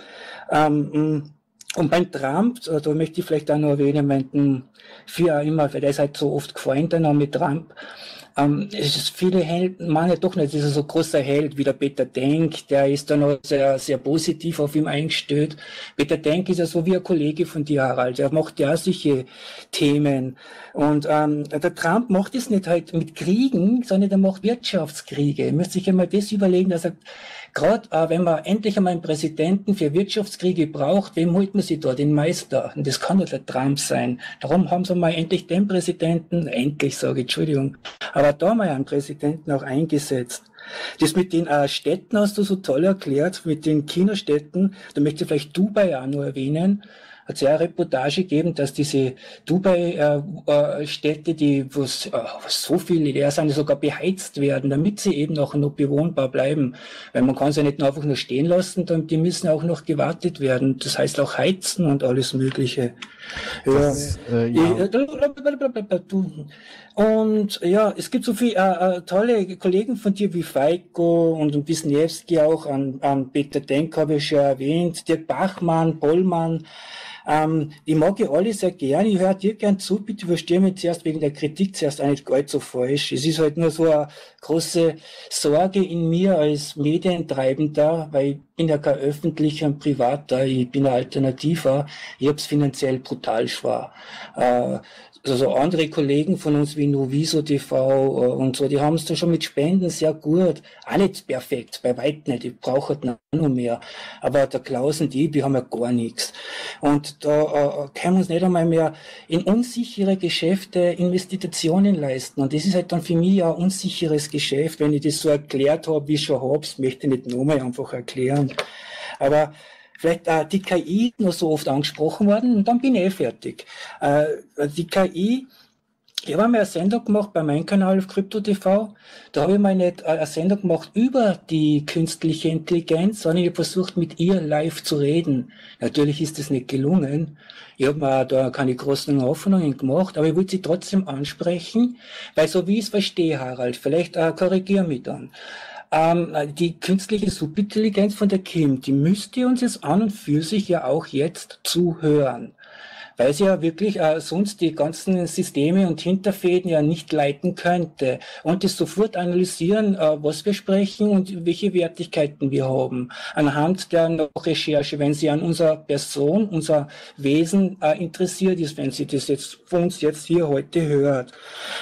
Ähm, und beim Trump, äh, da möchte ich vielleicht auch noch erwähnen, meinten für auch immer, weil der ist halt so oft gefallen, der Name Trump. Ähm, es ist viele Held, meine doch nicht, ist so großer Held wie der Peter Denk, der ist dann noch sehr, sehr positiv auf ihm eingestellt. Peter Denk ist ja so wie ein Kollege von dir, Harald, der macht ja solche Themen. Und ähm, der Trump macht es nicht halt mit Kriegen, sondern der macht Wirtschaftskriege. Ihr müsst sich einmal das überlegen, dass er Gerade äh, wenn man endlich einmal einen Präsidenten für Wirtschaftskriege braucht, wem holt man sich da? Den Meister. Und das kann doch der Trump sein. Darum haben sie mal endlich den Präsidenten, endlich sage ich, Entschuldigung, aber da mal einen Präsidenten auch eingesetzt. Das mit den äh, Städten hast du so toll erklärt, mit den Kinostädten. Da möchte ich vielleicht Dubai auch nur erwähnen hat es ja eine Reportage gegeben, dass diese Dubai-Städte, die wo es, äh, so viele leer sind, sogar beheizt werden, damit sie eben noch, noch bewohnbar bleiben. Weil man kann sie nicht nur einfach nur stehen lassen, dann, die müssen auch noch gewartet werden. Das heißt auch heizen und alles Mögliche. Ja. Das, äh, ja. Und ja, es gibt so viele äh, äh, tolle Kollegen von dir wie Feiko und Wisniewski auch, an, an Peter Denk habe ich schon erwähnt, Dirk Bachmann, Bollmann, ähm, ich mag ja alle sehr gern, ich höre dir gern zu, bitte verstehe mich zuerst wegen der Kritik zuerst auch nicht nicht so falsch. Es ist halt nur so eine große Sorge in mir als Medientreibender, weil ich bin ja kein öffentlicher und privater, ich bin ein Alternativer, ich hab's finanziell brutal schwer. Äh, also andere Kollegen von uns wie Noviso TV äh, und so, die haben es da schon mit Spenden sehr gut. Auch nicht perfekt, bei weitem nicht. Ich brauche halt noch mehr. Aber der Klaus und ich, wir haben ja gar nichts. Und da äh, können wir uns nicht einmal mehr in unsichere Geschäfte Investitionen leisten. Und das ist halt dann für mich ein unsicheres Geschäft. Wenn ich das so erklärt habe, wie ich schon hab's, möchte ich nicht nochmal einfach erklären. Aber Vielleicht äh, die KI nur so oft angesprochen worden und dann bin ich eh fertig. Äh, die KI, ich habe einmal eine Sendung gemacht bei meinem Kanal auf Crypto TV. Da habe ich mal nicht eine Sendung gemacht über die künstliche Intelligenz, sondern ich habe versucht, mit ihr live zu reden. Natürlich ist das nicht gelungen. Ich habe mir da keine großen Hoffnungen gemacht, aber ich wollte sie trotzdem ansprechen, weil so wie ich es verstehe, Harald, vielleicht äh, korrigier mich dann. Ähm, die künstliche Subintelligenz von der Kim, die müsste uns jetzt an und für sich ja auch jetzt zuhören weil sie ja wirklich äh, sonst die ganzen Systeme und Hinterfäden ja nicht leiten könnte und es sofort analysieren, äh, was wir sprechen und welche Wertigkeiten wir haben. Anhand der Recherche, wenn sie an unserer Person, unser Wesen äh, interessiert ist, wenn sie das jetzt von uns jetzt hier heute hört.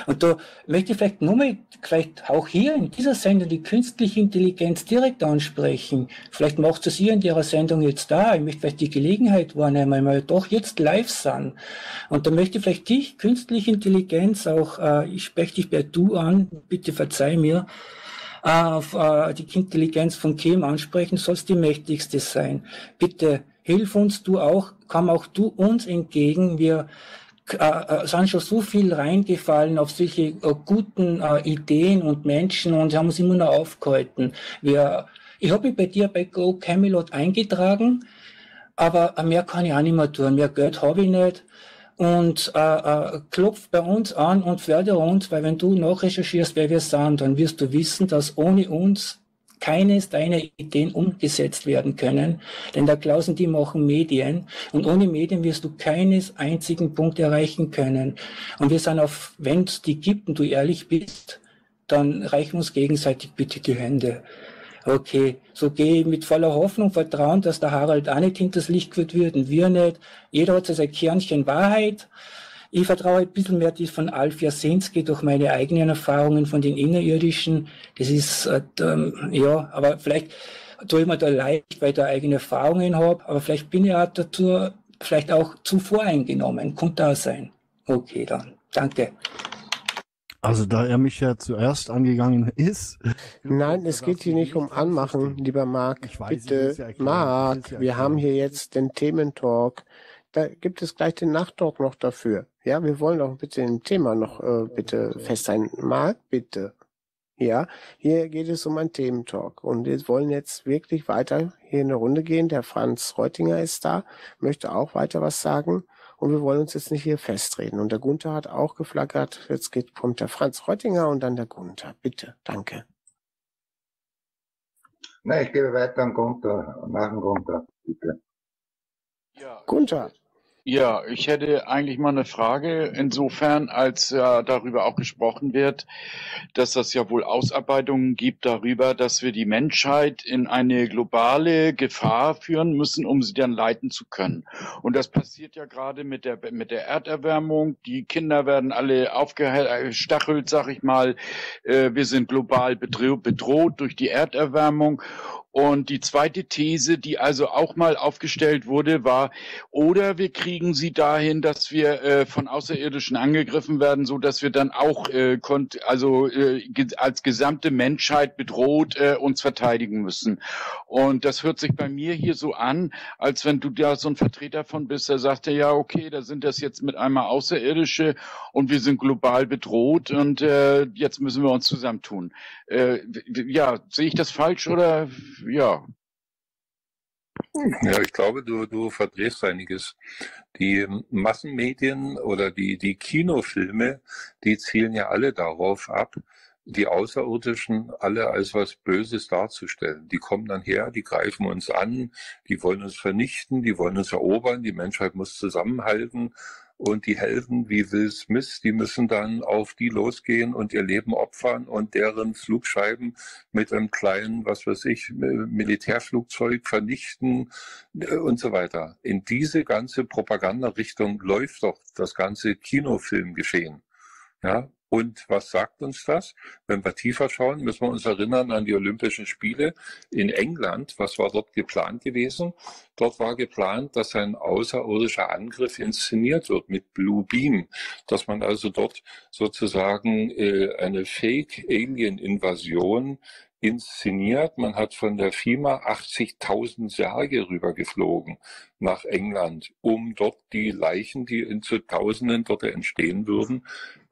Und da möchte ich vielleicht nochmal, vielleicht auch hier in dieser Sendung die künstliche Intelligenz direkt ansprechen. Vielleicht macht es ihr in ihrer Sendung jetzt da. Ich möchte vielleicht die Gelegenheit wahrnehmen, mal doch jetzt live sein. Und da möchte ich vielleicht dich, künstliche Intelligenz, auch, äh, ich spreche dich bei du an, bitte verzeih mir, äh, auf äh, die Intelligenz von Kim ansprechen, sollst die mächtigste sein. Bitte hilf uns du auch, komm auch du uns entgegen. Wir äh, sind schon so viel reingefallen auf solche äh, guten äh, Ideen und Menschen und haben uns immer noch aufgehalten. Wir, ich habe mich bei dir bei Go Camelot eingetragen aber mehr kann ich auch nicht mehr tun. Mehr Geld habe ich nicht. Und äh, äh, klopf bei uns an und fördere uns, weil wenn du nachrecherchierst, wer wir sind, dann wirst du wissen, dass ohne uns keines deiner Ideen umgesetzt werden können. Denn da Klausen, die machen Medien. Und ohne Medien wirst du keines einzigen Punkt erreichen können. Und wir sind auf, wenn es die gibt und du ehrlich bist, dann reichen uns gegenseitig bitte die Hände. Okay, so gehe ich mit voller Hoffnung, Vertrauen, dass der Harald auch nicht hinters Licht geführt wird und wir nicht. Jeder hat so sein Kernchen Wahrheit. Ich vertraue ein bisschen mehr die von Alf Jasinski durch meine eigenen Erfahrungen von den Innerirdischen. Das ist, äh, ähm, ja, aber vielleicht tue ich mir da leicht, weil ich da eigene Erfahrungen habe, aber vielleicht bin ich auch dazu, vielleicht auch zu voreingenommen. Kann da sein. Okay, dann. Danke. Also da er mich ja zuerst angegangen ist. Nein, es geht hier nicht um Anmachen, lieber Marc. Ich weiß, Bitte, ja Marc, ja wir haben hier jetzt den Thementalk. Da gibt es gleich den Nachttalk noch dafür. Ja, wir wollen doch bitte im Thema noch äh, bitte fest sein. Marc, bitte. Ja, hier geht es um einen Thementalk. Und wir wollen jetzt wirklich weiter hier in eine Runde gehen. Der Franz Reutinger ist da, möchte auch weiter was sagen. Und wir wollen uns jetzt nicht hier festreden. Und der Gunther hat auch geflackert. Jetzt geht, kommt der Franz Reutinger und dann der Gunther. Bitte, danke. Nein, ich gebe weiter an Gunther, nach dem Gunther, bitte. Ja, Gunther. Ja, ich hätte eigentlich mal eine Frage, insofern, als ja darüber auch gesprochen wird, dass das ja wohl Ausarbeitungen gibt darüber, dass wir die Menschheit in eine globale Gefahr führen müssen, um sie dann leiten zu können. Und das passiert ja gerade mit der, mit der Erderwärmung. Die Kinder werden alle aufgestachelt, sag ich mal. Äh, Wir sind global bedroht, bedroht durch die Erderwärmung. Und die zweite These, die also auch mal aufgestellt wurde, war, oder wir kriegen sie dahin, dass wir äh, von Außerirdischen angegriffen werden, so dass wir dann auch äh, konnt, also äh, ge als gesamte Menschheit bedroht äh, uns verteidigen müssen. Und das hört sich bei mir hier so an, als wenn du da so ein Vertreter von bist, der sagte, ja, okay, da sind das jetzt mit einmal Außerirdische und wir sind global bedroht und äh, jetzt müssen wir uns zusammentun. Äh, ja, sehe ich das falsch oder ja? Ja, ich glaube, du, du verdrehst einiges. Die Massenmedien oder die, die Kinofilme, die zielen ja alle darauf ab, die Außerirdischen alle als was Böses darzustellen. Die kommen dann her, die greifen uns an, die wollen uns vernichten, die wollen uns erobern, die Menschheit muss zusammenhalten und die Helden wie Will Smith, die müssen dann auf die losgehen und ihr Leben opfern und deren Flugscheiben mit einem kleinen, was weiß ich, Militärflugzeug vernichten äh, und so weiter. In diese ganze Propagandarichtung läuft doch das ganze Kinofilmgeschehen. Ja, und was sagt uns das? Wenn wir tiefer schauen, müssen wir uns erinnern an die Olympischen Spiele in England. Was war dort geplant gewesen? Dort war geplant, dass ein außerirdischer Angriff inszeniert wird mit Blue Beam, dass man also dort sozusagen äh, eine Fake-Alien-Invasion inszeniert. Man hat von der FIMA 80.000 Särge rübergeflogen nach England, um dort die Leichen, die in zu Tausenden dort entstehen würden,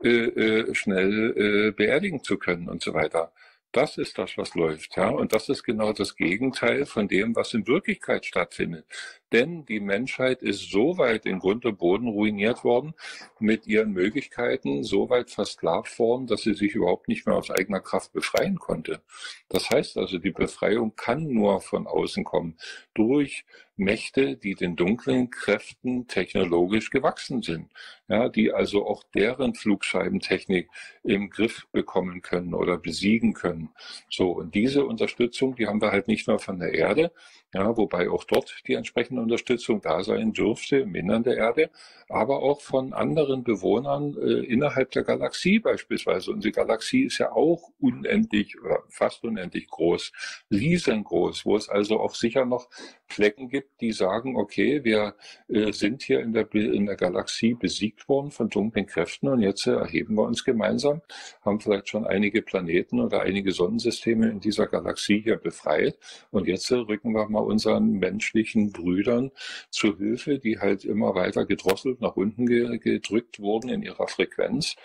äh, äh, schnell äh, beerdigen zu können und so weiter. Das ist das, was läuft, ja. Und das ist genau das Gegenteil von dem, was in Wirklichkeit stattfindet. Denn die Menschheit ist so weit in Grund und Boden ruiniert worden, mit ihren Möglichkeiten so weit versklavt worden, dass sie sich überhaupt nicht mehr aus eigener Kraft befreien konnte. Das heißt also, die Befreiung kann nur von außen kommen, durch Mächte, die den dunklen Kräften technologisch gewachsen sind, ja, die also auch deren Flugscheibentechnik im Griff bekommen können oder besiegen können. So, und diese Unterstützung, die haben wir halt nicht nur von der Erde, ja, wobei auch dort die entsprechende Unterstützung da sein dürfte im Innern der Erde, aber auch von anderen Bewohnern äh, innerhalb der Galaxie beispielsweise. Unsere Galaxie ist ja auch unendlich oder fast unendlich groß, riesengroß, wo es also auch sicher noch Flecken gibt, die sagen, okay, wir äh, sind hier in der, in der Galaxie besiegt worden von dunklen Kräften und jetzt äh, erheben wir uns gemeinsam, haben vielleicht schon einige Planeten oder einige Sonnensysteme in dieser Galaxie hier befreit und jetzt äh, rücken wir mal unseren menschlichen Brüdern zu Hilfe, die halt immer weiter gedrosselt nach unten ge gedrückt wurden in ihrer Frequenz,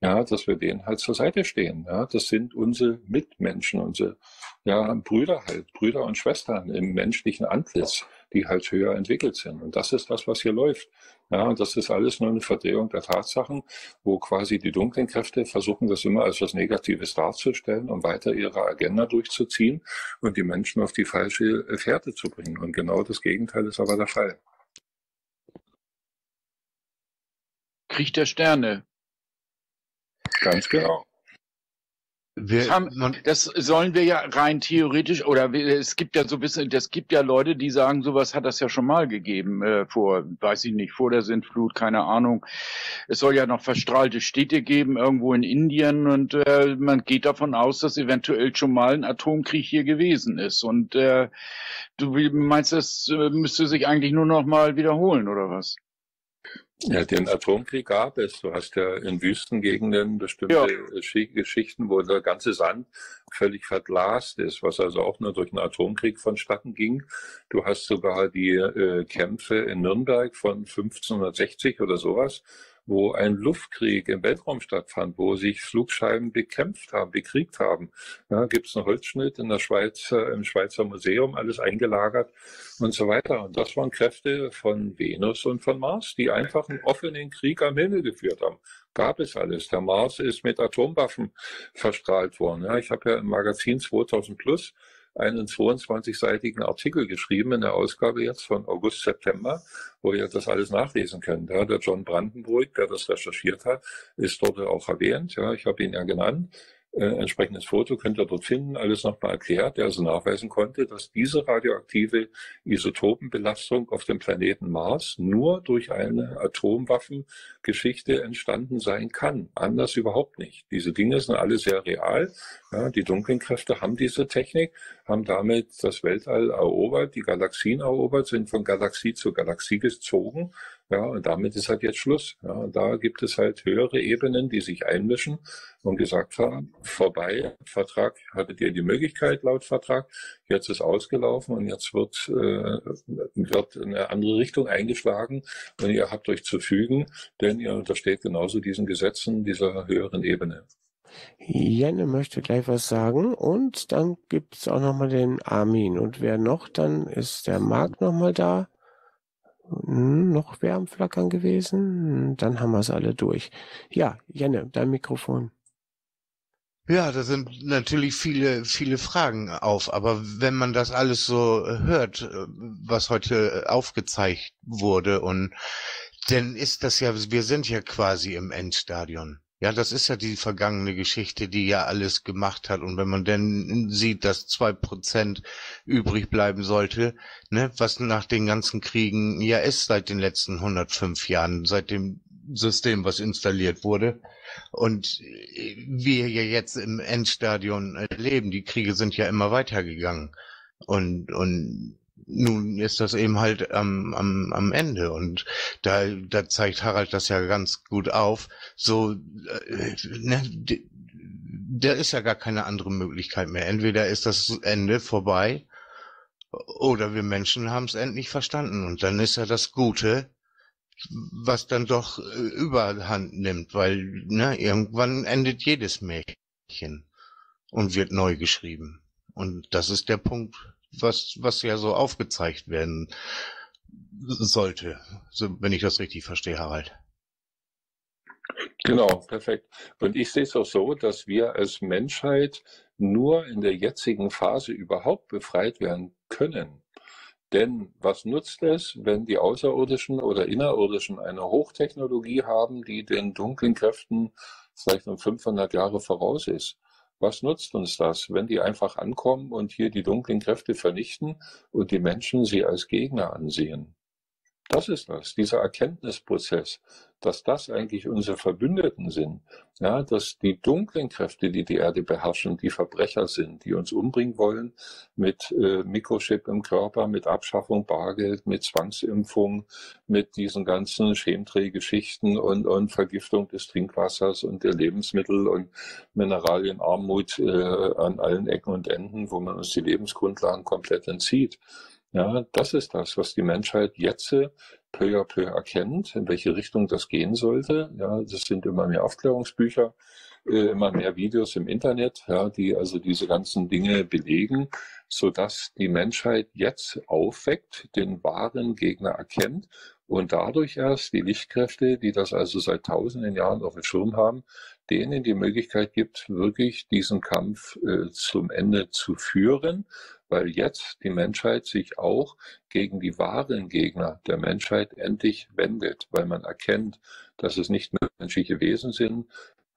ja, dass wir denen halt zur Seite stehen. Ja, das sind unsere Mitmenschen, unsere ja, Brüder halt, Brüder und Schwestern im menschlichen Antlitz, die halt höher entwickelt sind. Und das ist das, was hier läuft. Ja, und das ist alles nur eine Verdrehung der Tatsachen, wo quasi die dunklen Kräfte versuchen, das immer als was Negatives darzustellen, um weiter ihre Agenda durchzuziehen und die Menschen auf die falsche Fährte zu bringen. Und genau das Gegenteil ist aber der Fall. Krieg der Sterne. Ganz genau. Wir, Das, haben, das sollen wir ja rein theoretisch, oder es gibt ja so ein bisschen, es gibt ja Leute, die sagen, sowas hat das ja schon mal gegeben, äh, vor, weiß ich nicht, vor der Sintflut, keine Ahnung. Es soll ja noch verstrahlte Städte geben, irgendwo in Indien, und äh, man geht davon aus, dass eventuell schon mal ein Atomkrieg hier gewesen ist. Und äh, du meinst, das äh, müsste sich eigentlich nur noch mal wiederholen, oder was? Ja, den Atomkrieg gab es. Du hast ja in Wüstengegenden bestimmte Ja. Schi- Geschichten, wo der ganze Sand völlig verglast ist, was also auch nur durch einen Atomkrieg vonstatten ging. Du hast sogar die äh, Kämpfe in Nürnberg von 1560 oder sowas, wo ein Luftkrieg im Weltraum stattfand, wo sich Flugscheiben bekämpft haben, bekriegt haben. Ja, Gibt es einen Holzschnitt in der Schweiz, äh, im Schweizer Museum, alles eingelagert und so weiter. Und das waren Kräfte von Venus und von Mars, die einfach einen offenen Krieg am Himmel geführt haben. Gab es alles. Der Mars ist mit Atomwaffen verstrahlt worden. Ja, ich habe ja im Magazin 2000 Plus einen 22-seitigen Artikel geschrieben in der Ausgabe jetzt von August, September, wo ihr das alles nachlesen könnt. Ja, der John Brandenburg, der das recherchiert hat, ist dort auch erwähnt. Ja, ich habe ihn ja genannt. Äh, entsprechendes Foto könnt ihr dort finden, alles nochmal erklärt, der also nachweisen konnte, dass diese radioaktive Isotopenbelastung auf dem Planeten Mars nur durch eine Atomwaffengeschichte entstanden sein kann. Anders überhaupt nicht. Diese Dinge sind alle sehr real. Ja, die dunklen Kräfte haben diese Technik, haben damit das Weltall erobert, die Galaxien erobert, sind von Galaxie zu Galaxie gezogen. Ja, und damit ist halt jetzt Schluss. Ja, da gibt es halt höhere Ebenen, die sich einmischen und gesagt haben, vorbei, Vertrag, hattet ihr die Möglichkeit laut Vertrag, jetzt ist ausgelaufen und jetzt wird, äh, wird eine andere Richtung eingeschlagen und ihr habt euch zu fügen, denn ihr untersteht genauso diesen Gesetzen dieser höheren Ebene. Jenne möchte gleich was sagen und dann gibt es auch nochmal den Armin. Und wer noch, dann ist der Marc nochmal da. Noch wer am Flackern gewesen? Dann haben wir es alle durch. Ja, Jenne, dein Mikrofon. Ja, da sind natürlich viele, viele Fragen auf, aber wenn man das alles so hört, äh, was heute aufgezeigt wurde, und dann ist das ja, wir sind ja quasi im Endstadion. Ja, das ist ja die vergangene Geschichte, die ja alles gemacht hat. Und wenn man dann sieht, dass zwei Prozent übrig bleiben sollte, ne, was nach den ganzen Kriegen ja ist seit den letzten 105 Jahren, seit dem System, was installiert wurde. Und wir ja jetzt im Endstadion leben, die Kriege sind ja immer weitergegangen. Und, und nun ist das eben halt am, am, am Ende. Und da, da zeigt Harald das ja ganz gut auf. So, äh, ne, da ist ja gar keine andere Möglichkeit mehr. Entweder ist das Ende vorbei oder wir Menschen haben es endlich verstanden. Und dann ist ja das Gute, was dann doch äh, überhand nimmt, weil ne, irgendwann endet jedes Märchen und wird neu geschrieben. Und das ist der Punkt, was, was ja so aufgezeigt werden sollte, so, wenn ich das richtig verstehe, Harald. Genau, perfekt. Und ich sehe es auch so, dass wir als Menschheit nur in der jetzigen Phase überhaupt befreit werden können. Denn was nutzt es, wenn die Außerirdischen oder Innerirdischen eine Hochtechnologie haben, die den dunklen Kräften vielleicht um 500 Jahre voraus ist? Was nutzt uns das, wenn die einfach ankommen und hier die dunklen Kräfte vernichten und die Menschen sie als Gegner ansehen? Das ist das, dieser Erkenntnisprozess, dass das eigentlich unsere Verbündeten sind, ja, dass die dunklen Kräfte, die die Erde beherrschen, die Verbrecher sind, die uns umbringen wollen mit äh, Mikrochip im Körper, mit Abschaffung Bargeld, mit Zwangsimpfung, mit diesen ganzen Chemträgergeschichten und, und Vergiftung des Trinkwassers und der Lebensmittel und Mineralienarmut äh, an allen Ecken und Enden, wo man uns die Lebensgrundlagen komplett entzieht. Ja, das ist das, was die Menschheit jetzt äh, peu à peu erkennt, in welche Richtung das gehen sollte. Ja, das sind immer mehr Aufklärungsbücher, äh, immer mehr Videos im Internet, ja, die also diese ganzen Dinge belegen, so dass die Menschheit jetzt aufweckt, den wahren Gegner erkennt und dadurch erst die Lichtkräfte, die das also seit tausenden Jahren auf dem Schirm haben, denen die Möglichkeit gibt, wirklich diesen Kampf äh, zum Ende zu führen, weil jetzt die Menschheit sich auch gegen die wahren Gegner der Menschheit endlich wendet, weil man erkennt, dass es nicht menschliche Wesen sind,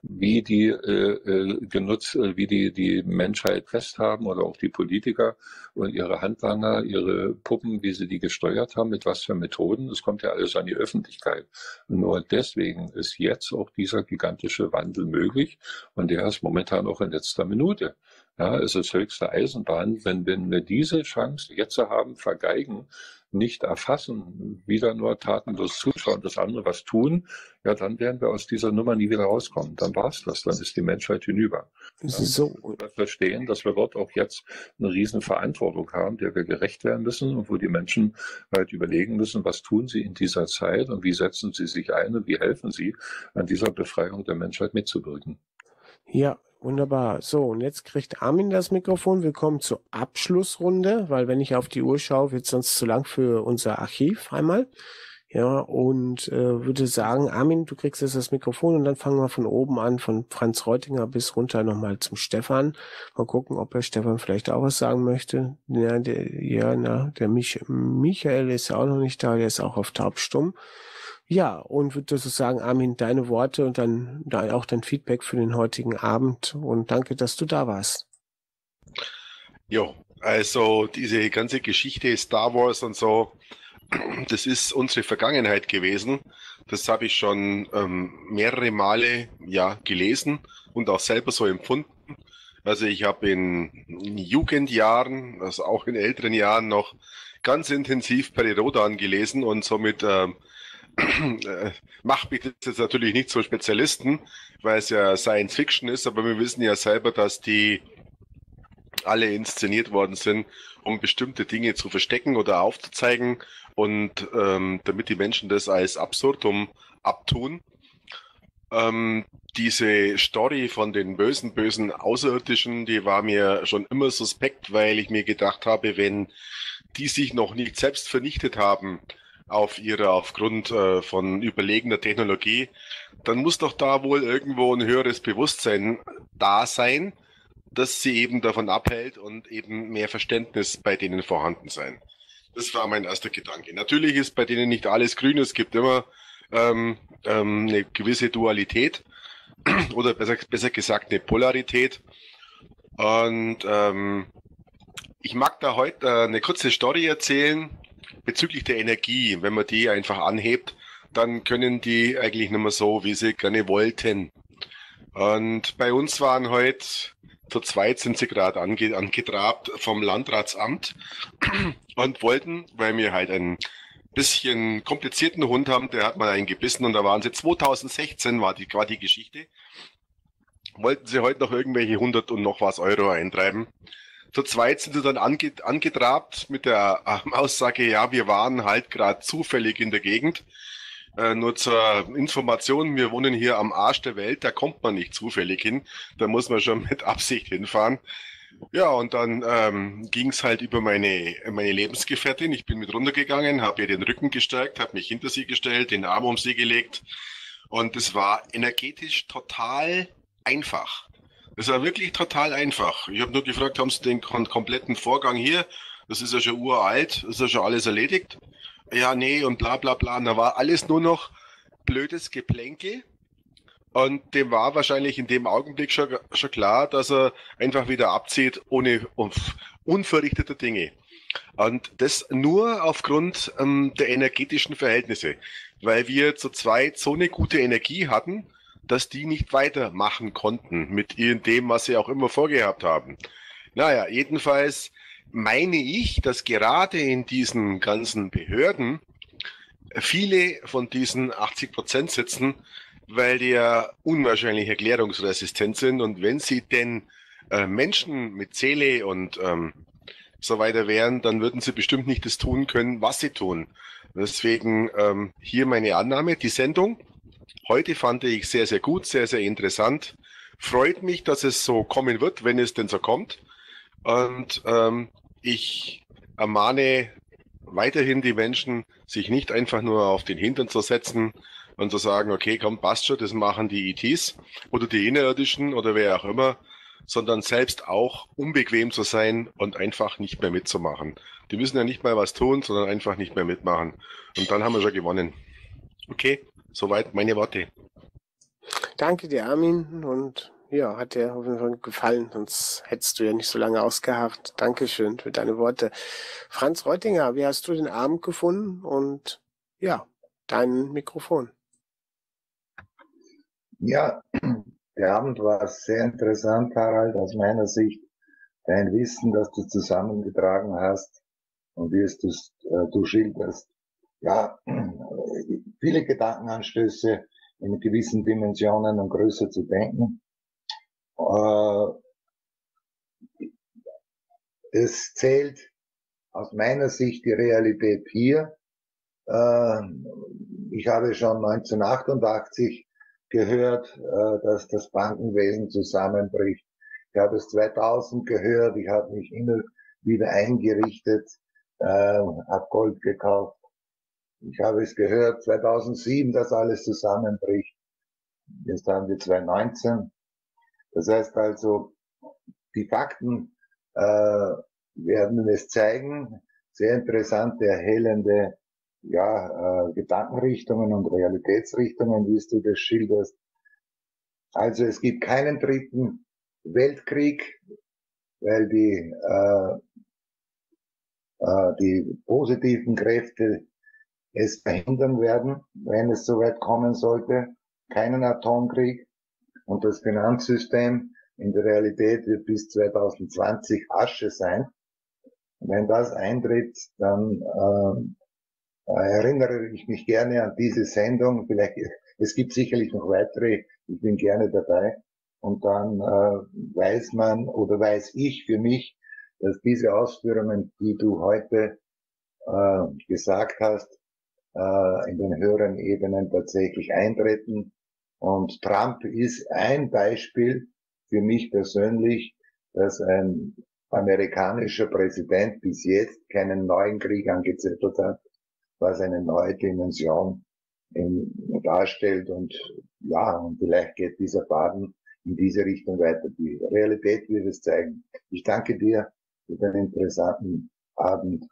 wie die äh, äh, genutzt, äh, wie die die Menschheit festhaben oder auch die Politiker und ihre Handlanger, ihre Puppen, wie sie die gesteuert haben, mit was für Methoden. Es kommt ja alles an die Öffentlichkeit. Und nur deswegen ist jetzt auch dieser gigantische Wandel möglich und der ist momentan auch in letzter Minute. Ja, es ist höchste Eisenbahn, wenn, wenn wir diese Chance jetzt haben, vergeigen, nicht erfassen, wieder nur tatenlos zuschauen, das andere was tun, ja, dann werden wir aus dieser Nummer nie wieder rauskommen. Dann war's das, dann ist die Menschheit hinüber. Ja, So, wir verstehen, dass wir dort auch jetzt eine riesen Verantwortung haben, der wir gerecht werden müssen und wo die Menschen halt überlegen müssen, was tun sie in dieser Zeit und wie setzen sie sich ein und wie helfen sie, an dieser Befreiung der Menschheit mitzuwirken. Ja, wunderbar. So, und jetzt kriegt Armin das Mikrofon. Wir kommen zur Abschlussrunde, weil wenn ich auf die Uhr schaue, wird sonst zu lang für unser Archiv einmal. Ja, und äh, würde sagen, Armin, du kriegst jetzt das Mikrofon und dann fangen wir von oben an, von Franz Reutinger bis runter nochmal zum Stefan. Mal gucken, ob der Stefan vielleicht auch was sagen möchte. Ja, der, ja, na, der Mich Michael ist ja auch noch nicht da, der ist auch auf taubstumm. Ja, und würde so sagen, Armin, deine Worte und dann da auch dein Feedback für den heutigen Abend und danke, dass du da warst. Jo, also diese ganze Geschichte Star Wars und so, das ist unsere Vergangenheit gewesen. Das habe ich schon ähm, mehrere Male ja gelesen und auch selber so empfunden. Also ich habe in Jugendjahren, also auch in älteren Jahren noch ganz intensiv Perirodan gelesen und somit ähm, äh, macht mich das jetzt natürlich nicht zum Spezialisten, weil es ja Science Fiction ist, aber wir wissen ja selber, dass die alle inszeniert worden sind, um bestimmte Dinge zu verstecken oder aufzuzeigen und ähm, damit die Menschen das als Absurdum abtun. Ähm, diese Story von den bösen, bösen Außerirdischen, die war mir schon immer suspekt, weil ich mir gedacht habe, wenn die sich noch nicht selbst vernichtet haben auf ihre, aufgrund äh, von überlegener Technologie, dann muss doch da wohl irgendwo ein höheres Bewusstsein da sein, das sie eben davon abhält und eben mehr Verständnis bei denen vorhanden sein. Das war mein erster Gedanke. Natürlich ist bei denen nicht alles grün, es gibt immer ähm, ähm, eine gewisse Dualität oder besser, besser gesagt eine Polarität. Und ähm, ich mag da heute äh, eine kurze Story erzählen bezüglich der Energie. Wenn man die einfach anhebt, dann können die eigentlich nicht mehr so, wie sie gerne wollten. Und bei uns waren heute zu zweit sind sie gerade ange angetrabt vom Landratsamt und wollten, weil wir halt einen bisschen komplizierten Hund haben, der hat mal einen gebissen und da waren sie 2016 war die, war die Geschichte. Wollten sie heute noch irgendwelche 100 und noch was Euro eintreiben. Zu zweit sind sie dann ange, angetrabt mit der äh, Aussage, ja, wir waren halt gerade zufällig in der Gegend. Äh, nur zur Information, wir wohnen hier am Arsch der Welt, da kommt man nicht zufällig hin, da muss man schon mit Absicht hinfahren. Ja, und dann ähm, ging halt über meine, meine Lebensgefährtin. Ich bin mit runtergegangen, habe ihr den Rücken gestärkt, habe mich hinter sie gestellt, den Arm um sie gelegt. Und es war energetisch total einfach. Es war wirklich total einfach. Ich habe nur gefragt, haben Sie den kompletten Vorgang hier? Das ist ja schon uralt, ist ja schon alles erledigt. Ja, nee, und bla bla bla. Und da war alles nur noch blödes Geplänkel. Und dem war wahrscheinlich in dem Augenblick schon, schon klar, dass er einfach wieder abzieht ohne unverrichteter Dinge. Und das nur aufgrund ähm, der energetischen Verhältnisse, weil wir zu zweit so eine gute Energie hatten, dass die nicht weitermachen konnten mit dem, was sie auch immer vorgehabt haben. Naja, jedenfalls meine ich, dass gerade in diesen ganzen Behörden viele von diesen 80 Prozent sitzen, weil die ja unwahrscheinlich erklärungsresistent sind. Und wenn sie denn äh, Menschen mit Seele und ähm, so weiter wären, dann würden sie bestimmt nicht das tun können, was sie tun. Deswegen ähm, hier meine Annahme. Die Sendung heute fand ich sehr, sehr gut, sehr, sehr interessant. Freut mich, dass es so kommen wird, wenn es denn so kommt. Und ähm, ich ermahne weiterhin die Menschen, sich nicht einfach nur auf den Hintern zu setzen, und zu sagen, okay, komm, passt schon, das machen die ETs oder die Innerirdischen oder wer auch immer, sondern selbst auch unbequem zu sein und einfach nicht mehr mitzumachen. Die müssen ja nicht mal was tun, sondern einfach nicht mehr mitmachen. Und dann haben wir schon gewonnen. Okay, soweit meine Worte. Danke dir, Armin. Und ja, hat dir auf jeden Fall gefallen, sonst hättest du ja nicht so lange ausgeharrt. Dankeschön für deine Worte. Franz Reutinger, wie hast du den Abend gefunden? Und ja, dein Mikrofon. Ja, der Abend war sehr interessant, Harald, aus meiner Sicht. Dein Wissen, das du zusammengetragen hast und wie es du, äh, du schilderst. Ja, viele Gedankenanstöße in gewissen Dimensionen und Größe zu denken. Äh, es zählt aus meiner Sicht die Realität hier. Äh, ich habe schon 1988 gehört, äh, dass das Bankenwesen zusammenbricht. Ich habe es 2000 gehört, ich habe mich immer wieder eingerichtet, äh, habe Gold gekauft. Ich habe es gehört 2007, dass alles zusammenbricht. Jetzt haben wir 2019. Das heißt also, die Fakten äh, werden es zeigen. Sehr interessante, erhellende ja, äh, Gedankenrichtungen und Realitätsrichtungen, wie du das schilderst. Also es gibt keinen dritten Weltkrieg, weil die, äh, äh, die positiven Kräfte es verhindern werden, wenn es soweit kommen sollte. Keinen Atomkrieg. Und das Finanzsystem In der Realität wird bis 2020 Asche sein. Wenn das eintritt, dann äh, erinnere ich mich gerne an diese Sendung. Vielleicht, es gibt sicherlich noch weitere. Ich bin gerne dabei. Und dann äh, weiß man oder weiß ich für mich, dass diese Ausführungen, die du heute äh, gesagt hast, äh, in den höheren Ebenen tatsächlich eintreten. Und Trump ist ein Beispiel für mich persönlich, dass ein amerikanischer Präsident bis jetzt keinen neuen Krieg angezettelt hat, was eine neue Dimension in, darstellt. Und ja, und vielleicht geht dieser Faden in diese Richtung weiter. Die Realität wird es zeigen. Ich danke dir für den interessanten Abend.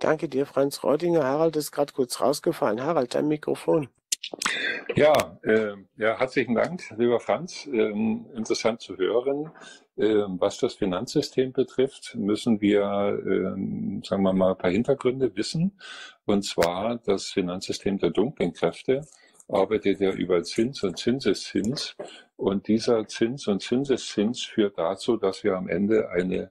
Danke dir, Franz Reutinger. Harald ist gerade kurz rausgefallen. Harald, dein Mikrofon. Ja, äh, ja, herzlichen Dank, lieber Franz. Ähm, interessant zu hören. Ähm, was das Finanzsystem betrifft, müssen wir, ähm, sagen wir mal, ein paar Hintergründe wissen. Und zwar das Finanzsystem der dunklen Kräfte arbeitet ja über Zins und Zinseszins. Und dieser Zins und Zinseszins führt dazu, dass wir am Ende eine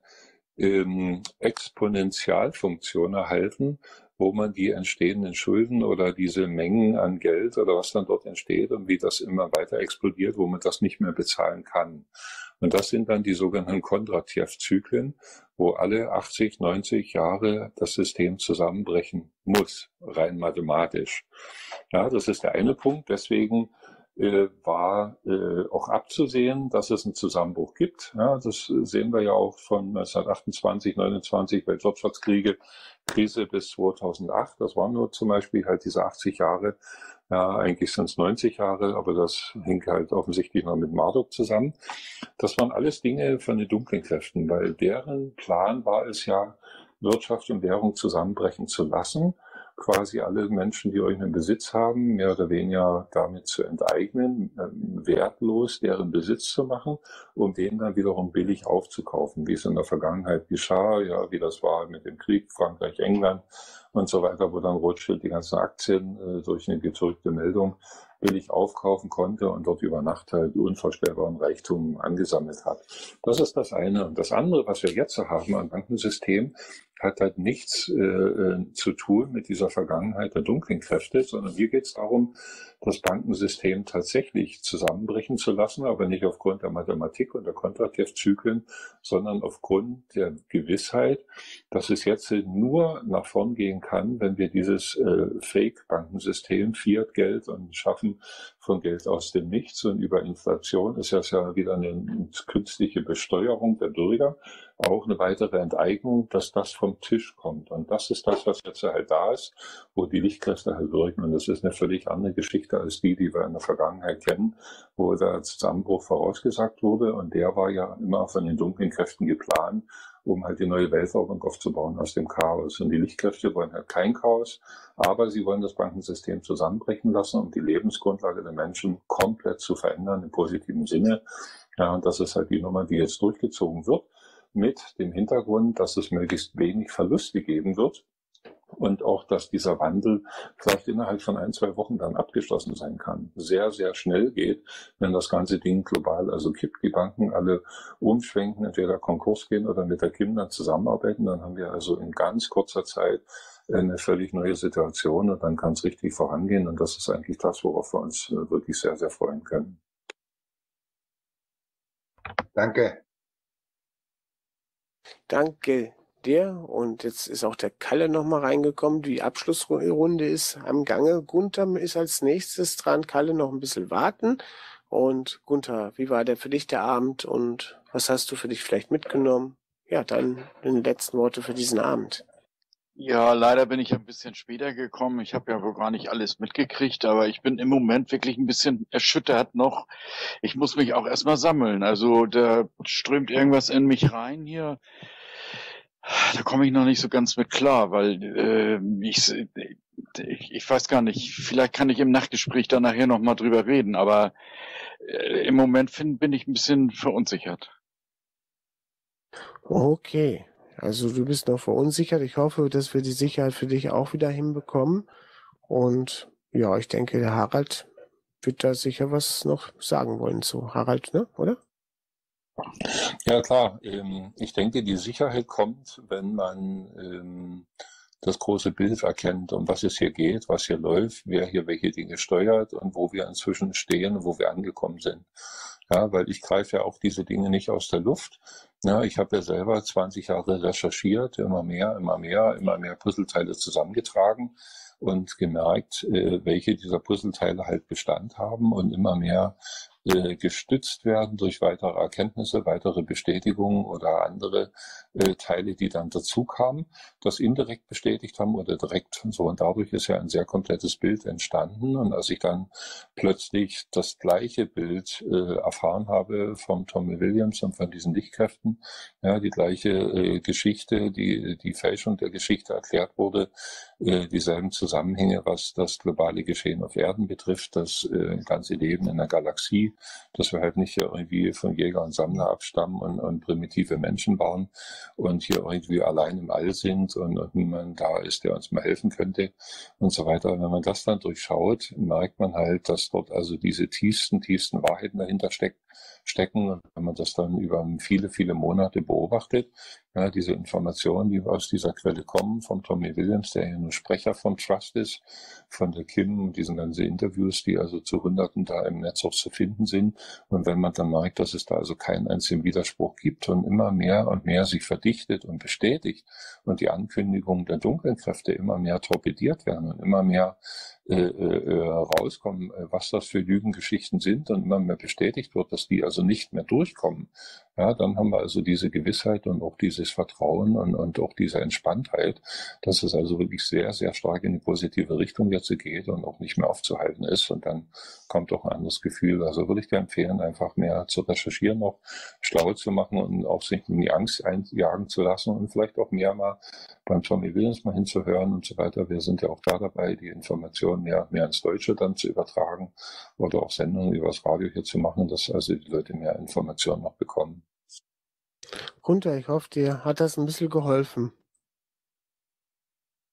ähm, Exponentialfunktion erhalten, wo man die entstehenden Schulden oder diese Mengen an Geld oder was dann dort entsteht und wie das immer weiter explodiert, wo man das nicht mehr bezahlen kann. Und das sind dann die sogenannten Kondratjew-Zyklen, wo alle 80, 90 Jahre das System zusammenbrechen muss, rein mathematisch. Ja, das ist der eine Punkt. Deswegen äh, war äh, auch abzusehen, dass es einen Zusammenbruch gibt. Ja, das sehen wir ja auch von 1928, 29 Weltwirtschaftskriege, Krise bis 2008. Das waren nur zum Beispiel halt diese 80 Jahre. Ja, eigentlich sind es 90 Jahre, aber das hängt halt offensichtlich noch mit Marduk zusammen. Das waren alles Dinge von den dunklen Kräften, weil deren Plan war es ja, Wirtschaft und Währung zusammenbrechen zu lassen quasi alle Menschen, die irgendeinen Besitz haben, mehr oder weniger damit zu enteignen, ähm, wertlos deren Besitz zu machen, um den dann wiederum billig aufzukaufen, wie es in der Vergangenheit geschah, ja, wie das war mit dem Krieg Frankreich, England und so weiter, wo dann Rothschild die ganzen Aktien äh, durch eine gedrückte Meldung billig aufkaufen konnte und dort über Nacht halt unvorstellbaren Reichtum angesammelt hat. Das ist das eine. Und das andere, was wir jetzt haben am Bankensystem, hat halt nichts äh, äh, zu tun mit dieser Vergangenheit der dunklen Kräfte, sondern hier geht es darum, das Bankensystem tatsächlich zusammenbrechen zu lassen, aber nicht aufgrund der Mathematik und der Kontraktivzyklen, sondern aufgrund der Gewissheit, dass es jetzt nur nach vorn gehen kann, wenn wir dieses äh, Fake-Bankensystem, Fiat-Geld und Schaffen von Geld aus dem Nichts und über Inflation ist das ja wieder eine künstliche Besteuerung der Bürger, auch eine weitere Enteignung, dass das vom Tisch kommt. Und das ist das, was jetzt halt da ist, wo die Lichtkräfte halt wirken. Und das ist eine völlig andere Geschichte als die, die wir in der Vergangenheit kennen, wo der Zusammenbruch vorausgesagt wurde. Und der war ja immer von den dunklen Kräften geplant, um halt die neue Weltordnung aufzubauen aus dem Chaos. Und die Lichtkräfte wollen halt kein Chaos, aber sie wollen das Bankensystem zusammenbrechen lassen, um die Lebensgrundlage der Menschen komplett zu verändern im positiven Sinne. Ja, und das ist halt die Nummer, die jetzt durchgezogen wird mit dem Hintergrund, dass es möglichst wenig Verluste geben wird und auch, dass dieser Wandel vielleicht innerhalb von ein, zwei Wochen dann abgeschlossen sein kann. Sehr, sehr schnell geht, wenn das ganze Ding global also kippt, die Banken alle umschwenken, entweder Konkurs gehen oder mit der Kim dann zusammenarbeiten, dann haben wir also in ganz kurzer Zeit eine völlig neue Situation und dann kann es richtig vorangehen und das ist eigentlich das, worauf wir uns äh, wirklich sehr, sehr freuen können. Danke. Danke dir. Und jetzt ist auch der Kalle nochmal reingekommen. Die Abschlussrunde ist am Gange. Gunther ist als nächstes dran. Kalle noch ein bisschen warten. Und Gunther, wie war der für dich der Abend und was hast du für dich vielleicht mitgenommen? Ja, dann die letzten Worte für diesen Abend. Ja, leider bin ich ein bisschen später gekommen. Ich habe ja wohl gar nicht alles mitgekriegt, aber ich bin im Moment wirklich ein bisschen erschüttert noch. Ich muss mich auch erstmal sammeln. Also da strömt irgendwas in mich rein hier. Da komme ich noch nicht so ganz mit klar, weil äh, ich, ich, ich weiß gar nicht, vielleicht kann ich im Nachtgespräch da nachher nochmal drüber reden, aber äh, im Moment find, bin ich ein bisschen verunsichert. Okay, also du bist noch verunsichert. Ich hoffe, dass wir die Sicherheit für dich auch wieder hinbekommen. Und ja, ich denke, der Harald wird da sicher was noch sagen wollen zu Harald, ne? Oder? Ja, klar. Ähm, ich denke, die Sicherheit kommt, wenn man ähm, das große Bild erkennt, um was es hier geht, was hier läuft, wer hier welche Dinge steuert und wo wir inzwischen stehen und wo wir angekommen sind. Ja, weil ich greife ja auch diese Dinge nicht aus der Luft. Ja, ich habe ja selber 20 Jahre recherchiert, immer mehr, immer mehr, immer mehr Puzzleteile zusammengetragen und gemerkt, äh, welche dieser Puzzleteile halt Bestand haben und immer mehr äh, gestützt werden durch weitere Erkenntnisse, weitere Bestätigungen oder andere äh, Teile, die dann dazu kamen, das indirekt bestätigt haben oder direkt so. Und dadurch ist ja ein sehr komplettes Bild entstanden. Und als ich dann plötzlich das gleiche Bild äh, erfahren habe vom Tommy Williams und von diesen Lichtkräften, ja, die gleiche äh, Geschichte, die, die Fälschung der Geschichte erklärt wurde, äh, dieselben Zusammenhänge, was das globale Geschehen auf Erden betrifft, das äh, ganze Leben in der Galaxie, dass wir halt nicht irgendwie von Jäger und Sammler abstammen und, und primitive Menschen waren und hier irgendwie allein im All sind und, und niemand da ist, der uns mal helfen könnte und so weiter. Wenn man das dann durchschaut, merkt man halt, dass dort also diese tiefsten, tiefsten Wahrheiten dahinter stecken stecken. Und wenn man das dann über viele, viele Monate beobachtet, ja, diese Informationen, die aus dieser Quelle kommen, vom Tommy Williams, der ja nur Sprecher vom Trust ist, von der Kim, diesen ganzen Interviews, die also zu Hunderten da im Netz auch zu finden sind. Und wenn man dann merkt, dass es da also keinen einzigen Widerspruch gibt und immer mehr und mehr sich verdichtet und bestätigt und die Ankündigungen der dunklen Kräfte immer mehr torpediert werden und immer mehr rauskommen, äh, was das für Lügengeschichten sind und immer mehr bestätigt wird, dass die also nicht mehr durchkommen, ja, dann haben wir also diese Gewissheit und auch dieses Vertrauen und, und auch diese Entspanntheit, dass es also wirklich sehr, sehr stark in die positive Richtung jetzt geht und auch nicht mehr aufzuhalten ist. Und dann kommt auch ein anderes Gefühl. Also würde ich dir empfehlen, einfach mehr zu recherchieren, noch schlau zu machen und auch sich in die Angst einjagen zu lassen und vielleicht auch mehr mal beim Tommy Williams mal hinzuhören und so weiter. Wir sind ja auch da dabei, die Informationen mehr, mehr ins Deutsche dann zu übertragen oder auch Sendungen übers Radio hier zu machen, dass also die Leute mehr Informationen noch bekommen. Gunther, ich hoffe, dir hat das ein bisschen geholfen.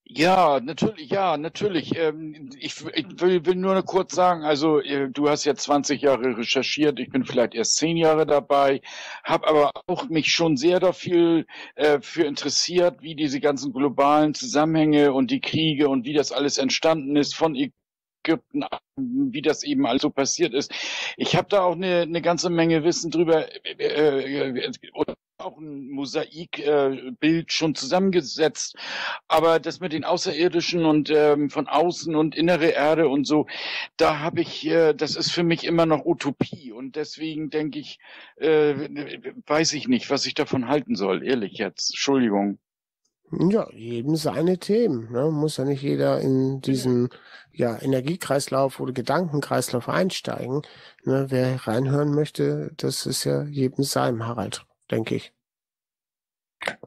Ja, natürlich, ja, natürlich. Ähm, ich, will, nur kurz sagen, also äh, du hast ja 20 Jahre recherchiert, ich bin vielleicht erst 10 Jahre dabei, habe aber auch mich schon sehr dafür äh, für interessiert, wie diese ganzen globalen Zusammenhänge und die Kriege und wie das alles entstanden ist von Ägypten, wie das eben also passiert ist. Ich habe da auch eine, eine ganze Menge Wissen drüber. Äh, äh, auch ein Mosaikbild äh, schon zusammengesetzt. Aber das mit den Außerirdischen und ähm, von außen und innere Erde und so, da habe ich, äh, das ist für mich immer noch Utopie. Und deswegen denke ich, äh, weiß ich nicht, was ich davon halten soll, ehrlich jetzt. Entschuldigung. Ja, jedem seine Themen. Ne? Muss ja nicht jeder in diesen ja, Energiekreislauf oder Gedankenkreislauf einsteigen. Ne? Wer reinhören möchte, das ist ja jedem sein, Harald denke ich.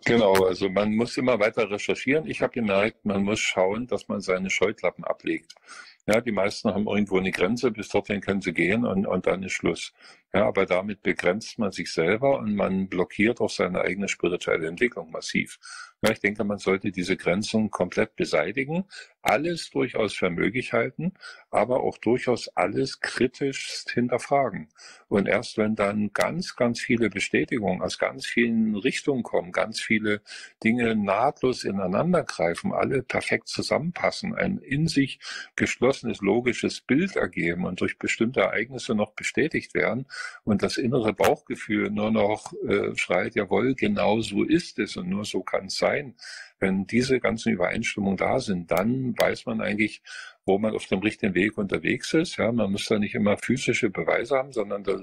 Genau, also man muss immer weiter recherchieren. Ich habe gemerkt, man muss schauen, dass man seine Scheuklappen ablegt. Ja, die meisten haben irgendwo eine Grenze, bis dorthin können sie gehen und, und dann ist Schluss. Ja, aber damit begrenzt man sich selber und man blockiert auch seine eigene spirituelle Entwicklung massiv. Ich denke, man sollte diese Grenzen komplett beseitigen, alles durchaus für möglich halten, aber auch durchaus alles kritisch hinterfragen. Und erst wenn dann ganz, ganz viele Bestätigungen aus ganz vielen Richtungen kommen, ganz viele Dinge nahtlos ineinander greifen, alle perfekt zusammenpassen, ein in sich geschlossenes logisches Bild ergeben und durch bestimmte Ereignisse noch bestätigt werden und das innere Bauchgefühl nur noch äh, schreit, jawohl, genau so ist es und nur so kann es sein sein. Wenn diese ganzen Übereinstimmungen da sind, dann weiß man eigentlich, wo man auf dem richtigen Weg unterwegs ist. Ja, man muss da nicht immer physische Beweise haben, sondern da,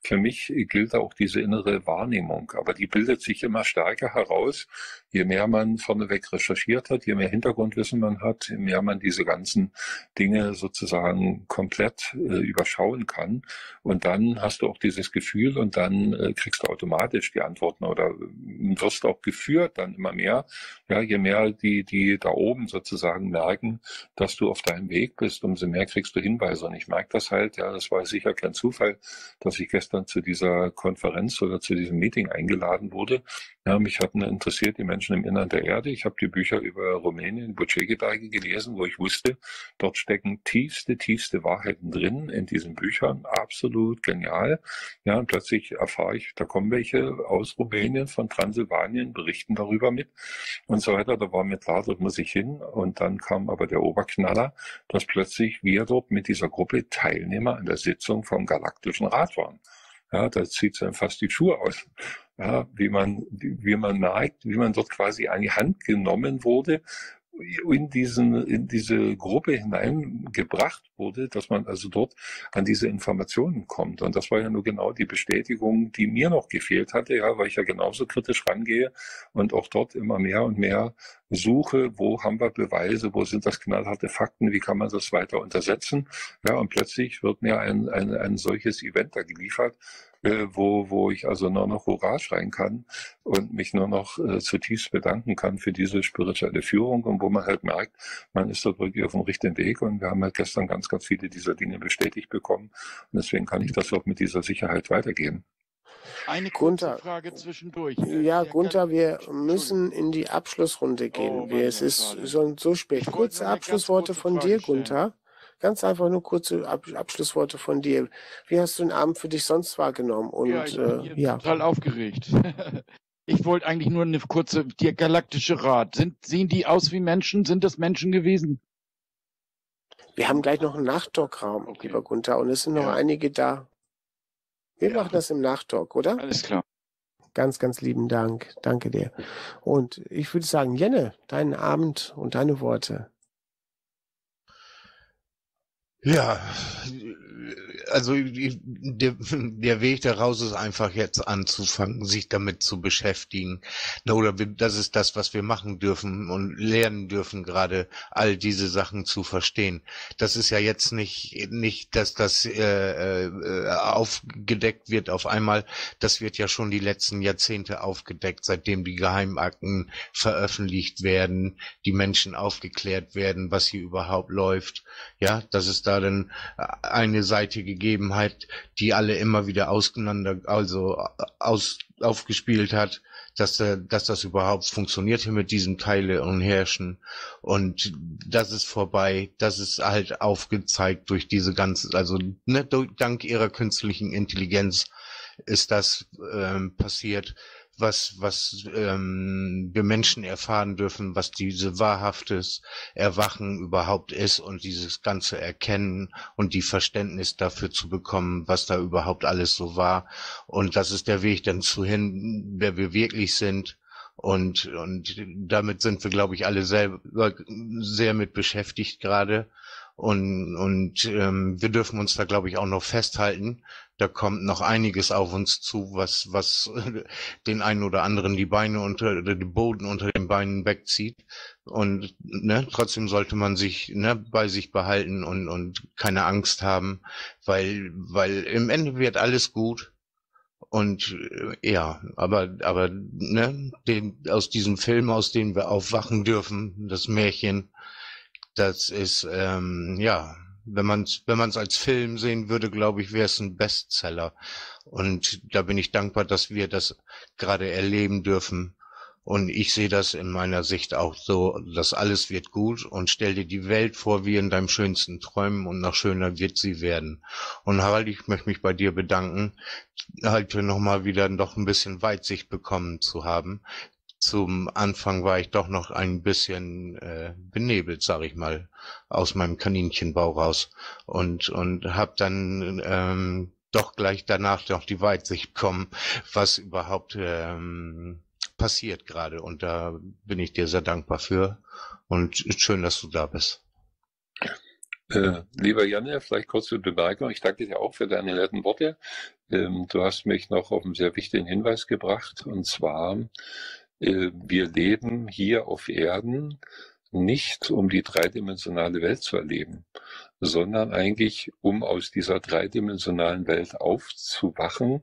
für mich gilt da auch diese innere Wahrnehmung. Aber die bildet sich immer stärker heraus, je mehr man vorneweg recherchiert hat, je mehr Hintergrundwissen man hat, je mehr man diese ganzen Dinge sozusagen komplett äh, überschauen kann. Und dann hast du auch dieses Gefühl und dann äh, kriegst du automatisch die Antworten oder äh, wirst auch geführt dann immer mehr. Ja, Ja, je mehr die, die da oben sozusagen merken, dass du auf deinem Weg bist, umso mehr kriegst du Hinweise. Und ich merke das halt, ja, das war sicher kein Zufall, dass ich gestern zu dieser Konferenz oder zu diesem Meeting eingeladen wurde. Ja, mich hatten interessiert die Menschen im Innern der Erde. Ich habe die Bücher über Rumänien, Bucegi-Berge gelesen, wo ich wusste, dort stecken tiefste, tiefste Wahrheiten drin in diesen Büchern. Absolut genial. Ja, und plötzlich erfahre ich, da kommen welche aus Rumänien, von Transsilvanien, berichten darüber mit und so weiter. Da war mir klar, dort muss ich hin. Und dann kam aber der Oberknaller, dass plötzlich wir dort mit dieser Gruppe Teilnehmer an der Sitzung vom Galaktischen Rat waren. Ja, da zieht es dann fast die Schuhe aus. Ja, wie man, wie man merkt, wie man dort quasi an die Hand genommen wurde, in diesen, in diese Gruppe hineingebracht wurde, dass man also dort an diese Informationen kommt. Und das war ja nur genau die Bestätigung, die mir noch gefehlt hatte, ja, weil ich ja genauso kritisch rangehe und auch dort immer mehr und mehr suche, wo haben wir Beweise, wo sind das knallharte Fakten, wie kann man das weiter untersetzen. Ja, und plötzlich wird mir ein, ein, ein solches Event da geliefert, äh, wo, wo ich also nur noch Hurra schreien kann und mich nur noch äh, zutiefst bedanken kann für diese spirituelle Führung und wo man halt merkt, man ist dort wirklich auf dem richtigen Weg und wir haben halt gestern ganz, ganz viele dieser Dinge bestätigt bekommen und deswegen kann ich das auch mit dieser Sicherheit weitergeben. Eine kurze Gunther, Frage zwischendurch. ja, Gunther, wir müssen in die Abschlussrunde gehen. Oh, es ist schon so spät. Kurze Abschlussworte kurze von dir, stellen. Gunther. Ganz einfach nur kurze Ab Abschlussworte von dir. Wie hast du den Abend für dich sonst wahrgenommen? Und Ja, ich bin äh, ja, total aufgeregt. Ich wollte eigentlich nur eine kurze, der galaktische Rat. Sind, sehen die aus wie Menschen? Sind das Menschen gewesen? wir haben gleich noch einen Nachtalkraum, Okay. lieber Gunther, und es sind noch Ja. einige da. Wir Ja. machen das im Nachtalk, oder? Alles klar. Ganz, ganz lieben Dank. Danke dir. Und ich würde sagen, Jenne, deinen Abend und deine Worte. Ja, also der, der Weg daraus ist einfach jetzt anzufangen, sich damit zu beschäftigen. Oder das ist das, was wir machen dürfen und lernen dürfen, gerade all diese Sachen zu verstehen. Das ist ja jetzt nicht, nicht, dass das äh, äh, aufgedeckt wird auf einmal. Das wird ja schon die letzten Jahrzehnte aufgedeckt, seitdem die Geheimakten veröffentlicht werden, die Menschen aufgeklärt werden, was hier überhaupt läuft. Ja, dass es da dann eine Seite gegeben hat, die alle immer wieder auseinander, also aus, aufgespielt hat, dass, dass das überhaupt funktioniert hier mit diesem Teile und Herrschen. Und das ist vorbei, das ist halt aufgezeigt durch diese ganze, also ne, dank ihrer künstlichen Intelligenz ist das ähm, passiert, was, was ähm, wir Menschen erfahren dürfen, was diese wahrhaftes Erwachen überhaupt ist und dieses ganze Erkennen und die Verständnis dafür zu bekommen, was da überhaupt alles so war. Und das ist der Weg dann zu hin, wer wir wirklich sind. Und, und damit sind wir, glaube ich, alle selber sehr mit beschäftigt gerade. Und, und ähm, wir dürfen uns da, glaube ich, auch noch festhalten. Da kommt noch einiges auf uns zu, was, was den einen oder anderen die Beine unter, oder den Boden unter den Beinen wegzieht. Und ne, trotzdem sollte man sich ne, bei sich behalten und, und keine Angst haben, weil, weil im Ende wird alles gut. Und äh, ja, aber, aber ne, den, aus diesem Film, aus dem wir aufwachen dürfen, das Märchen, das ist, ähm, ja, wenn man es wenn man's als Film sehen würde, glaube ich, wäre es ein Bestseller. Und da bin ich dankbar, dass wir das gerade erleben dürfen. Und ich sehe das in meiner Sicht auch so, dass alles wird gut und stell dir die Welt vor wie in deinem schönsten Träumen und noch schöner wird sie werden. Und Harald, ich möchte mich bei dir bedanken, halt nochmal wieder noch ein bisschen Weitsicht bekommen zu haben. Zum Anfang war ich doch noch ein bisschen äh, benebelt, sag ich mal, aus meinem Kaninchenbau raus und und habe dann ähm, doch gleich danach noch die Weitsicht bekommen, was überhaupt ähm, passiert gerade. Und da bin ich dir sehr dankbar für und schön, dass du da bist. Äh, lieber Janne, vielleicht kurze Bemerkung. Ich danke dir auch für deine netten Worte. Ähm, du hast mich noch auf einen sehr wichtigen Hinweis gebracht, und zwar, wir leben hier auf Erden nicht, um die dreidimensionale Welt zu erleben, sondern eigentlich, um aus dieser dreidimensionalen Welt aufzuwachen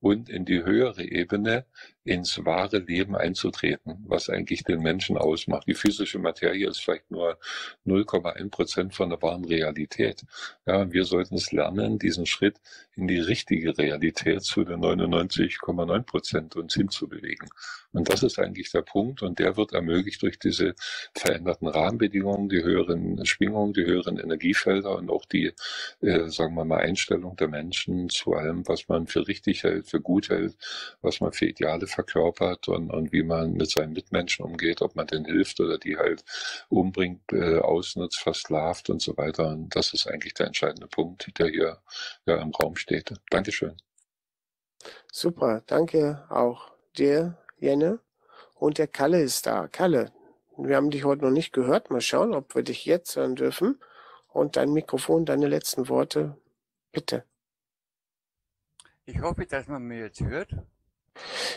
und in die höhere Ebene ins wahre Leben einzutreten, was eigentlich den Menschen ausmacht. Die physische Materie ist vielleicht nur 0,1 Prozent von der wahren Realität. Ja, wir sollten es lernen, diesen Schritt in die richtige Realität zu den 99,9 Prozent uns hinzubewegen. Und das ist eigentlich der Punkt und der wird ermöglicht durch diese veränderten Rahmenbedingungen, die höheren Schwingungen, die höheren Energiefelder und auch die, äh, sagen wir mal, Einstellung der Menschen zu allem, was man für richtig hält, für gut hält, was man für Ideale verkörpert und, und wie man mit seinen Mitmenschen umgeht, ob man denen hilft oder die halt umbringt, äh, ausnutzt, versklavt und so weiter. Und das ist eigentlich der entscheidende Punkt, der hier ja, im Raum steht. Dankeschön. Super, danke auch dir, Jenne. Und der Kalle ist da. Kalle, wir haben dich heute noch nicht gehört. Mal schauen, ob wir dich jetzt hören dürfen. Und dein Mikrofon, deine letzten Worte, bitte. Ich hoffe, dass man mir jetzt hört.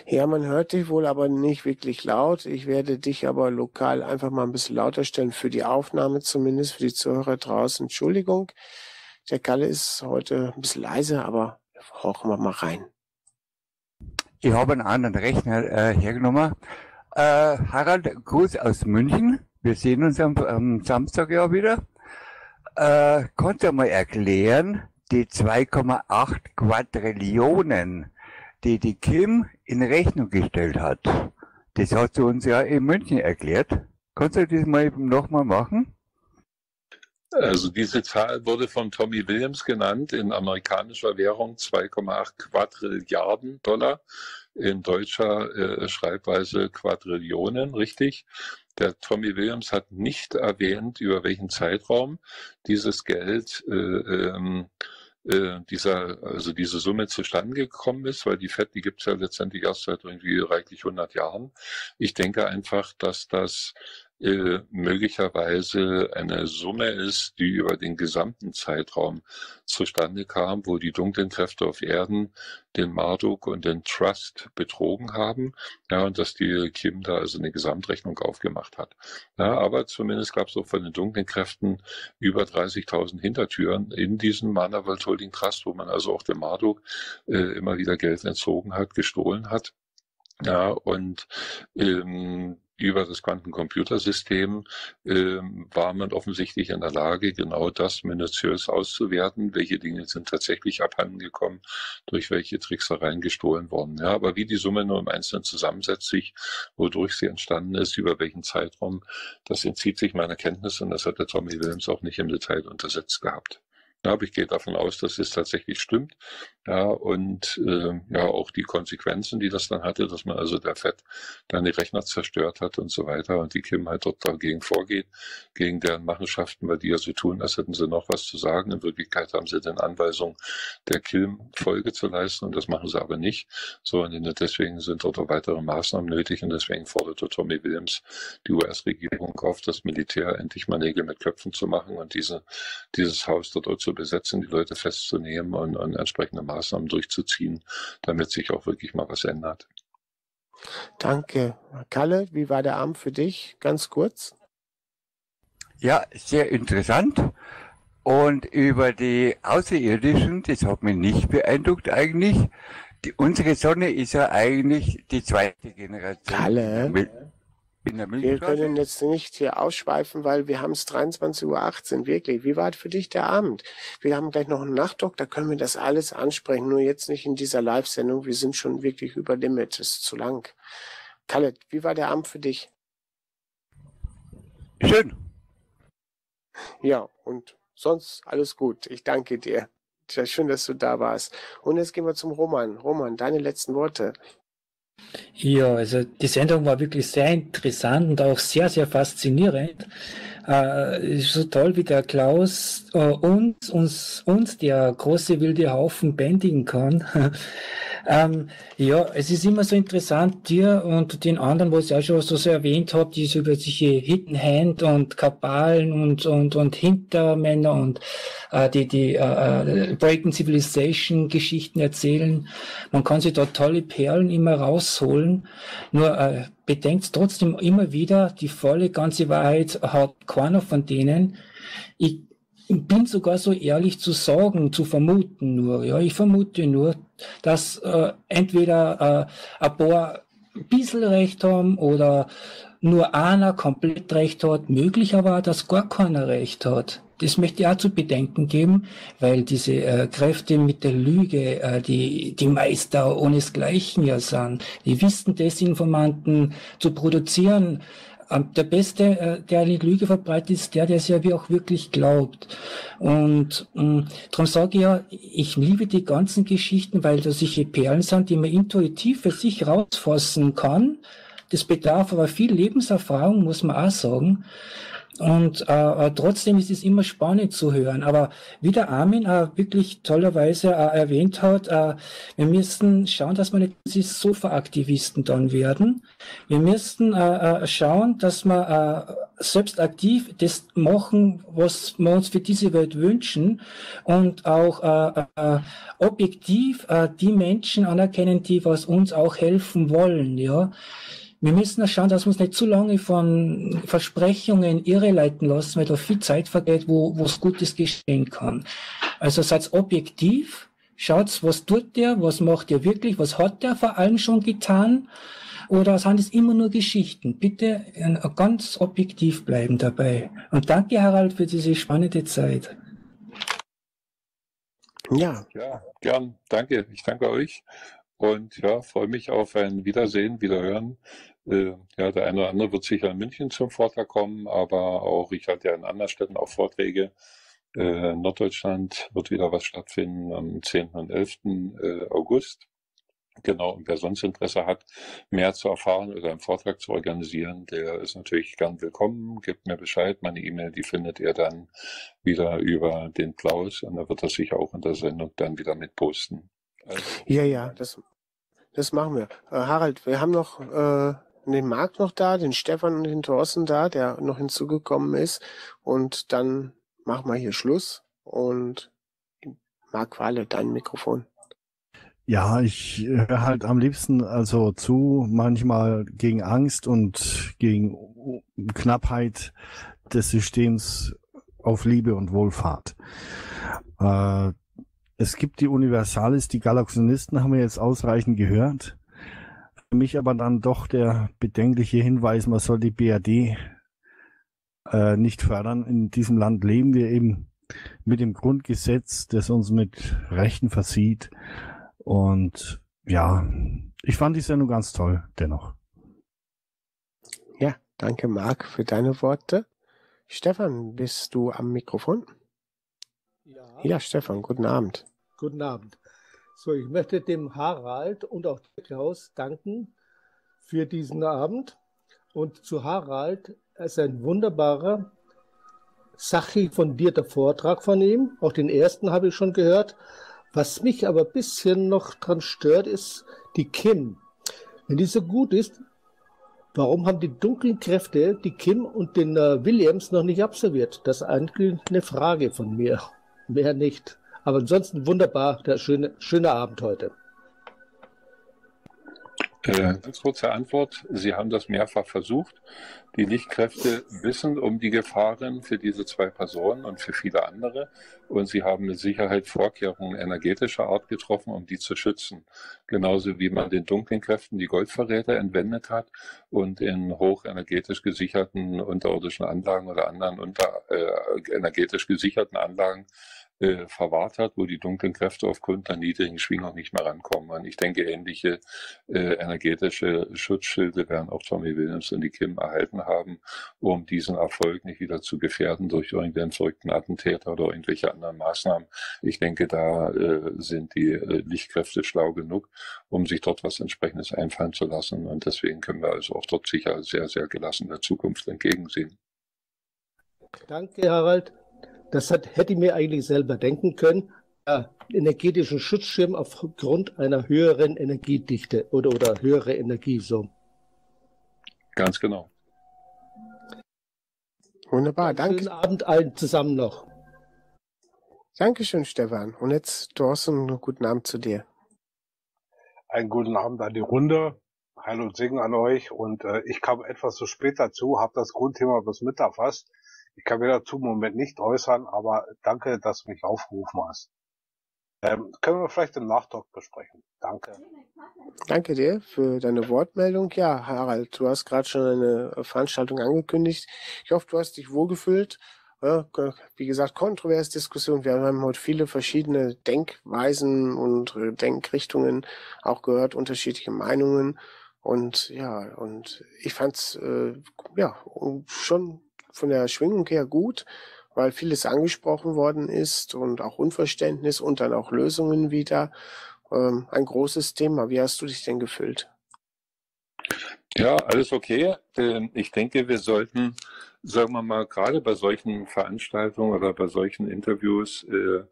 Ja, man hört dich wohl, aber nicht wirklich laut. Ich werde dich aber lokal einfach mal ein bisschen lauter stellen, für die Aufnahme zumindest, für die Zuhörer draußen. Entschuldigung, der Kalle ist heute ein bisschen leise, aber horchen wir mal rein. Ich habe einen anderen Rechner äh, hergenommen. Äh, Harald, Gruß aus München. Wir sehen uns am, am Samstag ja wieder. Äh, kannst du mal erklären, die 2,8 Quadrillionen, die die Kim in Rechnung gestellt hat? Das hast du uns ja in München erklärt. Kannst du das mal nochmal machen? Also diese Zahl wurde von Tommy Williams genannt, in amerikanischer Währung 2,8 Quadrilliarden Dollar, in deutscher äh, Schreibweise Quadrillionen, richtig. Der Tommy Williams hat nicht erwähnt, über welchen Zeitraum dieses Geld äh, ähm, äh, dieser, also diese Summe zustande gekommen ist, weil die FED, die gibt es ja letztendlich erst seit irgendwie reichlich 100 Jahren. Ich denke einfach, dass das äh, möglicherweise eine Summe ist, die über den gesamten Zeitraum zustande kam, wo die dunklen Kräfte auf Erden den Marduk und den Trust betrogen haben, ja, und dass die Kim da also eine Gesamtrechnung aufgemacht hat. Ja, aber zumindest gab es auch von den dunklen Kräften über 30.000 Hintertüren in diesem Manawalt Holding Trust, wo man also auch dem Marduk äh, immer wieder Geld entzogen hat, gestohlen hat. Ja, und ähm, über das Quantencomputersystem äh, war man offensichtlich in der Lage, genau das minutiös auszuwerten, welche Dinge sind tatsächlich abhanden gekommen, durch welche Tricksereien gestohlen worden. Ja, aber wie die Summe nur im Einzelnen zusammensetzt sich, wodurch sie entstanden ist, über welchen Zeitraum, das entzieht sich meiner Kenntnis und das hat der Tommy Williams auch nicht im Detail untersetzt gehabt. Aber ich gehe davon aus, dass es tatsächlich stimmt. Ja, und äh, ja, auch die Konsequenzen, die das dann hatte, dass man also der FED dann die Rechner zerstört hat und so weiter und die Kim halt dort dagegen vorgeht, gegen deren Machenschaften, weil die ja so tun, als hätten sie noch was zu sagen. In Wirklichkeit haben sie den Anweisungen der Kim Folge zu leisten und das machen sie aber nicht. So, und deswegen sind dort auch weitere Maßnahmen nötig und deswegen fordert Tommy Williams die US-Regierung auf, das Militär endlich mal Nägel mit Köpfen zu machen und diese, dieses Haus dort zu besetzen, die Leute festzunehmen und, und entsprechende Maßnahmen durchzuziehen, damit sich auch wirklich mal was ändert. Danke. Kalle, wie war der Abend für dich? Ganz kurz. Ja, sehr interessant. Und über die Außerirdischen, das hat mich nicht beeindruckt eigentlich. Die, unsere Sonne ist ja eigentlich die zweite Generation. Kalle? In der Wir können jetzt nicht hier ausschweifen, weil wir haben es 23.18 Uhr, wirklich. Wie war für dich der Abend? Wir haben gleich noch einen Nachtdock, da können wir das alles ansprechen, nur jetzt nicht in dieser Live-Sendung. Wir sind schon wirklich über Limit, das ist zu lang. Kalle, wie war der Abend für dich? Schön. Ja, und sonst alles gut. Ich danke dir. Tja, schön, dass du da warst. Und jetzt gehen wir zum Roman. Roman, deine letzten Worte. Ja, also die Sendung war wirklich sehr interessant und auch sehr, sehr faszinierend. Äh, ist so toll, wie der Klaus äh, uns, uns, uns, der große wilde Haufen, bändigen kann. ähm, ja, es ist immer so interessant, dir und den anderen, was ich auch schon so, so erwähnt habe, die so über solche Hidden Hand und Kabalen und, und, und Hintermänner und äh, die, die äh, äh, Breaking Civilization Geschichten erzählen. Man kann sich da tolle Perlen immer rausholen. Nur äh, bedenkt trotzdem immer wieder, die volle ganze Wahrheit hat keiner von denen. Ich bin sogar so ehrlich zu sagen, zu vermuten nur, ja, ich vermute nur, dass äh, entweder äh, ein paar ein bisschen recht haben oder nur einer komplett recht hat, möglich aber auch, dass gar keiner recht hat. Das möchte ich auch zu bedenken geben, weil diese äh, Kräfte mit der Lüge, äh, die, die Meister ohnesgleichen ja sind, die wissen, Desinformanten zu produzieren. Ähm, der Beste, äh, der eine Lüge verbreitet, ist der, der es ja wie auch wirklich glaubt. Und ähm, darum sage ich ja, ich liebe die ganzen Geschichten, weil da solche Perlen sind, die man intuitiv für sich rausfassen kann. Das bedarf aber viel Lebenserfahrung, muss man auch sagen. Und äh, äh, trotzdem ist es immer spannend zu hören. Aber wie der Armin äh, wirklich tollerweise äh, erwähnt hat, äh, wir müssen schauen, dass wir nicht Sofa-Aktivisten dann werden. Wir müssen äh, äh, schauen, dass wir äh, selbst aktiv das machen, was wir uns für diese Welt wünschen und auch äh, äh, objektiv äh, die Menschen anerkennen, die was uns auch helfen wollen. Ja, wir müssen schauen, dass wir uns nicht zu lange von Versprechungen irreleiten lassen, weil da viel Zeit vergeht, wo es Gutes geschehen kann. Also seid objektiv, schaut, was tut der, was macht der wirklich, was hat der vor allem schon getan, oder sind es immer nur Geschichten? Bitte ganz objektiv bleiben dabei. Und danke, Harald, für diese spannende Zeit. Ja. Ja, gern. Danke. Ich danke euch. Und ja, freue mich auf ein Wiedersehen, Wiederhören. Äh, ja, der eine oder andere wird sicher in München zum Vortrag kommen, aber auch ich halte ja in anderen Städten auch Vorträge. Äh, Norddeutschland wird wieder was stattfinden am 10. und 11. Äh, August. Genau, und wer sonst Interesse hat, mehr zu erfahren oder einen Vortrag zu organisieren, der ist natürlich gern willkommen. Gebt mir Bescheid. Meine E-Mail, die findet ihr dann wieder über den Klaus und er wird das sicher auch in der Sendung dann wieder mit posten. Also, Ja, ja, das, das machen wir. Äh, Harald, wir haben noch äh, den Marc noch da, den Stefan und den Thorsten da, der noch hinzugekommen ist. Und dann machen wir hier Schluss. Und Marc Walle, dein Mikrofon. Ja, ich höre halt am liebsten also zu, manchmal gegen Angst und gegen Knappheit des Systems auf Liebe und Wohlfahrt. Äh, es gibt die Universalis, die Galaxionisten haben wir jetzt ausreichend gehört. Für mich aber dann doch der bedenkliche Hinweis, man soll die BRD äh, nicht fördern. In diesem Land leben wir eben mit dem Grundgesetz, das uns mit Rechten versieht. Und ja, ich fand die Sendung ganz toll, dennoch. Ja, danke Marc für deine Worte. Stefan, bist du am Mikrofon? Ja, Ja, Stefan, guten Abend. guten Abend. So, ich möchte dem Harald und auch Klaus danken für diesen Abend. Und zu Harald, ist ein wunderbarer, sachlich fundierter Vortrag von ihm. Auch den ersten habe ich schon gehört. Was mich aber ein bisschen noch dran stört, ist die Kim. Wenn die so gut ist, warum haben die dunklen Kräfte die Kim und den äh, Williams noch nicht absolviert? Das ist eigentlich eine Frage von mir. Mehr nicht. Aber ansonsten wunderbar, der schöne, schöne Abend heute. Äh, ganz kurze Antwort. Sie haben das mehrfach versucht. Die Lichtkräfte wissen um die Gefahren für diese zwei Personen und für viele andere. Und sie haben mit Sicherheit Vorkehrungen energetischer Art getroffen, um die zu schützen. Genauso wie man den dunklen Kräften die Goldverräter entwendet hat und in hochenergetisch gesicherten unterirdischen Anlagen oder anderen unter, äh, energetisch gesicherten Anlagen äh, verwahrt hat, wo die dunklen Kräfte aufgrund der niedrigen Schwingung nicht mehr rankommen. Und ich denke, ähnliche äh, energetische Schutzschilde werden auch Tommy Williams und die Kim erhalten haben, um diesen Erfolg nicht wieder zu gefährden durch irgendeinen verrückten Attentäter oder irgendwelche anderen Maßnahmen. Ich denke, da äh, sind die äh, Lichtkräfte schlau genug, um sich dort was entsprechendes einfallen zu lassen. Und deswegen können wir also auch dort sicher sehr, sehr gelassen der Zukunft entgegensehen. Danke, Harald. Das hat, hätte ich mir eigentlich selber denken können. Ja, energetischen Schutzschirm aufgrund einer höheren Energiedichte oder, oder höhere Energie, so. Ganz genau. Wunderbar, danke. Schönen Abend allen zusammen noch. Dankeschön, Stefan. Und jetzt, Thorsten, guten Abend zu dir. Einen guten Abend an die Runde. Heil und Segen an euch. Und äh, ich kam etwas zu spät dazu, habe das Grundthema bis mit erfasst. Ich kann mir dazu im Moment nicht äußern, aber danke, dass du mich aufgerufen hast. Ähm, können wir vielleicht im Nachtalk besprechen. Danke. Danke dir für deine Wortmeldung. Ja, Harald, du hast gerade schon eine Veranstaltung angekündigt. Ich hoffe, du hast dich wohlgefühlt. Wie gesagt, kontroverse Diskussion. Wir haben heute viele verschiedene Denkweisen und Denkrichtungen auch gehört, unterschiedliche Meinungen. Und ja, und ich fand's äh, ja schon von der Schwingung her gut, weil vieles angesprochen worden ist und auch Unverständnis und dann auch Lösungen wieder. Ähm, ein großes Thema. Wie hast du dich denn gefühlt? Ja, alles okay. Ähm, Ich denke, wir sollten, sagen wir mal, gerade bei solchen Veranstaltungen oder bei solchen Interviews, äh,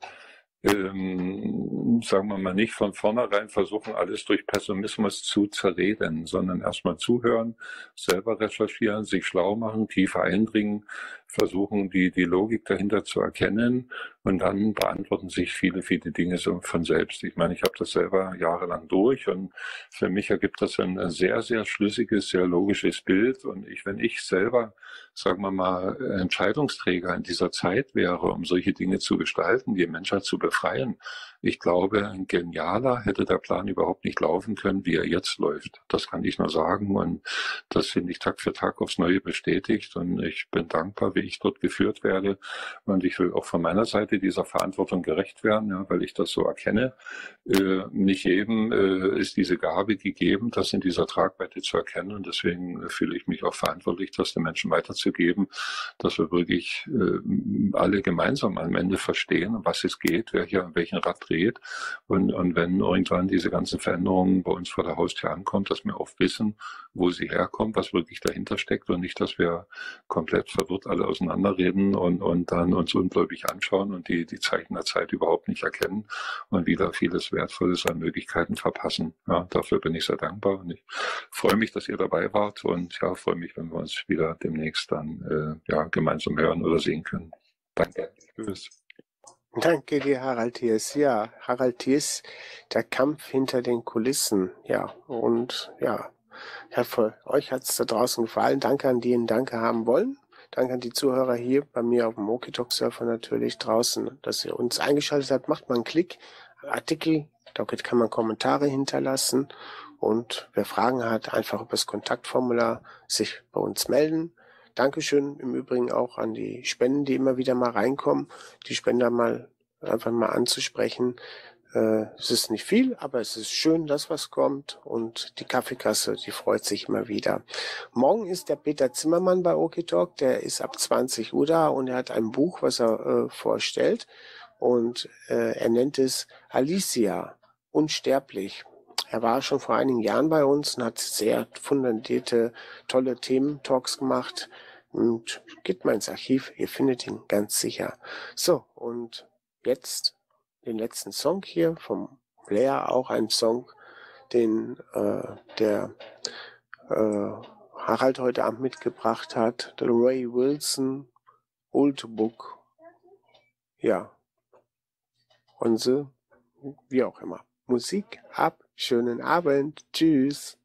ähm, sagen wir mal, nicht von vornherein versuchen, alles durch Pessimismus zu zerreden, sondern erstmal zuhören, selber recherchieren, sich schlau machen, tiefer eindringen, versuchen, die, die Logik dahinter zu erkennen und dann beantworten sich viele, viele Dinge so von selbst. Ich meine, ich habe das selber jahrelang durch und für mich ergibt das ein sehr, sehr schlüssiges, sehr logisches Bild und ich, wenn ich selber, sagen wir mal, Entscheidungsträger in dieser Zeit wäre, um solche Dinge zu gestalten, die Menschheit zu befreien, ich glaube, ein genialer hätte der Plan überhaupt nicht laufen können, wie er jetzt läuft. Das kann ich nur sagen und das finde ich Tag für Tag aufs Neue bestätigt und ich bin dankbar, wie ich dort geführt werde und ich will auch von meiner Seite dieser Verantwortung gerecht werden, ja, weil ich das so erkenne. Äh, nicht jedem äh, ist diese Gabe gegeben, das in dieser Tragweite zu erkennen und deswegen fühle ich mich auch verantwortlich, das den Menschen weiterzugeben, dass wir wirklich äh, alle gemeinsam am Ende verstehen, um was es geht, wer hier an welchen Rad dreht. Und, und wenn irgendwann diese ganzen Veränderungen bei uns vor der Haustür ankommt, dass wir auch wissen, wo sie herkommt, was wirklich dahinter steckt und nicht, dass wir komplett verwirrt alle auseinanderreden und, und dann uns ungläubig anschauen und die, die Zeichen der Zeit überhaupt nicht erkennen und wieder vieles Wertvolles an Möglichkeiten verpassen. Ja, dafür bin ich sehr dankbar und ich freue mich, dass ihr dabei wart und ja, freue mich, wenn wir uns wieder demnächst dann äh, ja, gemeinsam hören oder sehen können. Danke. Tschüss. Danke dir, Harald Thiers. Ja, Harald Thiers, der Kampf hinter den Kulissen. Ja, und ja, ich hoffe, euch hat es da draußen gefallen. Danke an die, die Danke haben wollen. Danke an die Zuhörer hier bei mir auf dem Mokitalk-Surfer natürlich draußen, dass ihr uns eingeschaltet habt. Macht mal einen Klick, Artikel, dort kann man Kommentare hinterlassen. Und wer Fragen hat, einfach über das Kontaktformular sich bei uns melden. Dankeschön im Übrigen auch an die Spenden, die immer wieder mal reinkommen, die Spender mal einfach mal anzusprechen. Äh, es ist nicht viel, aber es ist schön, dass was kommt und die Kaffeekasse, die freut sich immer wieder. Morgen ist der Peter Zimmermann bei Okitalk, der ist ab 20 Uhr da und er hat ein Buch, was er äh, vorstellt und äh, er nennt es Alicia, unsterblich. Er war schon vor einigen Jahren bei uns und hat sehr fundierte, tolle Themen-Talks gemacht. Und geht mal ins Archiv, ihr findet ihn ganz sicher. So, und jetzt den letzten Song hier vom Blair, auch ein Song, den äh, der äh, Harald heute Abend mitgebracht hat. The Ray Wilson Old Book. Ja. Und so, wie auch immer. Musik ab. Schönen Abend. Tschüss.